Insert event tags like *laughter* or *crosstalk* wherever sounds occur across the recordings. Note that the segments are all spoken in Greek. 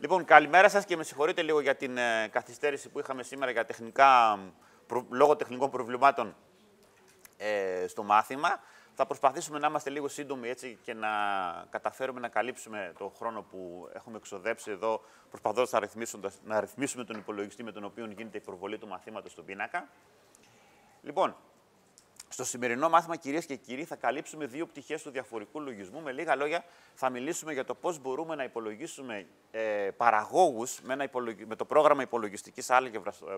Λοιπόν, καλημέρα σας και με συγχωρείτε λίγο για την ε, καθυστέρηση που είχαμε σήμερα για τεχνικά, προ, λόγω τεχνικών προβλημάτων ε, στο μάθημα. Θα προσπαθήσουμε να είμαστε λίγο σύντομοι έτσι και να καταφέρουμε να καλύψουμε το χρόνο που έχουμε εξοδέψει εδώ, προσπαθώντας να, να ρυθμίσουμε τον υπολογιστή με τον οποίο γίνεται η προβολή του μαθήματος στον πίνακα. Λοιπόν, στο σημερινό μάθημα, κυρίες και κύριοι, θα καλύψουμε δύο πτυχές του διαφορικού λογισμού. Με λίγα λόγια, θα μιλήσουμε για το πώς μπορούμε να υπολογίσουμε ε, παραγόγους με, με το πρόγραμμα υπολογιστικής άλγευρας, ε,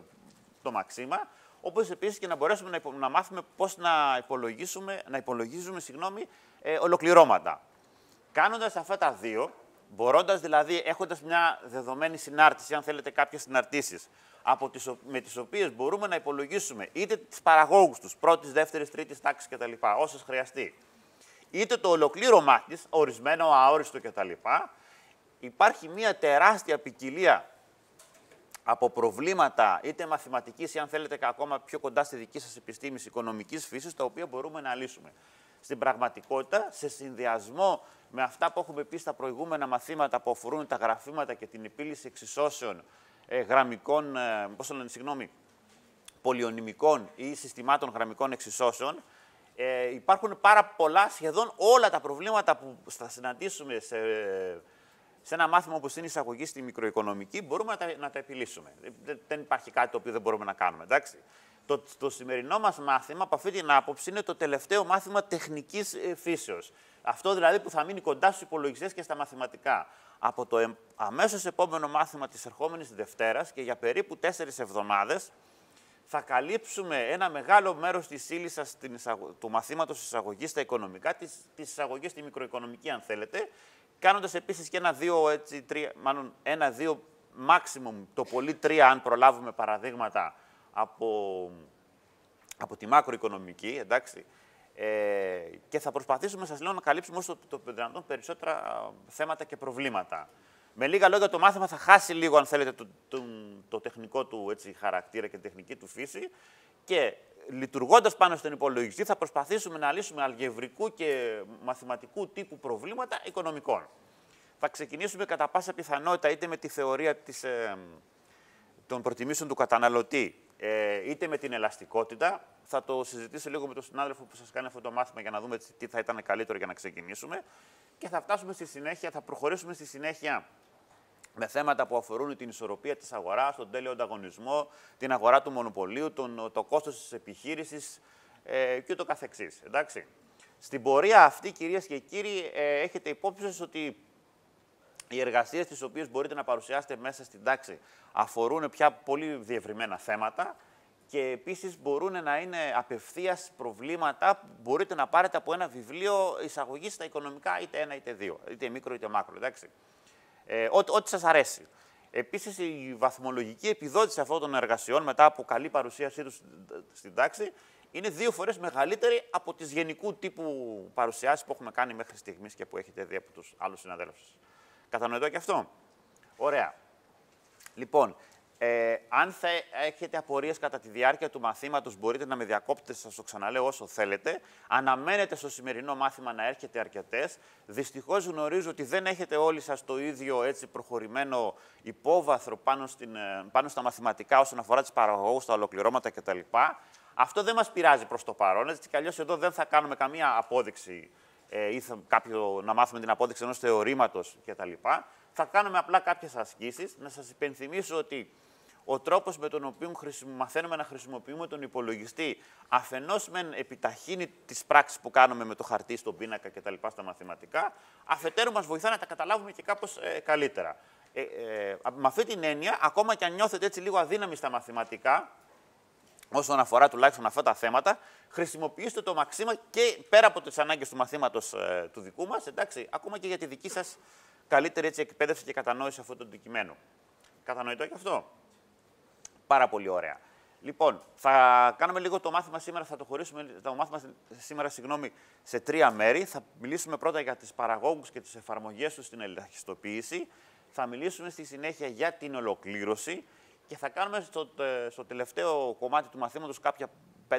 το Μαξίμα, όπως επίσης και να μπορέσουμε να, να μάθουμε πώς να, υπολογίσουμε, να υπολογίζουμε συγγνώμη, ε, ολοκληρώματα. Κάνοντας αυτά τα δύο, μπορώντας δηλαδή, έχοντας μια δεδομένη συνάρτηση, αν θέλετε κάποιες συναρτήσεις, από τις, με τις οποίες μπορούμε να υπολογίσουμε είτε τις παραγόγους τους, πρώτης, δεύτερης, τρίτης τάξης κτλ, όσες χρειαστεί, είτε το ολοκλήρωμά της, ορισμένο, αόριστο κτλ, υπάρχει μια τεράστια ποικιλία από προβλήματα, είτε μαθηματικής ή αν θέλετε και ακόμα πιο κοντά στη δική σας επιστήμης οικονομικής φύσης, τα οποία μπορούμε να λύσουμε. Στην πραγματικότητα, σε συνδυασμό με αυτά που έχουμε πει στα προηγούμενα μαθήματα που αφορούν τα γραφήματα και την επίλυση εξισώσεων ε, γραμμικών, ε, πώς λένε, συγγνώμη, πολυονυμικών ή συστημάτων γραμμικών εξισώσεων, ε, υπάρχουν πάρα πολλά, σχεδόν όλα τα προβλήματα που θα συναντήσουμε σε, σε ένα μάθημα όπως είναι η εισαγωγή στη μικροοικονομική, μπορούμε να τα, να τα επιλύσουμε. Δεν, υπάρχει κάτι το οποίο δεν μπορούμε να κάνουμε, εντάξει. Το, το σημερινό μας μάθημα, από αυτή την άποψη, είναι το τελευταίο μάθημα τεχνικής ε, φύσεως. Αυτό δηλαδή που θα μείνει κοντά στους υπολογιστές και στα μαθηματικά από το αμέσως επόμενο μάθημα της ερχόμενης Δευτέρας και για περίπου τέσσερις εβδομάδες θα καλύψουμε ένα μεγάλο μέρος της ύλης σας του μαθήματος εισαγωγής στα οικονομικά, της, της εισαγωγής στη μικροοικονομική αν θέλετε, κάνοντας επίσης και ένα-δύο, έτσι, τρία, μάλλον ένα-δύο maximum, το πολύ τρία αν προλάβουμε παραδείγματα από, από τη μακροοικονομική, εντάξει, ε, και θα προσπαθήσουμε, σας λέω, να καλύψουμε όσο το, δυνατόν περισσότερα θέματα και προβλήματα. Με λίγα λόγια, το μάθημα θα χάσει λίγο, αν θέλετε, το, το, το τεχνικό του έτσι, χαρακτήρα και τεχνική του φύση και λειτουργώντας πάνω στον υπολογιστή θα προσπαθήσουμε να λύσουμε αλγευρικού και μαθηματικού τύπου προβλήματα οικονομικών. Θα ξεκινήσουμε κατά πάσα πιθανότητα είτε με τη θεωρία της, ε, των προτιμήσεων του καταναλωτή, ε, είτε με την ελαστικότητα. Θα το συζητήσω λίγο με τον συνάδελφο που σας κάνει αυτό το μάθημα για να δούμε τι θα ήταν καλύτερο για να ξεκινήσουμε. Και θα φτάσουμε στη συνέχεια, θα προχωρήσουμε στη συνέχεια με θέματα που αφορούν την ισορροπία της αγοράς, τον τέλειο ανταγωνισμό, την αγορά του μονοπωλίου, τον, το κόστος της επιχείρησης ε, και το καθεξής. Εντάξει. Στην πορεία αυτή, κυρίες και κύριοι, ε, έχετε υπόψη ότι οι εργασίες τις οποίες μπορείτε να παρουσιάσετε μέσα στην τάξη αφορούν πια πολύ διευρυμένα θέματα και επίσης μπορούν να είναι απευθείας προβλήματα που μπορείτε να πάρετε από ένα βιβλίο εισαγωγής στα οικονομικά, είτε ένα είτε δύο, είτε μικρό είτε μάκρο, εντάξει. Ε, ό,τι σας αρέσει. Επίσης, η βαθμολογική επιδότηση αυτών των εργασιών, μετά από καλή παρουσίασή τους στην τάξη, είναι δύο φορές μεγαλύτερη από τις γενικού τύπου παρουσιάσεις που έχουμε κάνει μέχρι στιγμής και που έχετε δει από τους άλλους συναδέλφους. Κατανοητό και αυτό. Ωραία. Λοιπόν, ε, αν θα έχετε απορίες κατά τη διάρκεια του μαθήματος, μπορείτε να με διακόπτετε, σας το ξαναλέω όσο θέλετε. Αναμένετε στο σημερινό μάθημα να έρχεται αρκετές. Δυστυχώς γνωρίζω ότι δεν έχετε όλοι σας το ίδιο έτσι προχωρημένο υπόβαθρο πάνω, στην, ε, πάνω στα μαθηματικά όσον αφορά τις παραγωγούς, τα ολοκληρώματα κτλ. Αυτό δεν μας πειράζει προς το παρόν, έτσι κι αλλιώς εδώ δεν θα κάνουμε καμία απόδειξη ε, ή θα, κάποιο, να μάθουμε την απόδειξη ενός θεωρήματος κτλ. Θα κάνουμε απλά κάποιες ασκήσεις. Να σας υπενθυμίσω ότι ο τρόπος με τον οποίο μαθαίνουμε να χρησιμοποιούμε τον υπολογιστή αφενός μεν επιταχύνει τις πράξεις που κάνουμε με το χαρτί στον πίνακα κτλ. στα μαθηματικά, αφετέρου μας βοηθά να τα καταλάβουμε και κάπως ε, καλύτερα. Ε, ε, με αυτή την έννοια, ακόμα και αν νιώθετε έτσι λίγο αδύναμοι στα μαθηματικά, όσον αφορά τουλάχιστον αυτά τα θέματα, χρησιμοποιήστε το μαξίμα και πέρα από τις ανάγκες του μαθήματος ε, του δικού μας, εντάξει, ακόμα και για τη δική σας καλύτερη έτσι, εκπαίδευση και κατανόηση αυτού του αντικειμένου. Κατανοητό και αυτό; Πάρα πολύ ωραία. Λοιπόν, θα κάνουμε λίγο το μάθημα σήμερα, θα το χωρίσουμε το μάθημα σήμερα συγγνώμη, σε τρία μέρη. Θα μιλήσουμε πρώτα για τις παραγόγους και τις εφαρμογές τους στην ελαχιστοποίηση. Θα μιλήσουμε στη συνέχεια για την ολοκλήρωση και θα κάνουμε στο, στο τελευταίο κομμάτι του μαθήματος κάποια 5-6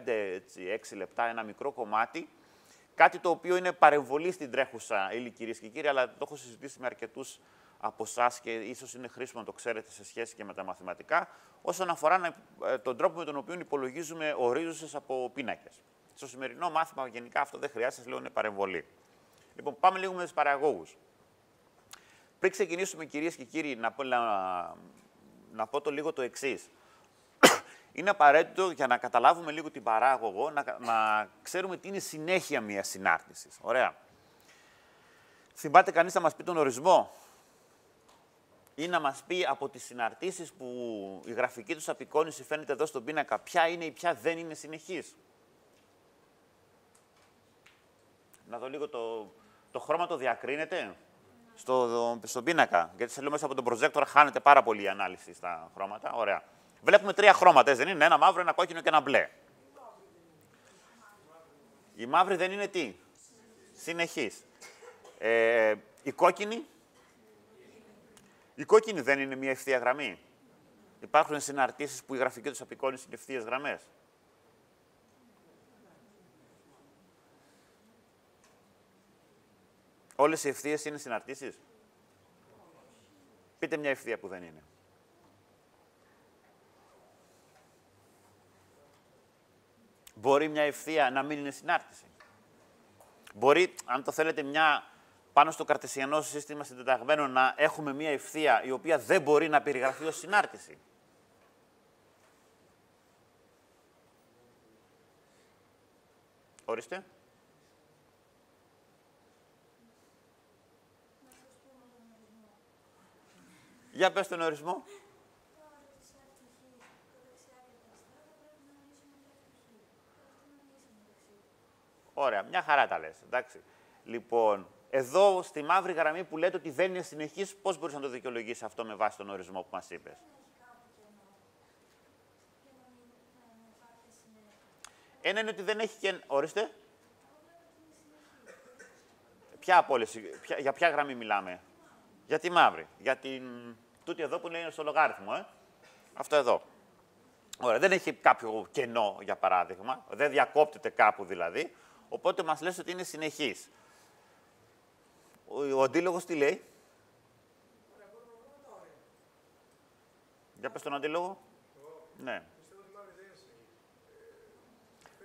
λεπτά, ένα μικρό κομμάτι, κάτι το οποίο είναι παρεμβολή στην τρέχουσα ύλη, κυρίες και κύριοι, αλλά το έχω συζητήσει με αρκετούς από εσάς και ίσως είναι χρήσιμο να το ξέρετε σε σχέση και με τα μαθηματικά, όσον αφορά ε, τον τρόπο με τον οποίο υπολογίζουμε ορίζουσες από πίνακες. Στο σημερινό μάθημα γενικά αυτό δεν χρειάζεται, λέω είναι παρεμβολή. Λοιπόν, πάμε λίγο με τους παραγωγούς. Πριν ξεκινήσουμε, κυρίες και κύριοι, να πω, να, να πω το λίγο το εξής. *clears throat* Είναι απαραίτητο για να καταλάβουμε λίγο την παράγωγο, να, να ξέρουμε τι είναι συνέχεια μια συνάρτησης. Ωραία. Θυμάται κανείς να μας πει τον ορισμό; Ή να μας πει από τις συναρτήσεις που η γραφική τους απεικόνηση φαίνεται εδώ στον πίνακα, ποια είναι ή ποια δεν είναι συνεχής; Να δω λίγο το, το χρώμα το διακρίνεται στο, στον πίνακα. Γιατί σε λέω μέσα από τον προτζέκτορα χάνεται πάρα πολύ η ανάλυση στα χρώματα. Ωραία. Βλέπουμε τρία χρώματα, δεν είναι. Ένα μαύρο, ένα κόκκινο και ένα μπλε. Η μαύρη δεν είναι τι; Συνεχής. Ε, η κόκκινη. Η κόκκινη δεν είναι μια ευθεία γραμμή. Υπάρχουν συναρτήσεις που η γραφική τους απεικόνηση είναι ευθείες γραμμές. Όλες οι ευθείες είναι συναρτήσεις. Πείτε μια ευθεία που δεν είναι. Μπορεί μια ευθεία να μην είναι συνάρτηση. Μπορεί, αν το θέλετε, μια πάνω στο καρτεσιανό σύστημα συντεταγμένο να έχουμε μια ευθεία η οποία δεν μπορεί να περιγραφεί ως συνάρτηση. Ορίστε. Για πες τον ορισμό. Ωραία, μια χαρά τα λες, εντάξει. Λοιπόν, εδώ στη μαύρη γραμμή που λέτε ότι δεν είναι συνεχής, πώς μπορείς να το δικαιολογήσεις αυτό με βάση τον ορισμό που μας είπες; Ένα είναι ότι δεν έχει και... Ορίστε. Ποια απόλυση, για ποια γραμμή μιλάμε; Για τη μαύρη. Για την... Τούτη εδώ που είναι στο λογάριθμο, ε. Αυτό εδώ. Ωραία, δεν έχει κάποιο κενό, για παράδειγμα. Δεν διακόπτεται κάπου δηλαδή. Οπότε μας λες ότι είναι συνεχής. Ο, ο αντίλογος τι λέει; Για πες τον αντίλογο. Ναι.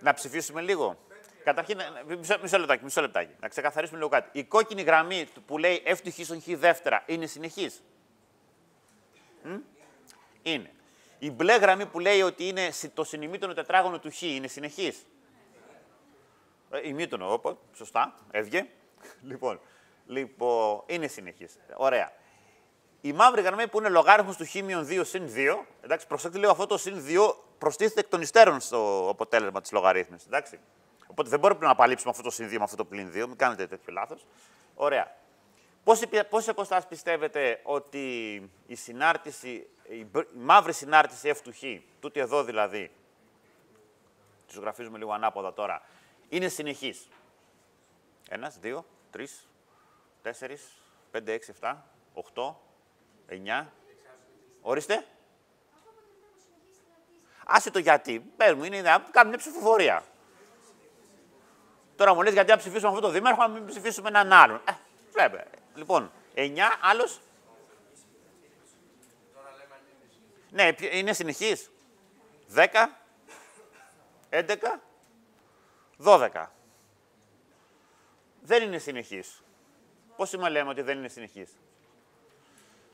Να ψηφίσουμε λίγο. Καταρχήν, μισό, μισό, λεπτάκι, μισό λεπτάκι. Να ξεκαθαρίσουμε λίγο κάτι. Η κόκκινη γραμμή που λέει F του Χ στον Χ δεύτερα είναι συνεχής; Είναι. Η μπλε γραμμή που λέει ότι είναι το συνημήτωνο τετράγωνο του Χ είναι συνεχής; Ε, ημίτονο, όπα, σωστά, έβγε. *laughs* λοιπόν, λοιπόν, είναι συνεχής. Ωραία. Η μαύρη γραμμή που είναι λογάριθμος του χήμιον 2 συν 2, εντάξει, προσέξτε λίγο αυτό το συν 2 προστίθεται εκ των υστέρων στο αποτέλεσμα της λογαρίθμης. Εντάξει. Οπότε δεν μπορούμε να απαλείψουμε αυτό το συν 2 με αυτό το πλην 2, μην κάνετε τέτοιο λάθος. Ωραία. Πόσε αποστάσει πιστεύετε ότι η συνάρτηση, η μαύρη συνάρτηση F του Χ, τούτη εδώ δηλαδή, τη γραφίζουμε λίγο ανάποδα τώρα, είναι συνεχής; Ένας, δύο, τρεις, τέσσερις, πέντε, έξι, εφτά, οχτώ, εννιά. Ορίστε. Άσε το γιατί. Πες μου, είναι να κάνουμε μια ψηφοφορία. Τώρα μου λες γιατί να ψηφίσουμε αυτό το δήμαρχο, να μην ψηφίσουμε έναν άλλον. Ε, βλέπε. Λοιπόν, εννιά, άλλος. Ναι, είναι συνεχής. Δέκα, έντεκα, 12. Δεν είναι συνεχής. Πώς σήμερα λέμε ότι δεν είναι συνεχής;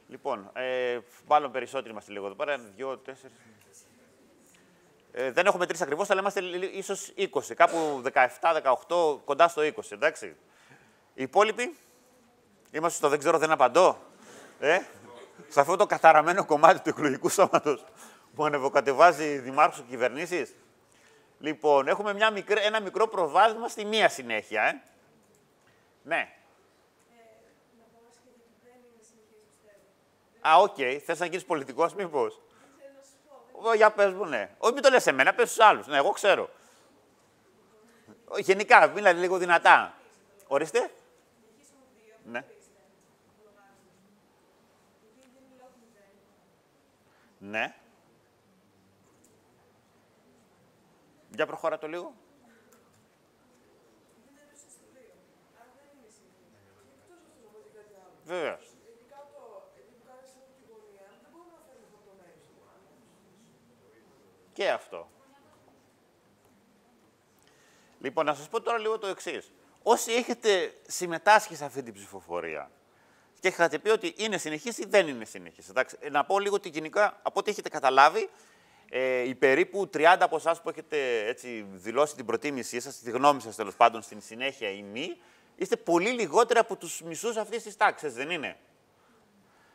Λοιπόν, ε, μάλλον περισσότεροι είμαστε λίγο εδώ πέρα. Δύο, τέσσερις... Ε, δεν έχουμε τρεις ακριβώς, αλλά είμαστε ίσως 20. Κάπου 17, 18, κοντά στο 20, εντάξει. Οι υπόλοιποι, είμαστε στο δεν ξέρω, δεν απαντώ. Ε, σε αυτό το καθαραμένο κομμάτι του εκλογικού σώματος που ανεβοκατεβάζει δημάρχους και κυβερνήσεις. Λοιπόν, έχουμε μια μικρή, ένα μικρό προβάδισμα στη μία συνέχεια. Ε. Ναι. Α, OK. Okay. Θες να γίνεις πολιτικός, μήπως; Για πες μου, ναι. Όχι, μην το λες εμένα, πες στους άλλους. Ναι, εγώ ξέρω. Γενικά, μίλα λίγο δυνατά. Ορίστε. Ναι. Ναι. Για προχώρα το λίγο. Βέβαια. Και αυτό. Λοιπόν, να σας πω τώρα λίγο το εξής. Όσοι έχετε συμμετάσχει σε αυτή την ψηφοφορία και είχατε πει ότι είναι συνεχής ή δεν είναι συνεχής. Εντάξει, να πω λίγο ότι γενικά, από ό,τι έχετε καταλάβει, ε, οι περίπου 30 από εσάς που έχετε έτσι, δηλώσει την προτίμησή σας, τη γνώμη σας τέλος πάντων στην συνέχεια ή μη, είστε πολύ λιγότεροι από τους μισούς αυτής της τάξης, δεν είναι;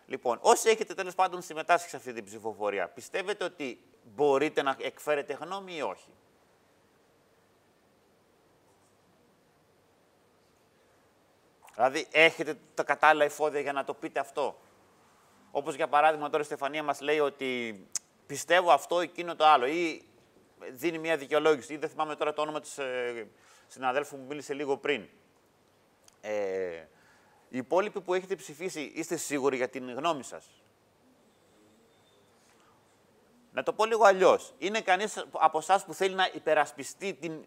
Λοιπόν, όσοι έχετε τέλος πάντων συμμετάσχει σε αυτή την ψηφοφορία, πιστεύετε ότι μπορείτε να εκφέρετε γνώμη ή όχι; Δηλαδή, έχετε τα κατάλληλα εφόδια για να το πείτε αυτό; Όπως για παράδειγμα τώρα η Στεφανία μας λέει ότι πιστεύω αυτό, εκείνο το άλλο. Ή δίνει μια δικαιολόγηση. Ή δεν θυμάμαι τώρα το όνομα της ε, συναδέλφου που μίλησε λίγο πριν. Ε, οι υπόλοιποι που έχετε ψηφίσει, είστε σίγουροι για την γνώμη σας; Να το πω λίγο αλλιώς. Είναι κανείς από εσάς που θέλει να υπερασπιστεί την,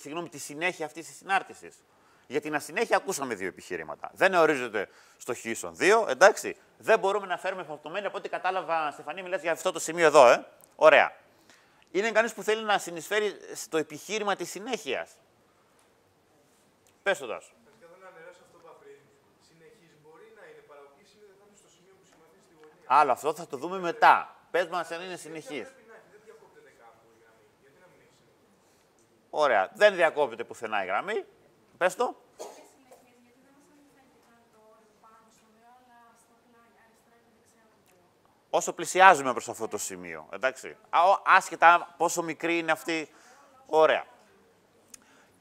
συγγνώμη, τη συνέχεια αυτής της συνάρτησης; Για την ασυνέχεια ακούσαμε δύο επιχειρήματα. Δεν ορίζεται στο χ δύο, εντάξει. Δεν μπορούμε να φέρουμε φορτωμένη από ό,τι κατάλαβα, Στεφανή, μιλάς για αυτό το σημείο εδώ, ε. Ωραία. Είναι κανείς που θέλει να συνεισφέρει στο επιχείρημα της συνέχειας; Πες το τόσο. Άλλο αυτό θα το δούμε μετά. Πες μας αν είναι συνεχής. Ωραία. Δεν διακόπτεται πουθενά η γραμμή. Πες το. Όσο πλησιάζουμε προς αυτό το σημείο, εντάξει. Άσχετα πόσο μικρή είναι αυτή. Ωραία.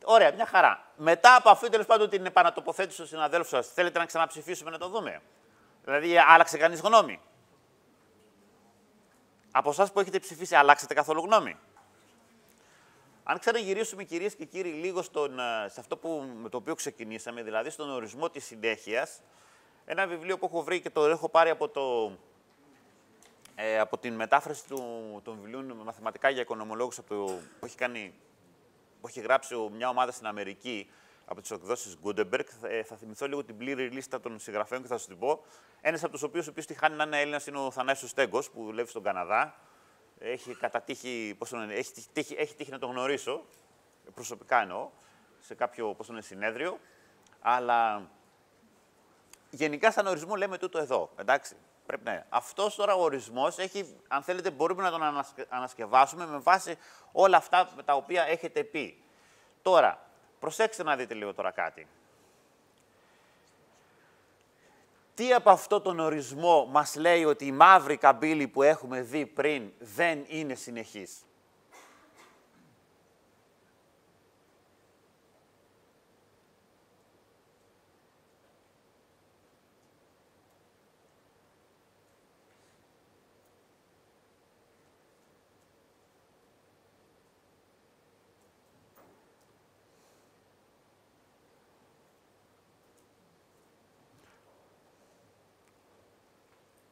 Ωραία, μια χαρά. Μετά από αυτή τέλος πάντων την επανατοποθέτηση του συναδέλφου σας, θέλετε να ξαναψηφίσουμε να το δούμε; Δηλαδή, άλλαξε κανείς γνώμη; Από εσάς που έχετε ψηφίσει, αλλάξατε καθόλου γνώμη; Αν ξαναγυρίσουμε, κυρίες και κύριοι, λίγο στον, ε, σε αυτό που, με το οποίο ξεκινήσαμε, δηλαδή στον ορισμό της συνέχειας, ένα βιβλίο που έχω βρει και το έχω πάρει από, το, ε, από την μετάφραση του, των βιβλίων Μαθηματικά για Οικονομολόγους από το, που, έχει κάνει, που έχει γράψει μια ομάδα στην Αμερική από τις εκδόσεις Gutenberg. Θα, θα θυμηθώ λίγο την πλήρη λίστα των συγγραφέων και θα σα την πω. Ένας από τους οποίους τη χάνει να είναι Έλληνας είναι ο Θανάσιος Στέγκος, που δουλεύει στον Καναδά. Έχει κατατύχει, πώς είναι, έχει, τύχει, έχει τύχει να τον γνωρίσω, προσωπικά εννοώ, σε κάποιο πώς είναι, συνέδριο. Αλλά γενικά σαν ορισμό λέμε τούτο εδώ, εντάξει. Πρέπει να είναι. Αυτός τώρα ο ορισμός έχει, αν θέλετε, μπορούμε να τον ανασκευάσουμε με βάση όλα αυτά τα οποία έχετε πει. Τώρα, προσέξτε να δείτε λίγο τώρα κάτι. Τι από αυτό τον ορισμό μας λέει ότι η μαύρη καμπύλη που έχουμε δει πριν δεν είναι συνεχής;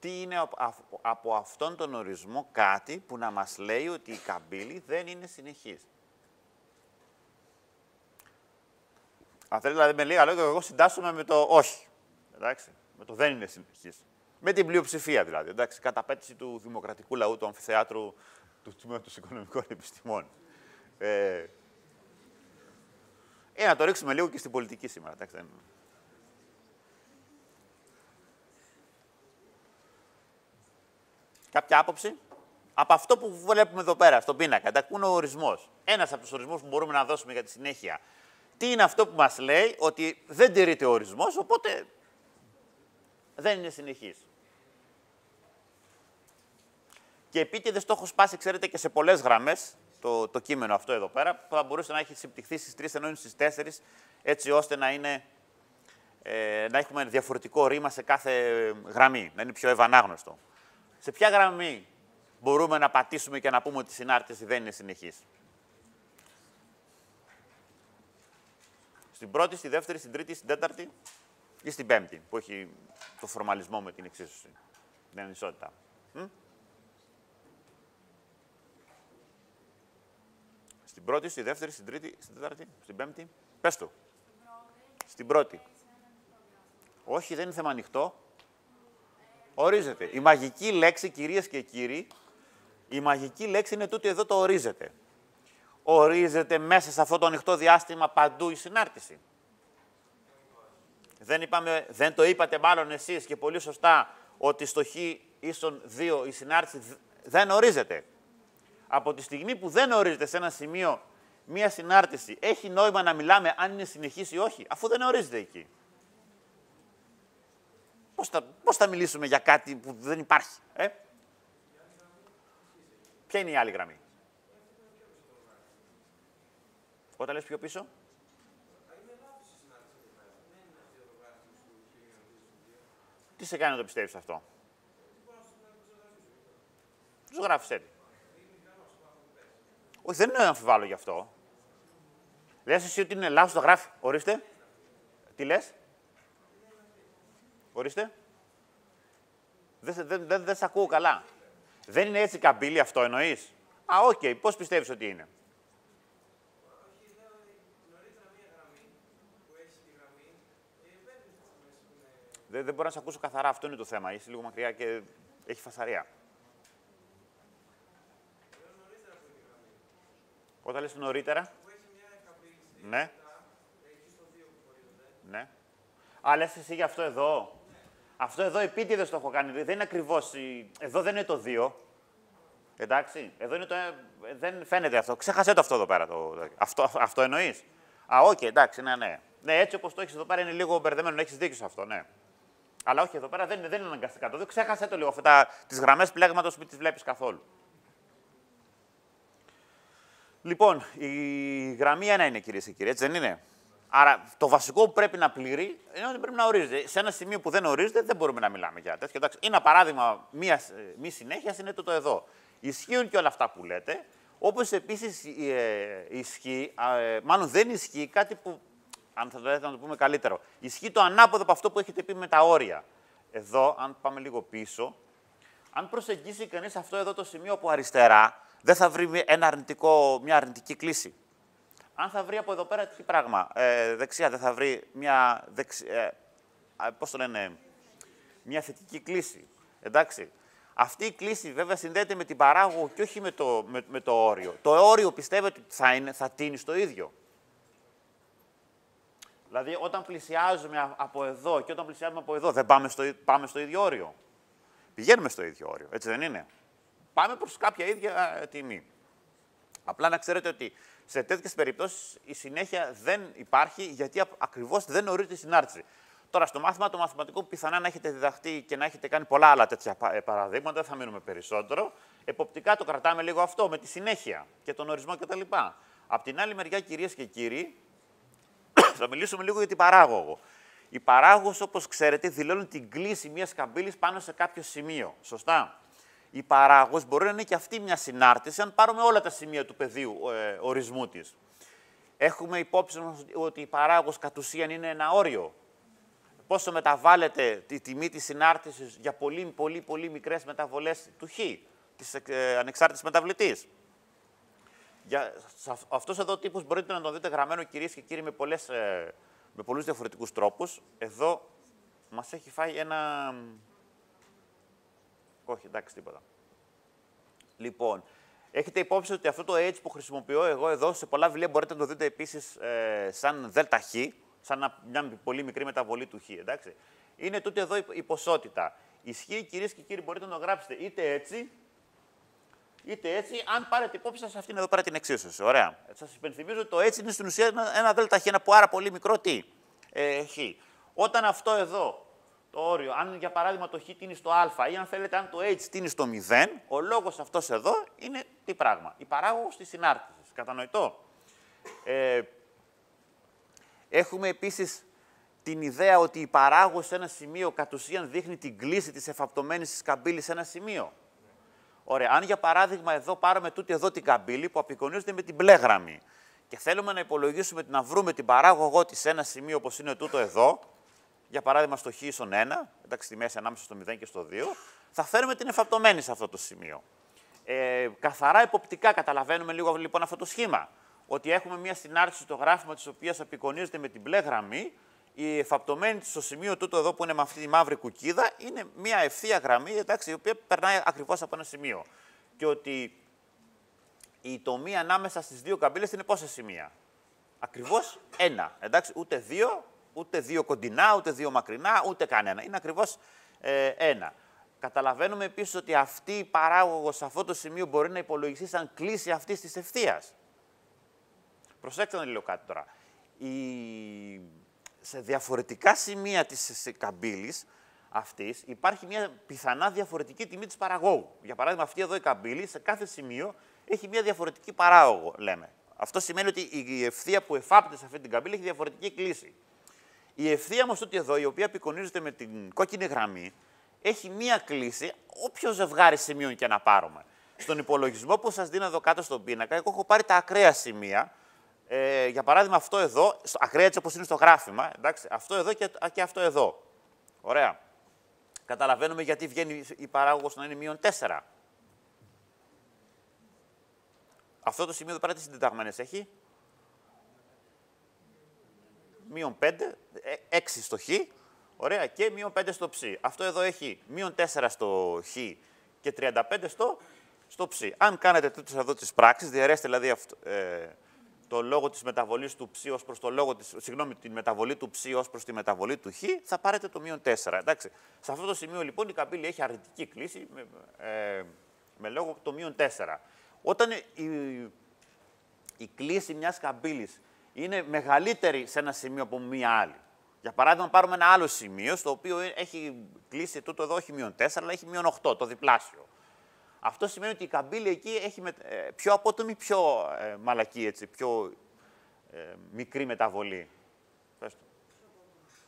Τι είναι από αυτόν τον ορισμό κάτι που να μας λέει ότι η καμπύλη δεν είναι συνεχής. Αν θέλεις δηλαδή με λίγα λόγια, εγώ συντάσσομαι με το όχι. Εντάξει, με το δεν είναι συνεχής. Με την πλειοψηφία δηλαδή, εντάξει, καταπέτηση του δημοκρατικού λαού του αμφιθεάτρου του Τμήματος Οικονομικών Επιστημών. Ε, ε, να το ρίξουμε λίγο και στην πολιτική σήμερα. Εντάξει, Κάποια άποψη. Από αυτό που βλέπουμε εδώ πέρα, στον πίνακα, εντάξει, που είναι ο ορισμός. Ένας από τους ορισμούς που μπορούμε να δώσουμε για τη συνέχεια. Τι είναι αυτό που μας λέει ότι δεν τηρείται ο ορισμός, οπότε δεν είναι συνεχής. Και επίτηδες το έχω σπάσει, ξέρετε, και σε πολλές γραμμές το, το κείμενο αυτό εδώ πέρα, που θα μπορούσε να έχει συμπτυχθεί στις 3 ενώ στις 4, έτσι ώστε να, είναι, ε, να έχουμε διαφορετικό ρήμα σε κάθε γραμμή, να είναι πιο ευανάγνωστο. Σε ποια γραμμή μπορούμε να πατήσουμε και να πούμε ότι η συνάρτηση δεν είναι συνεχής; Στην πρώτη, στη δεύτερη, στην τρίτη, στην τέταρτη ή στην πέμπτη, που έχει το φορμαλισμό με την εξίσωση, την ανισότητα. Στην πρώτη, στη δεύτερη, στην τρίτη, στην τέταρτη, στην πέμπτη. Πες το. Στην πρώτη. Όχι, δεν είναι θέμα ανοιχτό. Ορίζεται. Η μαγική λέξη, κυρίες και κύριοι, Η μαγική λέξη είναι τούτη εδώ το ορίζεται. Ορίζεται μέσα σε αυτό το ανοιχτό διάστημα παντού η συνάρτηση. Δεν, είπαμε, δεν το είπατε μάλλον εσείς και πολύ σωστά ότι στο χ ίσον 2 η συνάρτηση δεν ορίζεται. Από τη στιγμή που δεν ορίζεται σε ένα σημείο μία συνάρτηση, έχει νόημα να μιλάμε αν είναι συνεχής ή όχι, αφού δεν ορίζεται εκεί. Πώς θα, πώς θα μιλήσουμε για κάτι που δεν υπάρχει, ε; Ποια είναι η άλλη γραμμή; Όταν λες πιο πίσω. Τι σε κάνει να το πιστεύεις αυτό; Τους γράφεις έτσι. Όχι, δεν είναι αμφιβάλλω γι' αυτό. Λες εσύ ότι είναι λάθος το γράφει. Ορίστε. Τι λες; Ορίστε. Δεν, δεν, δεν, δεν σε ακούω καλά. Δεν είναι έτσι καμπύλη αυτό εννοείς; Α, OK. Okay. Πώς πιστεύεις ότι είναι; Δεν, δεν μπορώ να σε ακούσω καθαρά. Αυτό είναι το θέμα. Είσαι λίγο μακριά και έχει φασαρία. Όταν λες νωρίτερα. Ναι. Ναι. Α, λες εσύ για αυτό εδώ. Αυτό εδώ επίτηδες το έχω κάνει. Δεν είναι ακριβώς. Εδώ δεν είναι το 2. Εντάξει. Εδώ είναι το. Δεν φαίνεται αυτό. Ξέχασε το αυτό εδώ πέρα. Το... Αυτό, αυτό εννοείς. Α, όχι, εντάξει, ναι, ναι. Ναι, έτσι όπως το έχεις εδώ πέρα είναι λίγο μπερδεμένο. Έχεις δίκιο σε αυτό, ναι. Αλλά όχι, εδώ πέρα δεν, δεν είναι αναγκαστικά το 2. Ξέχασε το λίγο. Τις γραμμές πλέγματος μην τις βλέπεις καθόλου. Λοιπόν, η γραμμή ένα είναι, κυρίες και κύριοι, έτσι δεν είναι; Άρα το βασικό που πρέπει να πληρεί είναι ότι πρέπει να ορίζεται. Σε ένα σημείο που δεν ορίζεται δεν μπορούμε να μιλάμε για τέτοιο. Εντάξει, ένα παράδειγμα μία μη συνέχεια είναι το, το εδώ. Ισχύουν και όλα αυτά που λέτε. Όπως επίσης ε, ισχύει, ε, μάλλον δεν ισχύει κάτι που, αν θα το να το πούμε καλύτερο, ισχύει το ανάποδο από αυτό που έχετε πει με τα όρια. Εδώ, αν πάμε λίγο πίσω, αν προσεγγίσει κανείς αυτό εδώ το σημείο από αριστερά, δεν θα βρει ένα αρνητικό, μια αρνητική κλίση. Αν θα βρει από εδώ πέρα τι πράγμα, ε, δεξιά, δεν θα βρει μια, δεξι, ε, πώς το λένε, μια θετική κλίση. Εντάξει. Αυτή η κλίση βέβαια συνδέεται με την παράγωγο και όχι με το, με, με το όριο. Το όριο πιστεύετε ότι θα, είναι, θα τίνει στο ίδιο. Δηλαδή, όταν πλησιάζουμε από εδώ και όταν πλησιάζουμε από εδώ, δεν πάμε στο, πάμε στο ίδιο όριο. Πηγαίνουμε στο ίδιο όριο, έτσι δεν είναι; Πάμε προς κάποια ίδια ε, τιμή. Απλά να ξέρετε ότι σε τέτοιες περιπτώσεις η συνέχεια δεν υπάρχει γιατί ακριβώς δεν ορίζεται η συνάρτηση. Τώρα, στο μάθημα το μαθηματικό πιθανά να έχετε διδαχτεί και να έχετε κάνει πολλά άλλα τέτοια ε, παραδείγματα, δεν θα μείνουμε περισσότερο. Εποπτικά το κρατάμε λίγο αυτό με τη συνέχεια και τον ορισμό κτλ. Απ' την άλλη μεριά, κυρίες και κύριοι, *coughs* θα μιλήσουμε λίγο για την παράγωγο. Οι παράγωγος, όπως ξέρετε, δηλώνουν την κλίση μιας καμπύλης πάνω σε κάποιο σημείο. Σωστά η παράγωγος μπορεί να είναι και αυτή μια συνάρτηση, αν πάρουμε όλα τα σημεία του πεδίου ε, ορισμού της. Έχουμε υπόψη μας ότι η παράγωγος κατ' ουσίαν είναι ένα όριο. Πόσο μεταβάλλεται τη τιμή της συνάρτησης για πολύ, πολύ, πολύ μικρές μεταβολές του χ, της ε, ανεξάρτητης μεταβλητής. Για, αυτός εδώ ο τύπος μπορείτε να τον δείτε γραμμένο, κυρίες και κύριοι, με, πολλές, ε, με πολλούς διαφορετικούς τρόπους. Εδώ μας έχει φάει ένα όχι, εντάξει, τίποτα. Λοιπόν, έχετε υπόψη ότι αυτό το H που χρησιμοποιώ εγώ εδώ σε πολλά βιβλία μπορείτε να το δείτε επίσης ε, σαν ΔΧ, σαν μια πολύ μικρή μεταβολή του Χ. Εντάξει. Είναι τούτη εδώ η ποσότητα. Ισχύει, κυρίες και κύριοι, μπορείτε να το γράψετε είτε έτσι, είτε έτσι, αν πάρετε υπόψη σας αυτήν εδώ πέρα την εξίσωση. Ωραία. Σας υπενθυμίζω ότι το έτσι είναι στην ουσία ένα, ένα ΔΧ, ένα πάρα πολύ μικρό τι. Ε, χ. Όταν αυτό εδώ το όριο. Αν για παράδειγμα το χ τίνει στο α ή αν θέλετε αν το h τίνει στο 0, ο λόγος αυτός εδώ είναι τι πράγμα. Η παράγωγος της συνάρτησης. Κατανοητό; Ε, έχουμε επίσης την ιδέα ότι η παράγωγος σε ένα σημείο κατ' ουσίαν δείχνει την κλίση της εφαπτωμένης της καμπύλης σε ένα σημείο. Ωραία. Αν για παράδειγμα εδώ πάρουμε τούτη εδώ την καμπύλη που απεικονίζεται με την μπλε γραμμή και θέλουμε να υπολογίσουμε, να βρούμε την παράγωγό της σε ένα σημείο όπως είναι τούτο εδώ, για παράδειγμα στο χ ίσον 1, εντάξει, στη μέση ανάμεσα στο 0 και στο 2, θα φέρουμε την εφαπτωμένη σε αυτό το σημείο. Ε, καθαρά υποπτικά καταλαβαίνουμε λίγο λοιπόν αυτό το σχήμα. Ότι έχουμε μια συνάρτηση στο γράφημα της οποίας απεικονίζεται με την μπλε γραμμή. Η εφαπτωμένη στο σημείο τούτο εδώ που είναι με αυτή τη μαύρη κουκίδα είναι μια ευθεία γραμμή εντάξει, η οποία περνάει ακριβώς από ένα σημείο. και ότι η τομή ανάμεσα στις δύο καμπύλες είναι πόσα σημεία; Ακριβώς ένα. Εντάξει, ούτε δύο, ούτε δύο κοντινά, ούτε δύο μακρινά, ούτε κανένα. Είναι ακριβώς ε, ένα. Καταλαβαίνουμε επίσης ότι αυτή η παράγωγος σε αυτό το σημείο μπορεί να υπολογιστεί σαν κλίση αυτής της ευθείας. Προσέξτε να λέω κάτι τώρα. Η... Σε διαφορετικά σημεία της καμπύλης αυτής υπάρχει μια πιθανά διαφορετική τιμή της παραγόγου. Για παράδειγμα, αυτή εδώ η καμπύλη σε κάθε σημείο έχει μια διαφορετική παράγωγο, λέμε. Αυτό σημαίνει ότι η ευθεία που εφάπτεται σε αυτή την καμπύλη έχει διαφορετική κλίση. Η ευθεία όμω ότι εδώ, η οποία απεικονίζεται με την κόκκινη γραμμή, έχει μία κλίση, όποιο ζευγάρι σημείων και να πάρουμε. Στον υπολογισμό που σας δίνω εδώ κάτω στον πίνακα, εγώ έχω πάρει τα ακραία σημεία. Ε, για παράδειγμα, αυτό εδώ, ακραία έτσι όπως είναι στο γράφημα, εντάξει, αυτό εδώ και, και αυτό εδώ. Ωραία. Καταλαβαίνουμε γιατί βγαίνει η παράγωγος να είναι μείον 4. Αυτό το σημείο εδώ πέρα τι συντεταγμένες έχει; Μείον 5, 6 ε, στο χ, ωραία, και μείον 5 στο ψ. Αυτό εδώ έχει μείον 4 στο χ και 35 στο, στο ψ. Αν κάνετε τούτες εδώ τις πράξεις, διαιρέστε δηλαδή αυτό, ε, το λόγο της μεταβολής του ψ ως προς το λόγο της, συγγνώμη, την μεταβολή του ψ ως προς τη μεταβολή του χ, θα πάρετε το μείον 4. Εντάξει. Σε αυτό το σημείο λοιπόν η καμπύλη έχει αρνητική κλίση με, ε, με λόγο το μείον 4. Όταν η, η κλίση μιας καμπύλης είναι μεγαλύτερη σε ένα σημείο από μία άλλη. Για παράδειγμα, πάρουμε ένα άλλο σημείο, στο οποίο έχει κλείσει τούτο εδώ, όχι μείον 4, αλλά έχει μείον 8, το διπλάσιο. Αυτό σημαίνει ότι η καμπύλη εκεί έχει ε, πιο απότομη, πιο ε, μαλακή, έτσι, πιο ε, μικρή μεταβολή.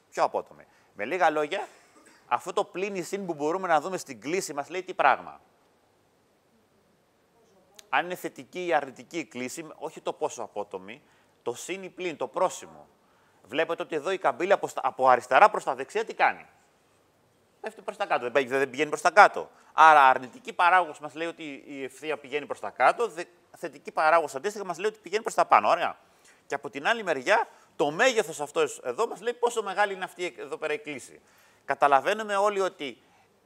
Πιο απότομη. Με λίγα λόγια, αυτό το πλήν συν που μπορούμε να δούμε στην κλίση μας λέει τι πράγμα. Αν είναι θετική ή αρνητική η κλίση, όχι το πόσο απότομη, το συν ή πλήν, το πρόσημο. Βλέπετε ότι εδώ η καμπύλη από αριστερά προς τα δεξιά τι κάνει; Πέφτει προς τα κάτω. Δεν πηγαίνει προς τα κάτω. Άρα, αρνητική παράγωγος μας λέει ότι η ευθεία πηγαίνει προς τα κάτω, θετική παράγωγος αντίστοιχα μας λέει ότι πηγαίνει προς τα πάνω. Ωραία. Και από την άλλη μεριά, το μέγεθος αυτός εδώ μας λέει πόσο μεγάλη είναι αυτή εδώ πέρα η κλίση. Καταλαβαίνουμε όλοι ότι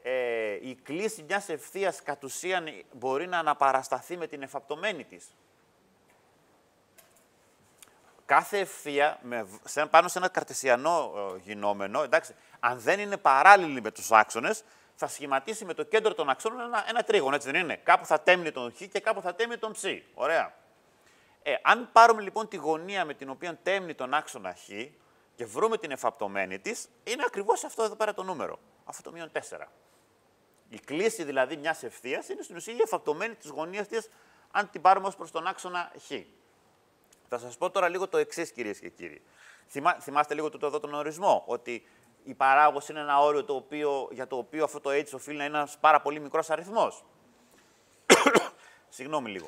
ε, η κλίση μιας ευθείας κατ' ουσίαν μπορεί να αναπαρασταθεί με την εφαπτωμένη της κάθε ευθεία με, σε, πάνω σε ένα καρτεσιανό ε, γινόμενο, εντάξει, αν δεν είναι παράλληλη με τους άξονες, θα σχηματίσει με το κέντρο των αξώνων ένα, ένα τρίγωνο, έτσι δεν είναι; Κάπου θα τέμνει τον χ και κάπου θα τέμνει τον ψ. Ωραία. Ε, αν πάρουμε λοιπόν τη γωνία με την οποία τέμνει τον άξονα χ και βρούμε την εφαπτωμένη της, είναι ακριβώς αυτό εδώ πέρα το νούμερο. Αυτό το μείον 4. Η κλίση δηλαδή μιας ευθείας είναι στην ουσία η εφαπτωμένη της γωνίας της, αν την πάρουμε ως προς τον άξονα χ. Θα σας πω τώρα λίγο το εξής, κυρίες και κύριοι. Θυμά, θυμάστε λίγο το εδώ τον ορισμό, ότι η παράγω είναι ένα όριο το οποίο, για το οποίο αυτό το H οφείλει να είναι ένας πάρα πολύ μικρός αριθμός. *coughs* Συγγνώμη λίγο.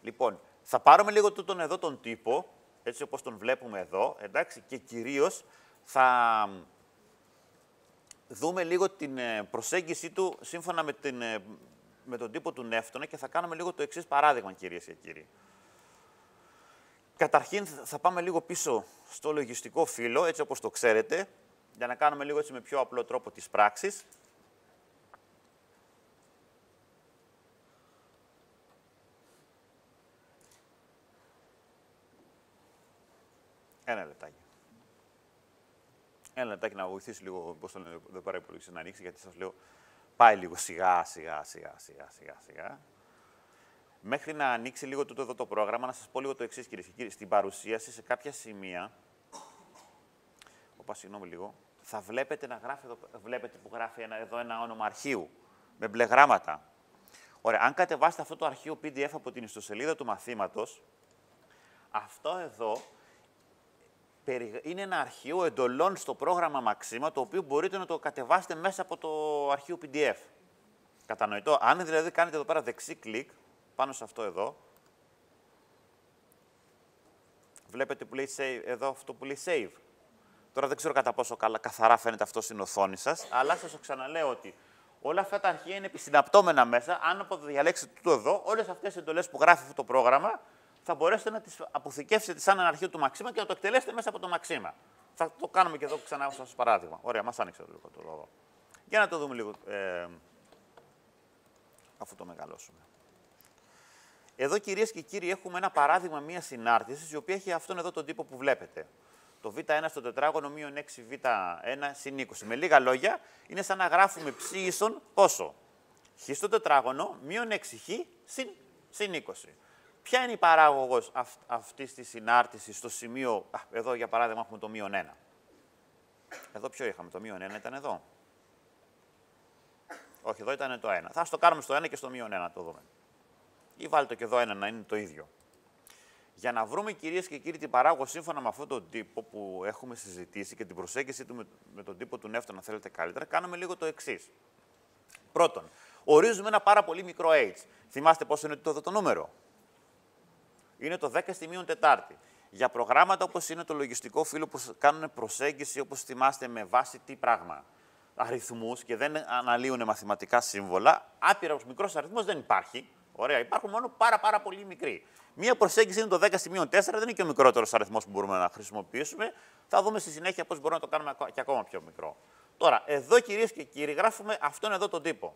Λοιπόν, θα πάρουμε λίγο τούτον εδώ τον τύπο, έτσι όπως τον βλέπουμε εδώ, εντάξει, και κυρίως θα δούμε λίγο την ε, προσέγγιση του σύμφωνα με, την, ε, με τον τύπο του Νεύτωνα και θα κάνουμε λίγο το εξής παράδειγμα, κυρίες και κύριοι. Καταρχήν θα πάμε λίγο πίσω στο λογιστικό φύλλο, έτσι όπως το ξέρετε, για να κάνουμε λίγο έτσι με πιο απλό τρόπο τις πράξεις. Ένα λεπτάκι. Ένα λεπτάκι να βοηθήσει λίγο πώς το λένε εδώ πέρα υπολογιστή να ανοίξει, γιατί σας λέω πάει λίγο σιγά, σιγά, σιγά, σιγά, σιγά, σιγά. Μέχρι να ανοίξει λίγο τούτο εδώ το πρόγραμμα, να σας πω λίγο το εξής, κυρίες και κύριοι. Στην παρουσίαση, σε κάποια σημεία. Οπα, συγγνώμη λίγο. Θα βλέπετε να γράφει εδώ, βλέπετε που γράφει ένα, εδώ ένα όνομα αρχείου με μπλε γράμματα. Ωραία, αν κατεβάσετε αυτό το αρχείο PDF από την ιστοσελίδα του μαθήματος, αυτό εδώ είναι ένα αρχείο εντολών στο πρόγραμμα Maxima, το οποίο μπορείτε να το κατεβάσετε μέσα από το αρχείο PDF. Κατανοητό. Αν δηλαδή κάνετε εδώ πέρα δεξί κλικ, πάνω σε αυτό εδώ, βλέπετε που λέει save, εδώ αυτό που λέει save. Τώρα δεν ξέρω κατά πόσο καλά, καθαρά φαίνεται αυτό στην οθόνη σας, αλλά σας το ξαναλέω ότι όλα αυτά τα αρχεία είναι επισυναπτώμενα μέσα. Αν διαλέξετε τούτο εδώ, όλες αυτές οι εντολές που γράφει αυτό το πρόγραμμα, θα μπορέσετε να τις αποθηκεύσετε σαν ένα αρχείο του Μαξίμα και να το εκτελέσετε μέσα από το Μαξίμα. Θα το κάνουμε και εδώ ξανά ως παράδειγμα. Ωραία, μας άνοιξε το λίγο το λόγο. Για να το δούμε λίγο. Ε, αφού το μεγαλώσουμε. Εδώ, κυρίες και κύριοι, έχουμε ένα παράδειγμα μια συνάρτηση, η οποία έχει αυτόν εδώ τον τύπο που βλέπετε. Το β1 στο τετράγωνο μείον 6β1 συν 20. Με λίγα λόγια, είναι σαν να γράφουμε ψ ίσον πόσο; Χ στο τετράγωνο μείον 6χ συν, συν 20. Ποια είναι η παράγωγος αυ, αυτής της συνάρτησης στο σημείο, α, εδώ για παράδειγμα έχουμε το μείον 1. Εδώ ποιο είχαμε, το μείον 1 ήταν εδώ; Όχι, εδώ ήταν το 1. Θα το κάνουμε στο 1 και στο μείον 1 το δούμε. Ή βάλτε και εδώ ένα να είναι το ίδιο. Για να βρούμε κυρίες και κύριοι την παράγω σύμφωνα με αυτόν τον τύπο που έχουμε συζητήσει και την προσέγγιση του με, τον τύπο του νεύτου, να θέλετε καλύτερα, κάνουμε λίγο το εξής. Πρώτον, ορίζουμε ένα πάρα πολύ μικρό h. Θυμάστε πόσο είναι το, το νούμερο; Είναι το 10 στη μείον τετάρτη. Για προγράμματα όπως είναι το λογιστικό φύλλο που κάνουν προσέγγιση, όπως θυμάστε, με βάση τι πράγμα; Αριθμούς και δεν αναλύουν μαθηματικά σύμβολα. Άπειρος μικρός αριθμός δεν υπάρχει. Ωραία, υπάρχουν μόνο πάρα, πάρα πολύ μικροί. Μία προσέγγιση είναι το 10 σημείο 4, δεν είναι και ο μικρότερος αριθμός που μπορούμε να χρησιμοποιήσουμε. Θα δούμε στη συνέχεια πώς μπορούμε να το κάνουμε και ακόμα πιο μικρό. Τώρα, εδώ κυρίες και κύριοι, γράφουμε αυτόν εδώ τον τύπο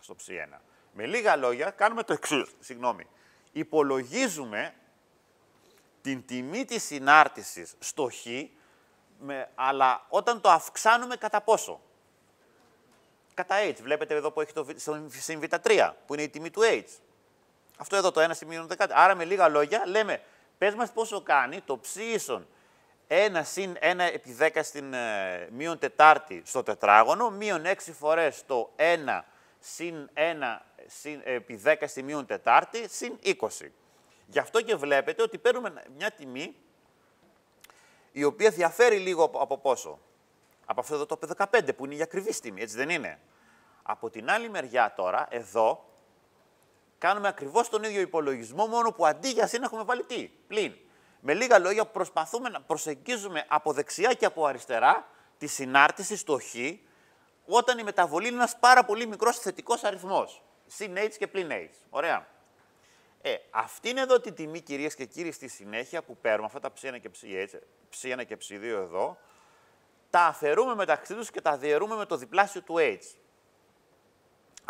στο ψ1. Με λίγα λόγια, κάνουμε το εξής. Συγγνώμη. Υπολογίζουμε την τιμή της συνάρτησης στο χ, με, αλλά όταν το αυξάνουμε κατά πόσο; Κατά h. Βλέπετε εδώ που έχει το συν β3, που είναι η τιμή του h. Αυτό εδώ το 1 στη μείον 10. Άρα με λίγα λόγια λέμε, πες μας πόσο κάνει το ψ 1 συν 1 επί 10 στην ε, μείον τετάρτη στο τετράγωνο, μείον 6 φορές το 1 συν 1 συν, επί 10 στη μείον τετάρτη, συν 20. Γι' αυτό και βλέπετε ότι παίρνουμε μια τιμή η οποία διαφέρει λίγο από, από πόσο. Από αυτό εδώ το 15 που είναι η ακριβή τιμή, έτσι δεν είναι. Από την άλλη μεριά τώρα, εδώ, κάνουμε ακριβώς τον ίδιο υπολογισμό, μόνο που αντί για συν έχουμε βάλει τι, πλην. Με λίγα λόγια, προσπαθούμε να προσεγγίζουμε από δεξιά και από αριστερά τη συνάρτηση στο χ, όταν η μεταβολή είναι ένας πάρα πολύ μικρός θετικός αριθμός. Συν h και πλην h. Ωραία. Ε, αυτή είναι εδώ τη τιμή, κυρίες και κύριοι, στη συνέχεια που παίρνουμε αυτά τα ψ1 και ψ1 και ψ2 εδώ, τα αφαιρούμε μεταξύ τους και τα διαιρούμε με το διπλάσιο του h.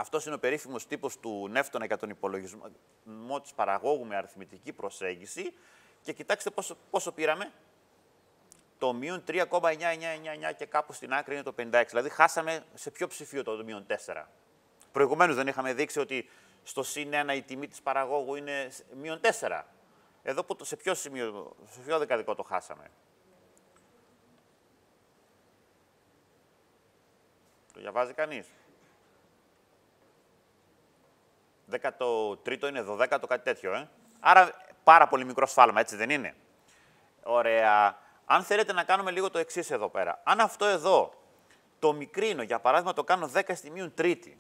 Αυτός είναι ο περίφημος τύπος του νεύτωνα για τον υπολογισμό της παραγόγου με αριθμητική προσέγγιση. Και κοιτάξτε πόσο, πόσο πήραμε. Το μείον 3,9999 και κάπου στην άκρη είναι το 56. Δηλαδή χάσαμε σε ποιο ψηφίο το μείον 4. Προηγουμένως δεν είχαμε δείξει ότι στο συν 1 η τιμή της παραγόγου είναι μείον 4. Εδώ σε ποιο σημείο, σε ποιο δεκαδικό το χάσαμε. Το διαβάζει κανείς; 13ο είναι 12ο, κάτι τέτοιο. Ε. Άρα πάρα πολύ μικρό σφάλμα, έτσι δεν είναι; Ωραία. Αν θέλετε να κάνουμε λίγο το εξής εδώ πέρα. Αν αυτό εδώ το μικρύνω, για παράδειγμα το κάνω 10 στη μείον τρίτη,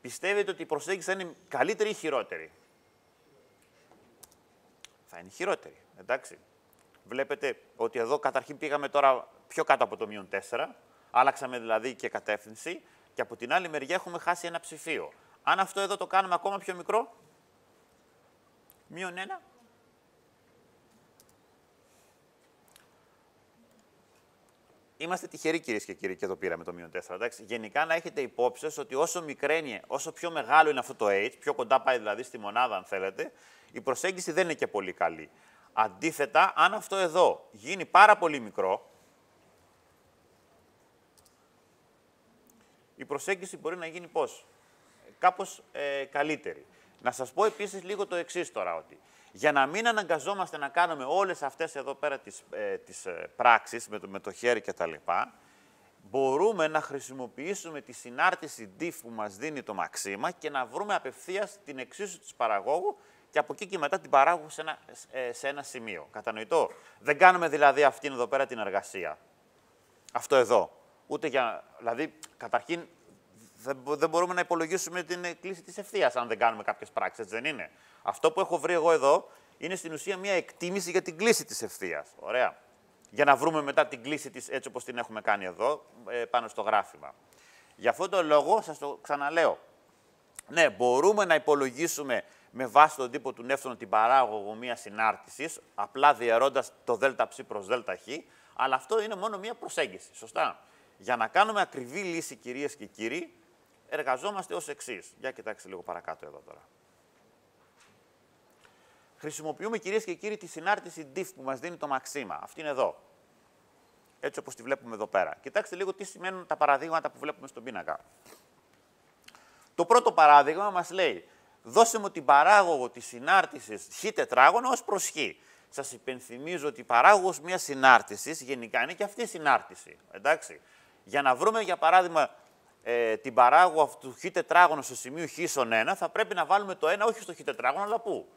πιστεύετε ότι η προσέγγιση θα είναι καλύτερη ή χειρότερη; Θα είναι χειρότερη, εντάξει. Βλέπετε ότι εδώ καταρχήν πήγαμε τώρα πιο κάτω από το μείον 4, άλλαξαμε δηλαδή και κατεύθυνση και από την άλλη μεριά έχουμε χάσει ένα ψηφίο. Αν αυτό εδώ το κάνουμε ακόμα πιο μικρό, μείον ένα. Είμαστε τυχεροί κυρίες και κύριοι και το πήραμε το μείον 4. Εντάξει. Γενικά να έχετε υπόψη ότι όσο μικραίνει, όσο πιο μεγάλο είναι αυτό το h, πιο κοντά πάει δηλαδή στη μονάδα αν θέλετε, η προσέγγιση δεν είναι και πολύ καλή. Αντίθετα, αν αυτό εδώ γίνει πάρα πολύ μικρό, η προσέγγιση μπορεί να γίνει πώς; Κάπως ε, καλύτερη. Να σας πω επίσης λίγο το εξής τώρα, ότι για να μην αναγκαζόμαστε να κάνουμε όλες αυτές εδώ πέρα τις, ε, τις ε, πράξεις με το, με το χέρι κτλ., μπορούμε να χρησιμοποιήσουμε τη συνάρτηση diff που μας δίνει το μαξίμα και να βρούμε απευθείας την εξίσου της παραγόγου και από εκεί και μετά την παράγω σε ένα, ε, σε ένα σημείο. Κατανοητό; Δεν κάνουμε δηλαδή αυτήν εδώ πέρα την εργασία. Αυτό εδώ. Ούτε για, δηλαδή, καταρχήν δεν μπορούμε να υπολογίσουμε την κλίση της ευθείας αν δεν κάνουμε κάποιες πράξεις, έτσι δεν είναι; Αυτό που έχω βρει εγώ εδώ είναι στην ουσία μια εκτίμηση για την κλίση της ευθείας. Ωραία. Για να βρούμε μετά την κλίση της έτσι όπως την έχουμε κάνει εδώ, ε, πάνω στο γράφημα. Γι' αυτόν τον λόγο σας το ξαναλέω. Ναι, μπορούμε να υπολογίσουμε με βάση τον τύπο του νεύτωνο την παράγωγο μιας συνάρτησης, απλά διαιρώντας το ΔΠ προς ΔΧ, αλλά αυτό είναι μόνο μια προσέγγιση. Σωστά; Για να κάνουμε ακριβή λύση, κυρίες και κύριοι, εργαζόμαστε ως εξής. Για κοιτάξτε λίγο παρακάτω εδώ τώρα. Χρησιμοποιούμε κυρίες και κύριοι τη συνάρτηση diff που μας δίνει το μαξίμα. Αυτή είναι εδώ. Έτσι όπως τη βλέπουμε εδώ πέρα. Κοιτάξτε λίγο τι σημαίνουν τα παραδείγματα που βλέπουμε στον πίνακα. Το πρώτο παράδειγμα μας λέει δώσε μου την παράγωγο της συνάρτησης χ τετράγωνο ως προς χ. Σας υπενθυμίζω ότι παράγωγος μιας συνάρτησης γενικά είναι και αυτή η συνάρτηση. Εντάξει. Για να βρούμε, για παράδειγμα, ε, την παράγωγο αυτού του χ τετράγωνο στο σημείο χ στον 1, θα πρέπει να βάλουμε το 1 όχι στο χ τετράγωνο, αλλά πού;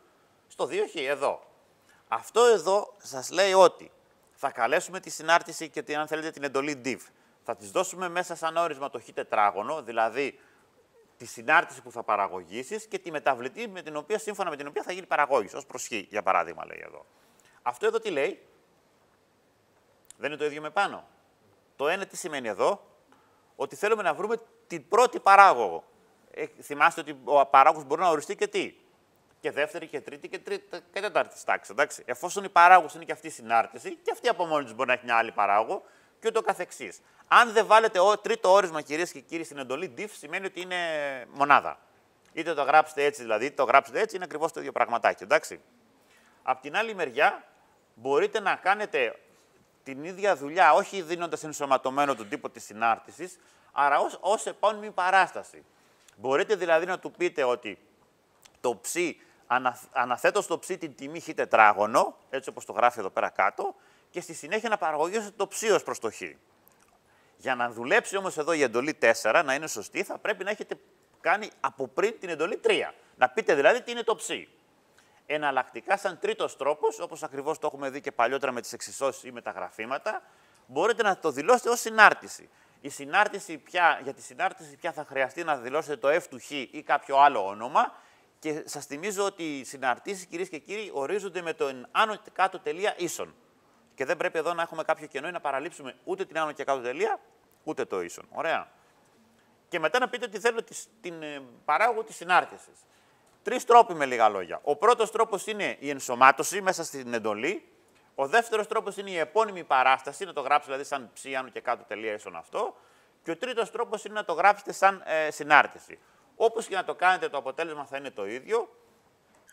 Στο 2χ, εδώ. Αυτό εδώ σας λέει ότι θα καλέσουμε τη συνάρτηση και την, αν θέλετε την εντολή div. Θα της δώσουμε μέσα σαν όρισμα το χ τετράγωνο, δηλαδή τη συνάρτηση που θα παραγωγήσεις και τη μεταβλητή με την οποία, σύμφωνα με την οποία θα γίνει παραγώγηση, ως προσχή, για παράδειγμα, λέει εδώ. Αυτό εδώ τι λέει, δεν είναι το ίδιο με πάνω. Το ένα τι σημαίνει εδώ, ότι θέλουμε να βρούμε την πρώτη παράγωγο. Ε, θυμάστε ότι ο παράγωγος μπορεί να οριστεί και τι; Και δεύτερη και τρίτη και, τρίτη, και τέταρτης τάξης. Εντάξει. Εφόσον η παράγωγος είναι και αυτή η συνάρτηση, και αυτή από μόνη τη μπορεί να έχει μια άλλη παράγωγο και ούτω καθεξής. Αν δεν βάλετε ο, τρίτο όρισμα, κυρίες και κύριοι, στην εντολή diff, σημαίνει ότι είναι μονάδα. Είτε το γράψετε έτσι, δηλαδή, είτε το γράψετε έτσι, είναι ακριβώς το ίδιο πραγματάκι. Εντάξει. Απ' την άλλη μεριά, μπορείτε να κάνετε την ίδια δουλειά, όχι δίνοντας ενσωματωμένο τον τύπο της συνάρτησης, αλλά ως επώνυμη παράσταση. Μπορείτε δηλαδή να του πείτε ότι το ψ, αναθέτω στο ψ την τιμή χ τετράγωνο, έτσι όπως το γράφει εδώ πέρα κάτω, και στη συνέχεια να παραγωγήσετε το ψ ως προς το χ. Για να δουλέψει όμως εδώ η εντολή 4, να είναι σωστή, θα πρέπει να έχετε κάνει από πριν την εντολή 3. Να πείτε δηλαδή τι είναι το ψ. Εναλλακτικά, σαν τρίτος τρόπος, όπως ακριβώς το έχουμε δει και παλιότερα με τις εξισώσεις ή με τα γραφήματα, μπορείτε να το δηλώσετε ως συνάρτηση. Η συνάρτηση πια, για τη συνάρτηση πια θα χρειαστεί να δηλώσετε το F του Χ ή κάποιο άλλο όνομα και σας θυμίζω ότι οι συναρτήσεις, κυρίες και κύριοι, ορίζονται με το άνω και κάτω τελεία ίσον. Και δεν πρέπει εδώ να έχουμε κάποιο κενό ή να παραλείψουμε ούτε την άνω και κάτω τελεία, ούτε το ίσον. Ωραία. Και μετά να πείτε ότι θέλω την ε, παράγωγο της συνάρτησης. Τρεις τρόποι με λίγα λόγια. Ο πρώτος τρόπος είναι η ενσωμάτωση μέσα στην εντολή. Ο δεύτερος τρόπος είναι η επώνυμη παράσταση, να το γράψει δηλαδή σαν ψίανο και κάτω τελεία ίσον αυτό. Και ο τρίτος τρόπος είναι να το γράψετε σαν ε, συνάρτηση. Όπως και να το κάνετε, το αποτέλεσμα θα είναι το ίδιο.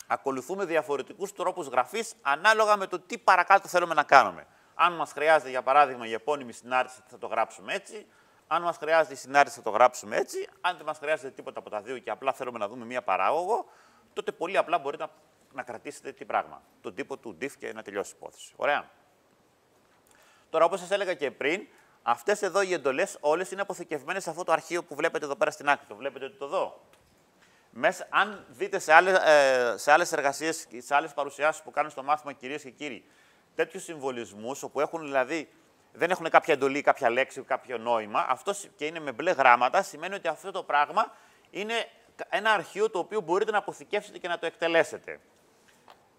Ακολουθούμε διαφορετικούς τρόπους γραφής ανάλογα με το τι παρακάτω θέλουμε να κάνουμε. Αν μας χρειάζεται, για παράδειγμα, η επώνυμη συνάρτηση, θα το γράψουμε έτσι. Αν μας χρειάζεται η συνάρτηση, θα το γράψουμε έτσι. Αν δεν μας χρειάζεται τίποτα από τα δύο και απλά θέλουμε να δούμε μία παράγωγο, τότε πολύ απλά μπορείτε να, να κρατήσετε τι πράγμα. Τον τύπο του diff και να τελειώσει η υπόθεση. Ωραία. Τώρα, όπως σας έλεγα και πριν, αυτές εδώ οι εντολές όλες είναι αποθηκευμένες σε αυτό το αρχείο που βλέπετε εδώ πέρα στην άκρη. Το βλέπετε ότι το εδώ. Μέσα, αν δείτε σε άλλες ε, σε άλλες εργασίες σε άλλες παρουσιάσεις που κάνουν στο μάθημα, κυρίες και κύριοι, τέτοιους συμβολισμούς, όπου έχουν δηλαδή δεν έχουν κάποια εντολή, κάποια λέξη, κάποιο νόημα, αυτό και είναι με μπλε γράμματα, σημαίνει ότι αυτό το πράγμα είναι ένα αρχείο το οποίο μπορείτε να αποθηκεύσετε και να το εκτελέσετε.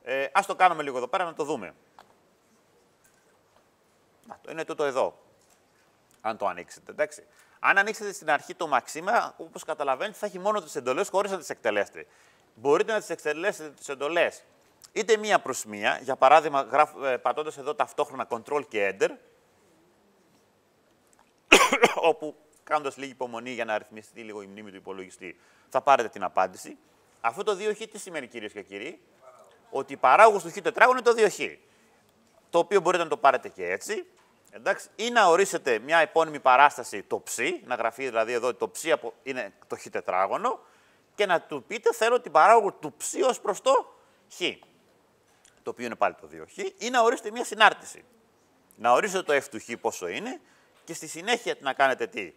Ε, ας το κάνουμε λίγο εδώ πέρα να το δούμε. Να, το είναι τούτο εδώ. Αν το ανοίξετε, εντάξει. Αν ανοίξετε στην αρχή το μαξίμα, όπως καταλαβαίνετε, θα έχει μόνο τις εντολές χωρίς να τις εκτελέσετε. Μπορείτε να τις εκτελέσετε τις εντολές είτε μία προς μία, για παράδειγμα, γράφ, ε, πατώντας εδώ ταυτόχρονα Ctrl και Enter, όπου κάνοντας λίγη υπομονή για να αριθμιστεί λίγο η μνήμη του υπολογιστή, θα πάρετε την απάντηση. Αυτό το 2χ τι σημαίνει, κυρίες και κύριοι, ότι η παράγωγος του χ τετράγωνο είναι το 2χ. Το οποίο μπορείτε να το πάρετε και έτσι. Εντάξει, ή να ορίσετε μια επώνυμη παράσταση το ψ, να γραφεί δηλαδή εδώ το ψ είναι το χ τετράγωνο, και να του πείτε θέλω την παράγωγο του ψ ως προς το χ. Το οποίο είναι πάλι το 2χ, ή να ορίσετε μια συνάρτηση. Να ορίσετε το f του χ πόσο είναι και στη συνέχεια να κάνετε τι;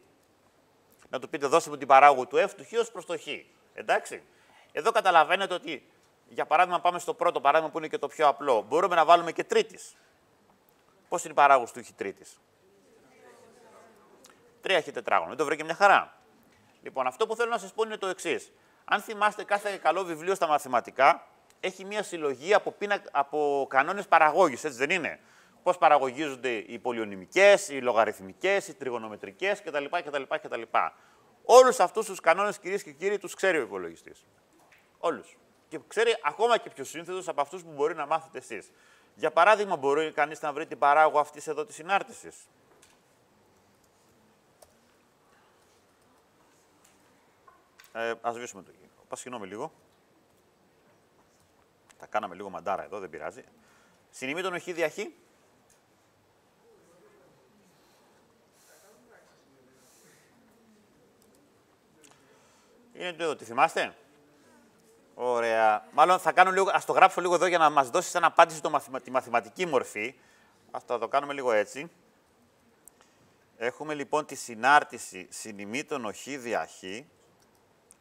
Να του πείτε δώσε μου την παράγωγο του F του Χ ως προς το Χ. Εντάξει. Εδώ καταλαβαίνετε ότι, για παράδειγμα, πάμε στο πρώτο παράδειγμα που είναι και το πιο απλό. Μπορούμε να βάλουμε και τρίτης. Πώς είναι η παράγωγος του Χ τρίτης; Τρία Χ τετράγωνο. Δεν το βρήκε μια χαρά. Λοιπόν, αυτό που θέλω να σας πω είναι το εξής. Αν θυμάστε κάθε καλό βιβλίο στα μαθηματικά, έχει μια συλλογή από, από κανόνες παραγώγηση, έτσι δεν είναι; Πώς παραγωγίζονται οι πολυονυμικές, οι λογαριθμικές, οι τριγωνομετρικές κτλ. κτλ, κτλ. Όλους αυτούς τους κανόνες, κυρίες και κύριοι, τους ξέρει ο υπολογιστής. Όλους. Και ξέρει ακόμα και πιο σύνθετος από αυτούς που μπορεί να μάθετε εσείς. Για παράδειγμα, μπορεί κανείς να βρει την παράγωγο αυτής εδώ της συνάρτησης. Ε, ας σβήσουμε το Πας συγγνώμη λίγο. Τα κάναμε λίγο μαντάρα εδώ, δεν πειράζει. Συνημή τον οχή διαχή. Είναι το εδώ, τη θυμάστε; Ωραία. Μάλλον θα κάνω λίγο, ας το γράψω λίγο εδώ για να μας δώσεις ένα απάντηση το μαθημα, τη μαθηματική μορφή. Ας το, το κάνουμε λίγο έτσι. Έχουμε λοιπόν τη συνάρτηση συνημήτων οχή διαχή,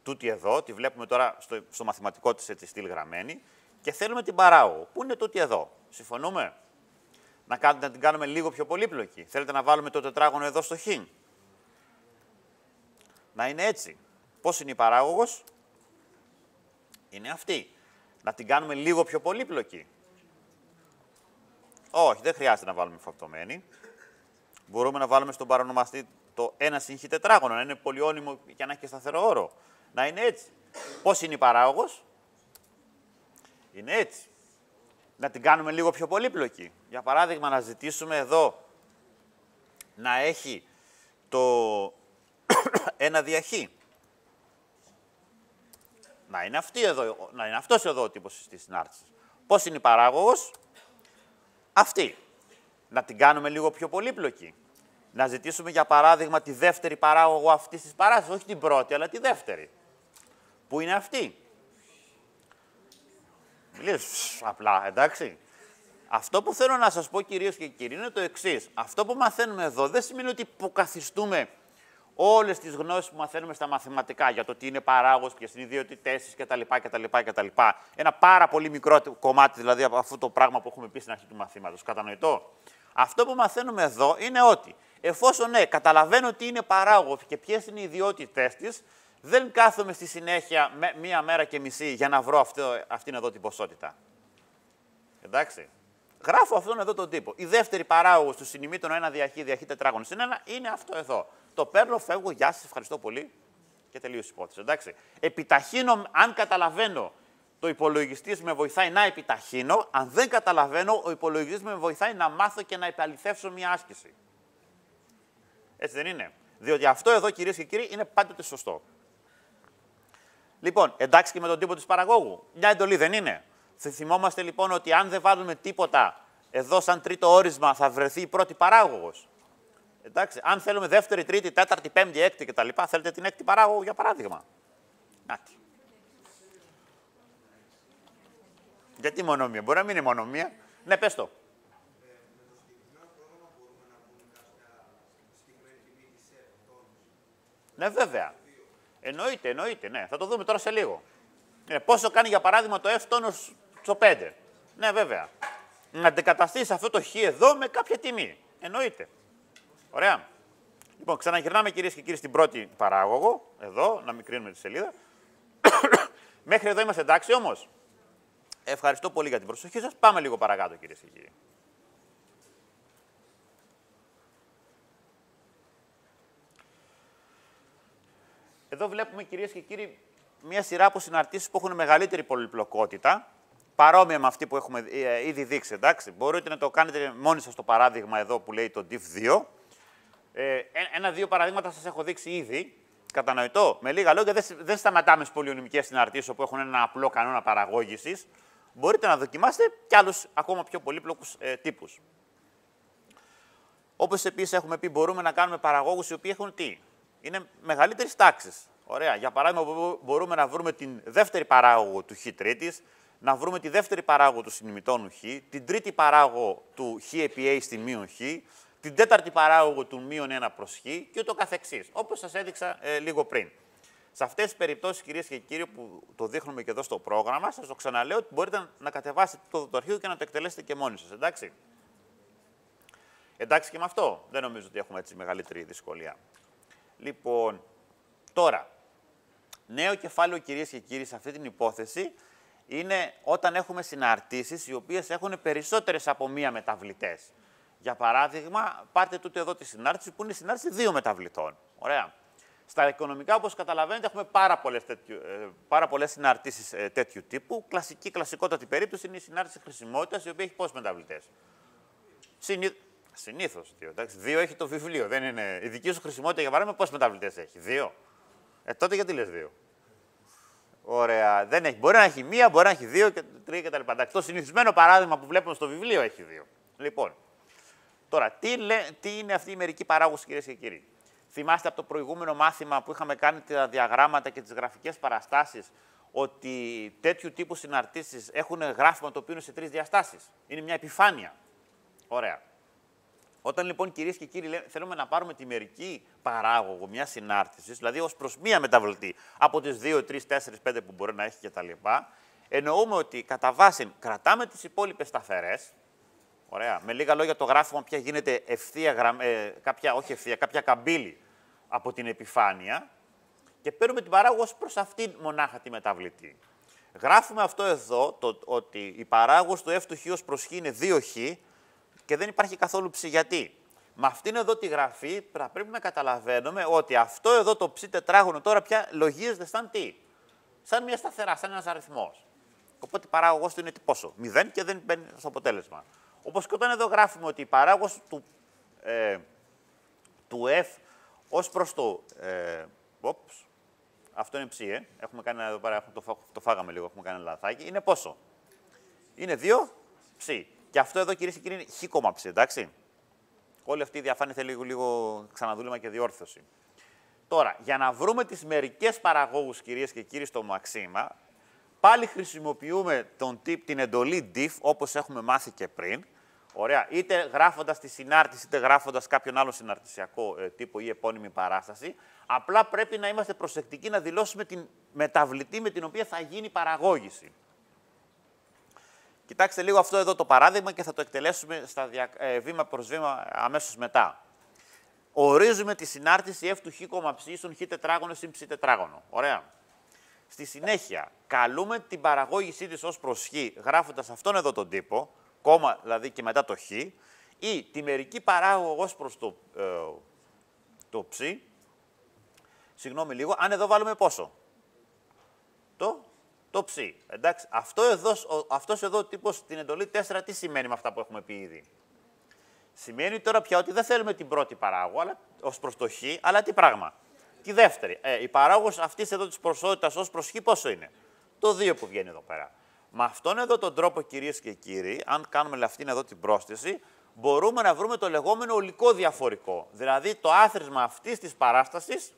τούτη εδώ, τη βλέπουμε τώρα στο, στο μαθηματικό της έτσι στυλ γραμμένη, και θέλουμε την παράγω. Πού είναι τούτη εδώ; Συμφωνούμε; Να, κάνουμε, να την κάνουμε λίγο πιο πολύπλοκη. Θέλετε να βάλουμε το τετράγωνο εδώ στο χ; Να είναι έτσι. Πώς είναι η παράγωγος; Είναι αυτή. Να την κάνουμε λίγο πιο πολύπλοκη. Όχι, δεν χρειάζεται να βάλουμε φαυτομένη. Μπορούμε να βάλουμε στον παρονομαστή το ένα σύγχυ τετράγωνο, να είναι πολυώνυμο και να έχει και σταθερό όρο. Να είναι έτσι. Πώς είναι η παράγωγος; Είναι έτσι. Να την κάνουμε λίγο πιο πολύπλοκη. Για παράδειγμα, να ζητήσουμε εδώ να έχει το *coughs* ένα διαχύ. Να είναι, αυτή εδώ, να είναι αυτός εδώ ο τύπος της συνάρτησης. Πώς είναι η παράγωγος; Αυτή. Να την κάνουμε λίγο πιο πολύπλοκη. Να ζητήσουμε για παράδειγμα τη δεύτερη παράγωγο αυτής της παράστασης, όχι την πρώτη, αλλά τη δεύτερη. Πού είναι αυτή; Λες, απλά, εντάξει. Αυτό που θέλω να σας πω κυρίως και κύριοι είναι το εξής. Αυτό που μαθαίνουμε εδώ δεν σημαίνει ότι υποκαθιστούμε όλες τις γνώσεις που μαθαίνουμε στα μαθηματικά για το τι είναι παράγωγος, ποιε είναι οι ιδιότητέ τη κτλ, κτλ, κτλ. Ένα πάρα πολύ μικρό κομμάτι δηλαδή από αυτό το πράγμα που έχουμε πει στην αρχή του μαθήματος. Κατανοητό; Αυτό που μαθαίνουμε εδώ είναι ότι εφόσον ναι, καταλαβαίνω τι είναι παράγωγος και ποιες είναι οι ιδιότητές της, δεν κάθομαι στη συνέχεια μία μέρα και μισή για να βρω αυτό, αυτήν εδώ την ποσότητα. Εντάξει. Γράφω αυτόν εδώ τον τύπο. Η δεύτερη παράγωγος του συνημήτων ένα διαχεί, διαχεί τετράγωνος ένα είναι αυτό εδώ. Το παίρνω, φεύγω, γεια σας, ευχαριστώ πολύ και τελείωσε η υπόθεση. Εντάξει. Επιταχύνω, αν καταλαβαίνω, το υπολογιστής με βοηθάει να επιταχύνω. Αν δεν καταλαβαίνω, ο υπολογιστής με βοηθάει να μάθω και να επαληθεύσω μια άσκηση. Έτσι δεν είναι; Διότι αυτό εδώ, κυρίες και κύριοι, είναι πάντοτε σωστό. Λοιπόν, εντάξει και με τον τύπο της παραγόγου. Μια εντολή δεν είναι. Θυμόμαστε λοιπόν ότι αν δεν βάλουμε τίποτα εδώ σαν τρίτο όρισμα θα βρεθεί η πρώτη παράγωγος. Εντάξει, αν θέλουμε δεύτερη, τρίτη, τέταρτη, πέμπτη, έκτη κτλ. Θέλετε την έκτη παράγωγο για παράδειγμα. Νάτι. Γιατί μονομία, μπορεί να μην είναι μονομία. Ναι, πες το. Ναι, βέβαια. Εννοείται, εννοείται, ναι. Θα το δούμε τώρα σε λίγο. Ε, πόσο κάνει για παράδειγμα το F τόνος στο 5. Ναι, βέβαια. Να αντικαταστήσει αυτό το χ εδώ με κάποια τιμή. Εννοείται. Ωραία. Λοιπόν, ξαναγυρνάμε κυρίες και κύριοι στην πρώτη παράγωγο. Εδώ, να μικρύνουμε τη σελίδα. *coughs* Μέχρι εδώ είμαστε εντάξει όμως. Ευχαριστώ πολύ για την προσοχή σας. Πάμε λίγο παρακάτω, κυρίες και κύριοι. Εδώ βλέπουμε, κυρίες και κύριοι, μια σειρά από συναρτήσεις που έχουν μεγαλύτερη πολυπλοκότητα, παρόμοια με αυτή που έχουμε ε, ήδη δείξει, εντάξει. Μπορείτε να το κάνετε μόνοι σας το παράδειγμα εδώ που λέει το div2. Ε, Ένα-δύο παραδείγματα σας έχω δείξει ήδη. Κατανοητό. Με λίγα λόγια, δεν, δεν σταματάμε στις πολυονομικέ συναρτήσει όπου έχουν ένα απλό κανόνα παραγώγησης. Μπορείτε να δοκιμάσετε και άλλους ακόμα πιο πολύπλοκους ε, τύπους. Όπως επίσης έχουμε πει, μπορούμε να κάνουμε παραγόγου οι οποίοι έχουν τι; Είναι μεγαλύτερης τάξης. Ωραία. Για παράδειγμα, μπορούμε να βρούμε την δεύτερη παράγωγο του χ τρίτης, να βρούμε τη δεύτερη παράγωγο του συνημητώνου χ, την τρίτη παράγωγο του χ επί a στη μείον χ, την τέταρτη παράγωγο του μείον 1 προς χ και ούτω καθεξής, όπως σας έδειξα ε, λίγο πριν. Σε αυτές τις περιπτώσεις, κυρίες και κύριοι, που το δείχνουμε και εδώ στο πρόγραμμα, σας το ξαναλέω ότι μπορείτε να κατεβάσετε το, το αρχείο και να το εκτελέσετε και μόνοι σας, εντάξει; Εντάξει και με αυτό. Δεν νομίζω ότι έχουμε έτσι μεγαλύτερη δυσκολία. Λοιπόν, τώρα, νέο κεφάλαιο, κυρίες και κύριοι, σε αυτή την υπόθεση, είναι όταν έχουμε συναρτήσεις οι οποίες έχουν περισσότερες από μία μεταβλητές. Για παράδειγμα, πάρτε τούτο εδώ τη συνάρτηση που είναι η συνάρτηση δύο μεταβλητών. Ωραία. Στα οικονομικά, όπως καταλαβαίνετε, έχουμε πάρα πολλές, τέτοιου, ε, πάρα πολλές συναρτήσεις ε, τέτοιου τύπου. Κλασική, κλασικότατη περίπτωση είναι η συνάρτηση χρησιμότητας, η οποία έχει πόσες μεταβλητές; Συνήθω. Συνήθως δύο. Εντάξει. Δύο έχει το βιβλίο. Δεν είναι... Η δική σου χρησιμότητα, για παράδειγμα, πόσες μεταβλητές έχει; Δύο. Ε, τότε γιατί λες δύο; Ωραία. Δεν έχει. Μπορεί να έχει μία, μπορεί να έχει δύο και τρία κτλ. Εντάξει, το συνηθισμένο παράδειγμα που βλέπουμε στο βιβλίο έχει δύο. Λοιπόν, τώρα, τι, λέ, τι είναι αυτή η μερική παράγωση, κυρίες και κύριοι; Θυμάστε από το προηγούμενο μάθημα που είχαμε κάνει τα διαγράμματα και τις γραφικές παραστάσεις ότι τέτοιου τύπου συναρτήσεις έχουν γράφημα το οποίο είναι σε τρεις διαστάσεις. Είναι μια επιφάνεια. Ωραία. Όταν λοιπόν κυρίες και κύριοι θέλουμε να πάρουμε τη μερική παράγωγο μιας συνάρτησης, δηλαδή ως προς μία μεταβλητή από τις 2, 3, 4, 5 που μπορεί να έχει κτλ., εννοούμε ότι κατά βάση κρατάμε τις υπόλοιπες σταθερές. Ωραία. Με λίγα λόγια, το γράφημα πια γίνεται ευθεία, γραμ... ε, κάποια, όχι ευθεία, κάποια καμπύλη από την επιφάνεια και παίρνουμε την παράγωγο προς αυτήν μονάχα τη μεταβλητή. Γράφουμε αυτό εδώ, το, ότι η παράγωγος του F του Χ ως προς Χ είναι 2Χ και δεν υπάρχει καθόλου ψ. Γιατί; Με αυτήν εδώ τη γραφή θα πρέπει να καταλαβαίνουμε ότι αυτό εδώ το ψ τετράγωνο τώρα πια λογίζεται σαν τι; Σαν μια σταθερά, σαν ένας αριθμός. Οπότε η παράγωγός του είναι πόσο; 0 και δεν μπαίνει στο αποτέλεσμα. Όπως και όταν εδώ γράφουμε ότι η παράγωγο του, ε, του F ως προς το. Ε, αυτό είναι ψ, ε. Έχουμε κάνει εδώ πέρα, το, το φάγαμε λίγο, έχουμε κάνει λαθάκι. Είναι πόσο; Είναι 2 ψ. Και αυτό εδώ κυρίες και κύριοι είναι χ εντάξει. Όλη αυτή η διαφάνεια θέλει λίγο, λίγο ξαναδούλημα και διόρθωση. Τώρα, για να βρούμε τις μερικές παραγόγους, κυρίες και κύριοι, στο μαξίμα, πάλι χρησιμοποιούμε τον τύπ, την εντολή diff, όπως έχουμε μάθει και πριν. Ωραία. Είτε γράφοντας τη συνάρτηση, είτε γράφοντας κάποιον άλλο συναρτησιακό ε, τύπο ή επώνυμη παράσταση. Απλά πρέπει να είμαστε προσεκτικοί να δηλώσουμε την μεταβλητή με την οποία θα γίνει η παραγώγηση. Κοιτάξτε λίγο αυτό εδώ το παράδειγμα και θα το εκτελέσουμε στα δια... ε, βήμα προς βήμα αμέσως μετά. Ορίζουμε τη συνάρτηση f του χ, ψ στον χ τετράγωνο συν ψ τετράγωνο. Ωραία. Στη συνέχεια, καλούμε την παραγώγησή της ως προς χ, γράφοντας αυτόν εδώ τον τύπο, κόμμα δηλαδή και μετά το χ, ή τη μερική παράγωγο ως προς το, ε, το ψ, συγγνώμη λίγο, αν εδώ βάλουμε πόσο; Το το ψ. Εντάξει, αυτό εδώ, αυτός εδώ ο τύπος στην εντολή 4 τι σημαίνει με αυτά που έχουμε πει ήδη; Σημαίνει τώρα πια ότι δεν θέλουμε την πρώτη παράγωγο αλλά, ως προς το χ, αλλά τι πράγμα; Τη δεύτερη. Ε, η παράγωγος αυτής εδώ της ποσότητας ως προς χ πόσο είναι; Το 2 που βγαίνει εδώ πέρα. Με αυτόν εδώ τον τρόπο κυρίες και κύριοι, αν κάνουμε αυτήν εδώ την πρόσθεση, μπορούμε να βρούμε το λεγόμενο ολικό διαφορικό. Δηλαδή το άθροισμα αυτής της παράστασης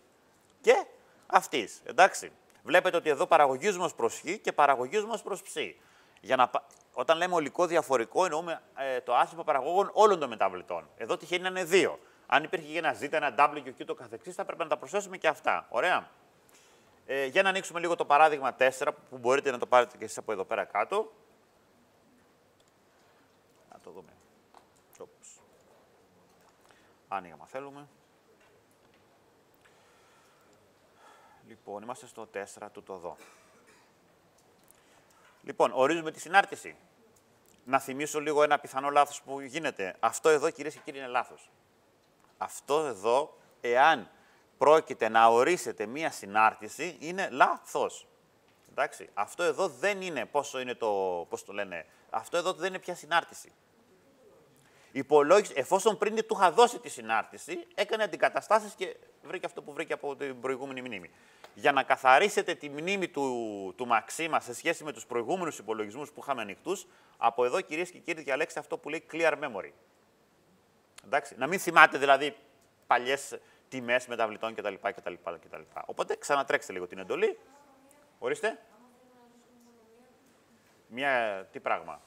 και αυτής. Εντάξει. Βλέπετε ότι εδώ παραγωγίζουμε ως προς χ και παραγωγίζουμε ως προς ψ. Για να, όταν λέμε ολικό διαφορικό, εννοούμε ε, το άσχημα παραγωγών όλων των μεταβλητών. Εδώ τυχαίνει να είναι δύο. Αν υπήρχε ένα Z, ένα W και εκεί το καθεξής, θα πρέπει να τα προσθέσουμε και αυτά. Ωραία. Ε, για να ανοίξουμε λίγο το παράδειγμα 4, που μπορείτε να το πάρετε και εσείς από εδώ πέρα κάτω. Να το δούμε. Άνοιγμα θέλουμε. Λοιπόν, είμαστε στο 4 του το δω. Λοιπόν, ορίζουμε τη συνάρτηση. Να θυμίσω λίγο ένα πιθανό λάθος που γίνεται. Αυτό εδώ, κυρίες και κύριοι, είναι λάθος. Αυτό εδώ, εάν πρόκειται να ορίσετε μία συνάρτηση, είναι λάθος. Εντάξει. Αυτό εδώ δεν είναι, πόσο είναι το, πώς το λένε, αυτό εδώ δεν είναι πια συνάρτηση. Υπολόγισε, εφόσον πριν του είχα δώσει τη συνάρτηση, έκανε αντικαταστάσεις και βρήκε αυτό που βρήκε από την προηγούμενη μνήμη για να καθαρίσετε τη μνήμη του, του Μαξίμα σε σχέση με τους προηγούμενους υπολογισμούς που είχαμε ανοιχτούς, από εδώ κυρίες και κύριοι διαλέξτε αυτό που λέει clear memory. Εντάξει, να μην θυμάται δηλαδή παλιές τιμές μεταβλητών κτλ. κτλ, κτλ. Οπότε ξανατρέξτε λίγο την εντολή. Ορίστε. Μια, τι πράγμα.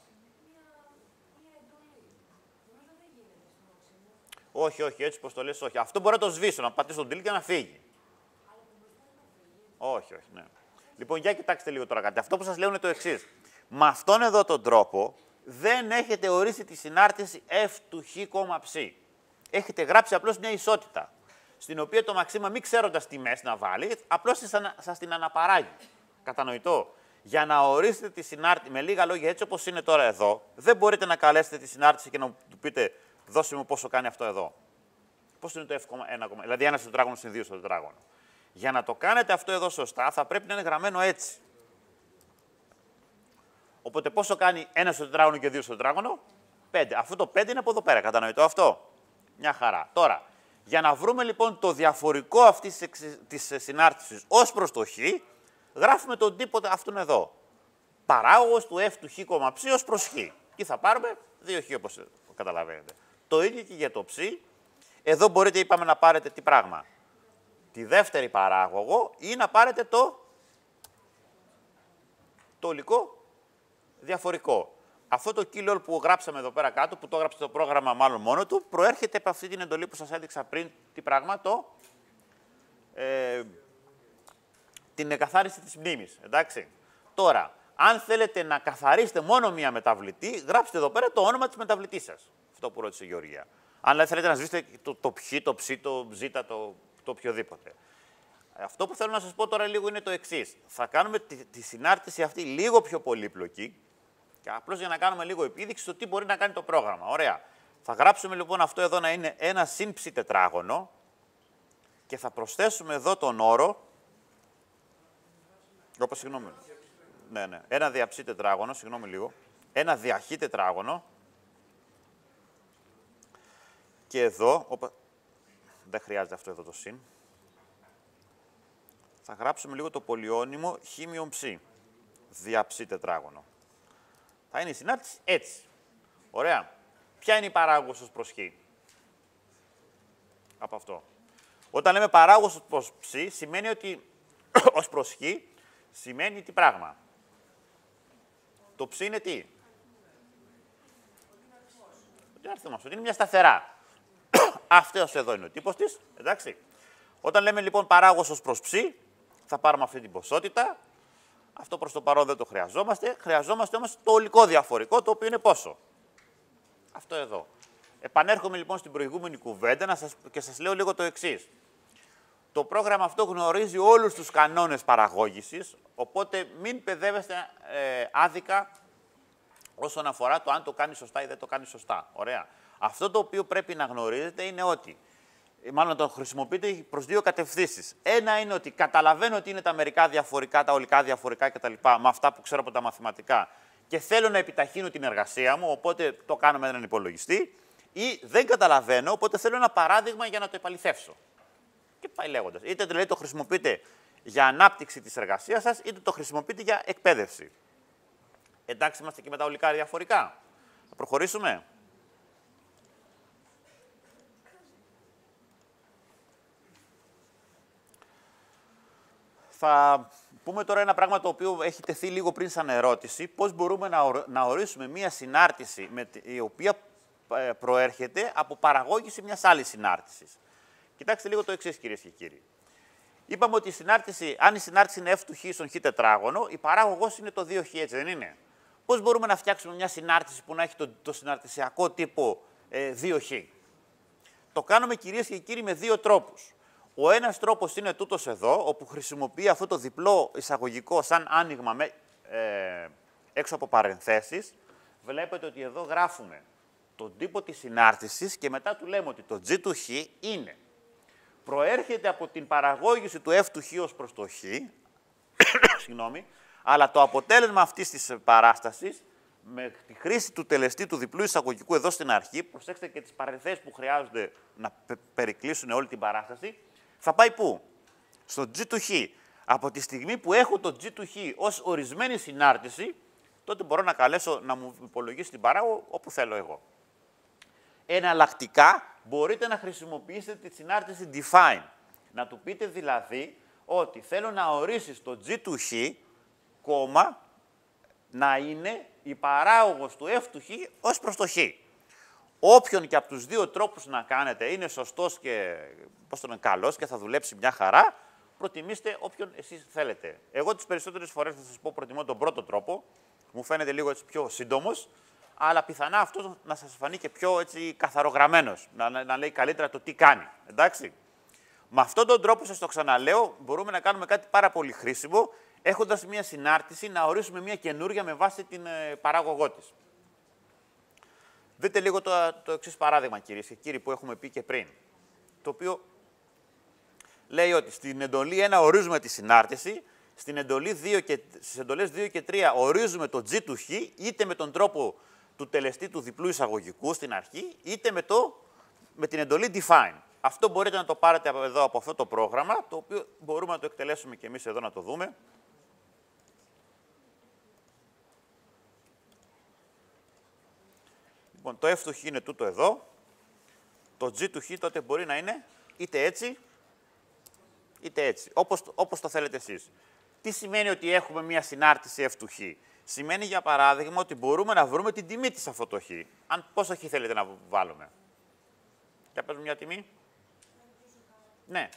Όχι, όχι, έτσι πως το λες, όχι. Αυτό μπορεί να το σβήσω, να πατήσω τον τίλ και να φύγει. Όχι, όχι, ναι. Λοιπόν, για κοιτάξτε λίγο τώρα κάτι. Αυτό που σας λέω είναι το εξής. Με αυτόν εδώ τον τρόπο δεν έχετε ορίσει τη συνάρτηση f του χ, ψ. Έχετε γράψει απλώς μια ισότητα. Στην οποία το μαξίμα, μην ξέροντας τι μέση να βάλει, απλώς σας την αναπαράγει. Κατανοητό. Για να ορίσετε τη συνάρτηση, με λίγα λόγια, έτσι όπως είναι τώρα εδώ, δεν μπορείτε να καλέσετε τη συνάρτηση και να του πείτε, δώσε μου πόσο κάνει αυτό εδώ. Πώς είναι το f,1, δηλαδή ένα στο τετράγωνο συν 2 στο τετράγωνο. Για να το κάνετε αυτό εδώ σωστά, θα πρέπει να είναι γραμμένο έτσι. Οπότε πόσο κάνει ένα στο τετράγωνο και δύο στο τετράγωνο, 5. Αυτό το 5 είναι από εδώ πέρα, κατανοητό αυτό; Μια χαρά. Τώρα, για να βρούμε λοιπόν το διαφορικό αυτής της συνάρτησης ως προς το χ, γράφουμε τον τύπο αυτόν εδώ. Παράγωγος του F του χ, ψ ως προς χ. Τι θα πάρουμε, 2χ όπως καταλαβαίνετε. Το ίδιο και για το ψ. Εδώ μπορείτε, είπαμε, να πάρετε τι πράγμα; Τη δεύτερη παράγωγο ή να πάρετε το, το υλικό διαφορικό. Αυτό το kilo που γράψαμε εδώ πέρα κάτω, που το έγραψε το πρόγραμμα μάλλον μόνο του, προέρχεται από αυτή την εντολή που σας έδειξα πριν, τι πράγμα, το, ε, την εκαθάριση της μνήμης, εντάξει. Τώρα, αν θέλετε να καθαρίσετε μόνο μία μεταβλητή, γράψτε εδώ πέρα το όνομα της μεταβλητής σας. Αυτό που ρώτησε η Γεωργία. Αν θέλετε να σβήσετε το, το ψ, το ψ, το ζ, το, το οποιοδήποτε. Αυτό που θέλω να σας πω τώρα λίγο είναι το εξής. Θα κάνουμε τη, τη συνάρτηση αυτή λίγο πιο πολύπλοκη, και απλώς για να κάνουμε λίγο επίδειξη στο τι μπορεί να κάνει το πρόγραμμα. Ωραία. Θα γράψουμε λοιπόν αυτό εδώ να είναι ένα σύμψη τετράγωνο και θα προσθέσουμε εδώ τον όρο. Όπως συγγνώμη. Ναι, ναι. Ένα διαψή τετράγωνο, συγγνώμη λίγο. Ένα διαχύ τετράγωνο. Και εδώ, οπα... δεν χρειάζεται αυτό εδώ το συν. Θα γράψουμε λίγο το πολυόνυμο χ ψ. Διαψή τετράγωνο θα είναι η συνάρτηση έτσι. Ωραία. Ποια είναι η παράγωγος ως προς Από αυτό. Όταν λέμε παράγωγος ως προς ψ, σημαίνει ότι *coughs* ως προς σημαίνει τι πράγμα; Το ψ είναι τι; Ότι είναι αριθμός, ότι είναι μια σταθερά. *coughs* Αυτός εδώ είναι ο τύπος της, εντάξει. Όταν λέμε λοιπόν παράγωγος ως προς ψ, θα πάρουμε αυτή την ποσότητα, αυτό προς το παρόν δεν το χρειαζόμαστε. Χρειαζόμαστε όμως το ολικό διαφορικό, το οποίο είναι πόσο. Αυτό εδώ. Επανέρχομαι λοιπόν στην προηγούμενη κουβέντα να σας, και σας λέω λίγο το εξής. Το πρόγραμμα αυτό γνωρίζει όλους τους κανόνες παραγώγησης, οπότε μην παιδεύεστε ε, άδικα όσον αφορά το αν το κάνει σωστά ή δεν το κάνει σωστά. Ωραία. Αυτό το οποίο πρέπει να γνωρίζετε είναι ότι μάλλον το χρησιμοποιείτε προς δύο κατευθύνσεις. Ένα είναι ότι καταλαβαίνω ότι είναι τα μερικά διαφορικά, τα ολικά διαφορικά κτλ. με αυτά που ξέρω από τα μαθηματικά και θέλω να επιταχύνω την εργασία μου, οπότε το κάνω με έναν υπολογιστή. Ή δεν καταλαβαίνω, οπότε θέλω ένα παράδειγμα για να το επαληθεύσω. Και πάει λέγοντας. Είτε δηλαδή το χρησιμοποιείτε για ανάπτυξη της εργασίας σας, είτε το χρησιμοποιείτε για εκπαίδευση. Εντάξει, είμαστε και με τα ολικά διαφορικά. Θα προχωρήσουμε; Θα πούμε τώρα ένα πράγμα το οποίο έχει τεθεί λίγο πριν σαν ερώτηση. Πώς μπορούμε να ορίσουμε μία συνάρτηση με η οποία ε, προέρχεται από παραγώγηση μιας άλλης συνάρτησης. Κοιτάξτε λίγο το εξής, κυρίες και κύριοι. Είπαμε ότι η συνάρτηση, αν η συνάρτηση είναι f του χ στον χ τετράγωνο, η παράγωγός είναι το 2χ, έτσι δεν είναι; Πώς μπορούμε να φτιάξουμε μια συνάρτηση που να έχει το, το συναρτησιακό τύπο ε, 2χ. Το κάνουμε κυρίες και κύριοι με δύο τρόπους. Ο ένας τρόπος είναι τούτος εδώ, όπου χρησιμοποιεί αυτό το διπλό εισαγωγικό σαν άνοιγμα με, ε, έξω από παρενθέσεις. Βλέπετε ότι εδώ γράφουμε τον τύπο της συνάρτησης και μετά του λέμε ότι το G του Χ είναι. Προέρχεται από την παραγώγηση του F του Χ ως προς το Χ, *coughs* συγγνώμη, αλλά το αποτέλεσμα αυτής της παράστασης, με τη χρήση του τελεστή του διπλού εισαγωγικού εδώ στην αρχή, προσέξτε και τις παρενθέσεις που χρειάζονται να περικλείσουν όλη την παράσταση, θα πάει πού; Στο G του Χ. Από τη στιγμή που έχω το G του Χ ως ορισμένη συνάρτηση, τότε μπορώ να καλέσω να μου υπολογίσει την παράγω όπου θέλω εγώ. Εναλλακτικά, μπορείτε να χρησιμοποιήσετε τη συνάρτηση define. Να του πείτε δηλαδή ότι θέλω να ορίσεις το G του Χ, κόμμα, να είναι η παράγωγος του F του Χ ως προς το Χ. Όποιον και από τους δύο τρόπους να κάνετε είναι σωστός και πώς τον καλός και θα δουλέψει μια χαρά, προτιμήστε όποιον εσείς θέλετε. Εγώ τις περισσότερες φορές θα σας πω προτιμώ τον πρώτο τρόπο, μου φαίνεται λίγο έτσι πιο σύντομος, αλλά πιθανά αυτός να σας φανεί και πιο έτσι καθαρογραμμένος, να, να, να λέει καλύτερα το τι κάνει, εντάξει. Με αυτόν τον τρόπο, σας το ξαναλέω, μπορούμε να κάνουμε κάτι πάρα πολύ χρήσιμο, έχοντας μια συνάρτηση, να ορίσουμε μια καινούρια με βάση την ε, παράγωγό της. Δείτε λίγο το, το εξής παράδειγμα, κυρίε και κύριοι, που έχουμε πει και πριν. Το οποίο λέει ότι στην εντολή 1 ορίζουμε τη συνάρτηση, στην εντολή 2 και, στις εντολές 2 και 3 ορίζουμε το G του Χ, είτε με τον τρόπο του τελεστή του διπλού εισαγωγικού στην αρχή, είτε με, το, με την εντολή define. Αυτό μπορείτε να το πάρετε εδώ από αυτό το πρόγραμμα, το οποίο μπορούμε να το εκτελέσουμε και εμείς εδώ να το δούμε. Λοιπόν, το f του χ είναι τούτο εδώ. Το g του χ τότε μπορεί να είναι είτε έτσι, είτε έτσι. Όπως, όπως το θέλετε εσείς. Τι σημαίνει ότι έχουμε μια συνάρτηση f του χ; Σημαίνει, για παράδειγμα, ότι μπορούμε να βρούμε την τιμή της αυτό το χ. Αν πόσο χ θέλετε να βάλουμε; Για πες μια τιμή. Ναι.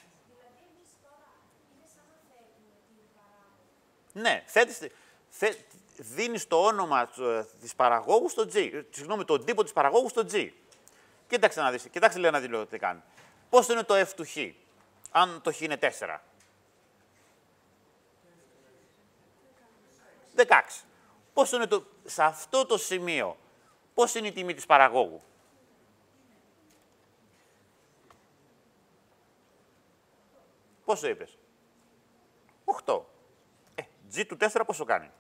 Ναι, θέτεις, θε, δίνεις το όνομα ε, της παραγόγου στο G, συγγνώμη, τον τύπο της παραγόγου στο G. Κοίταξε να δεις, κοιτάξτε λέει να δεις τι κάνει. Πώς είναι το F του Χ, αν το Χ είναι 4. 16. Πώς είναι το, σε αυτό το σημείο, πώς είναι η τιμή της παραγόγου; Πόσο είπες; 8. Ε, G του 4 πόσο κάνει;